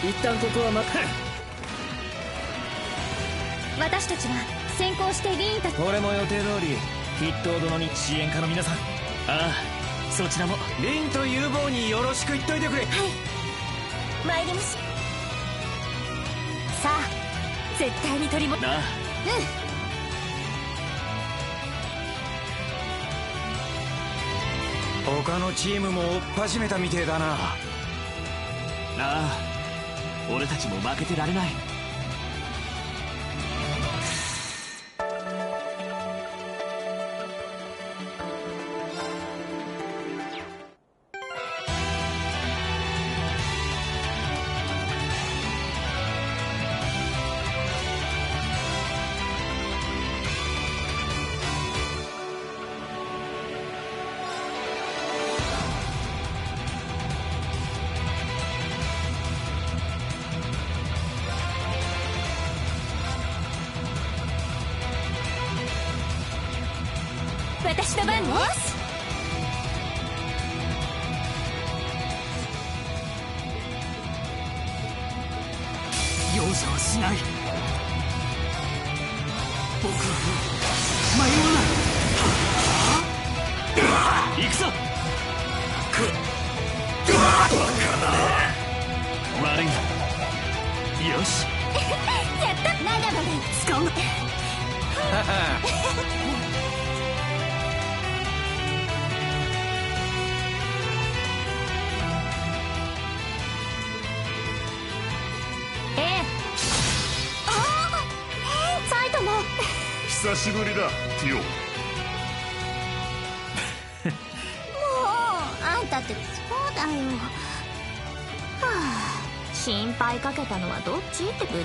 一旦ここは待私たちは先行してリーンたち俺も予定通り筆頭殿に支援家の皆さん。ああそちらも。リンと有望によろしく言っといてくれ。はい。参ります。さあ絶対に取りもなあ。他のチームも追っ始めたみてえだな。ああ俺たちも負けてられない。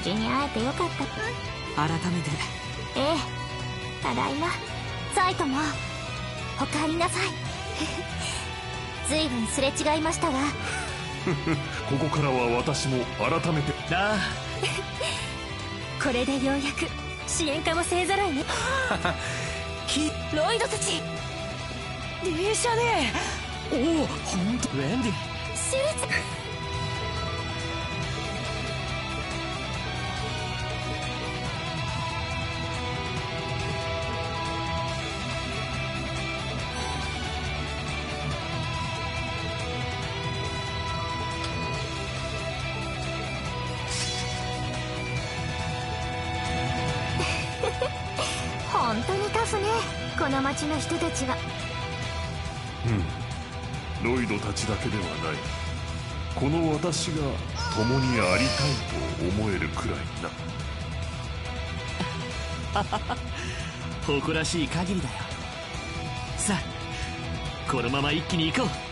無事に会えてよかった。改めて。ええ。ただいま。サイトも。お帰りなさい。ずいぶんすれ違いましたが。ここからは私も改めて。あ。これでようやく支援家も勢ぞろいね。きロイドたち。電車ね。おお本当ウェンディ手術。本たちだけではない。この私が共にありたいと思えるくらいな。誇らしい限りだよ。さあこのまま一気に行こう。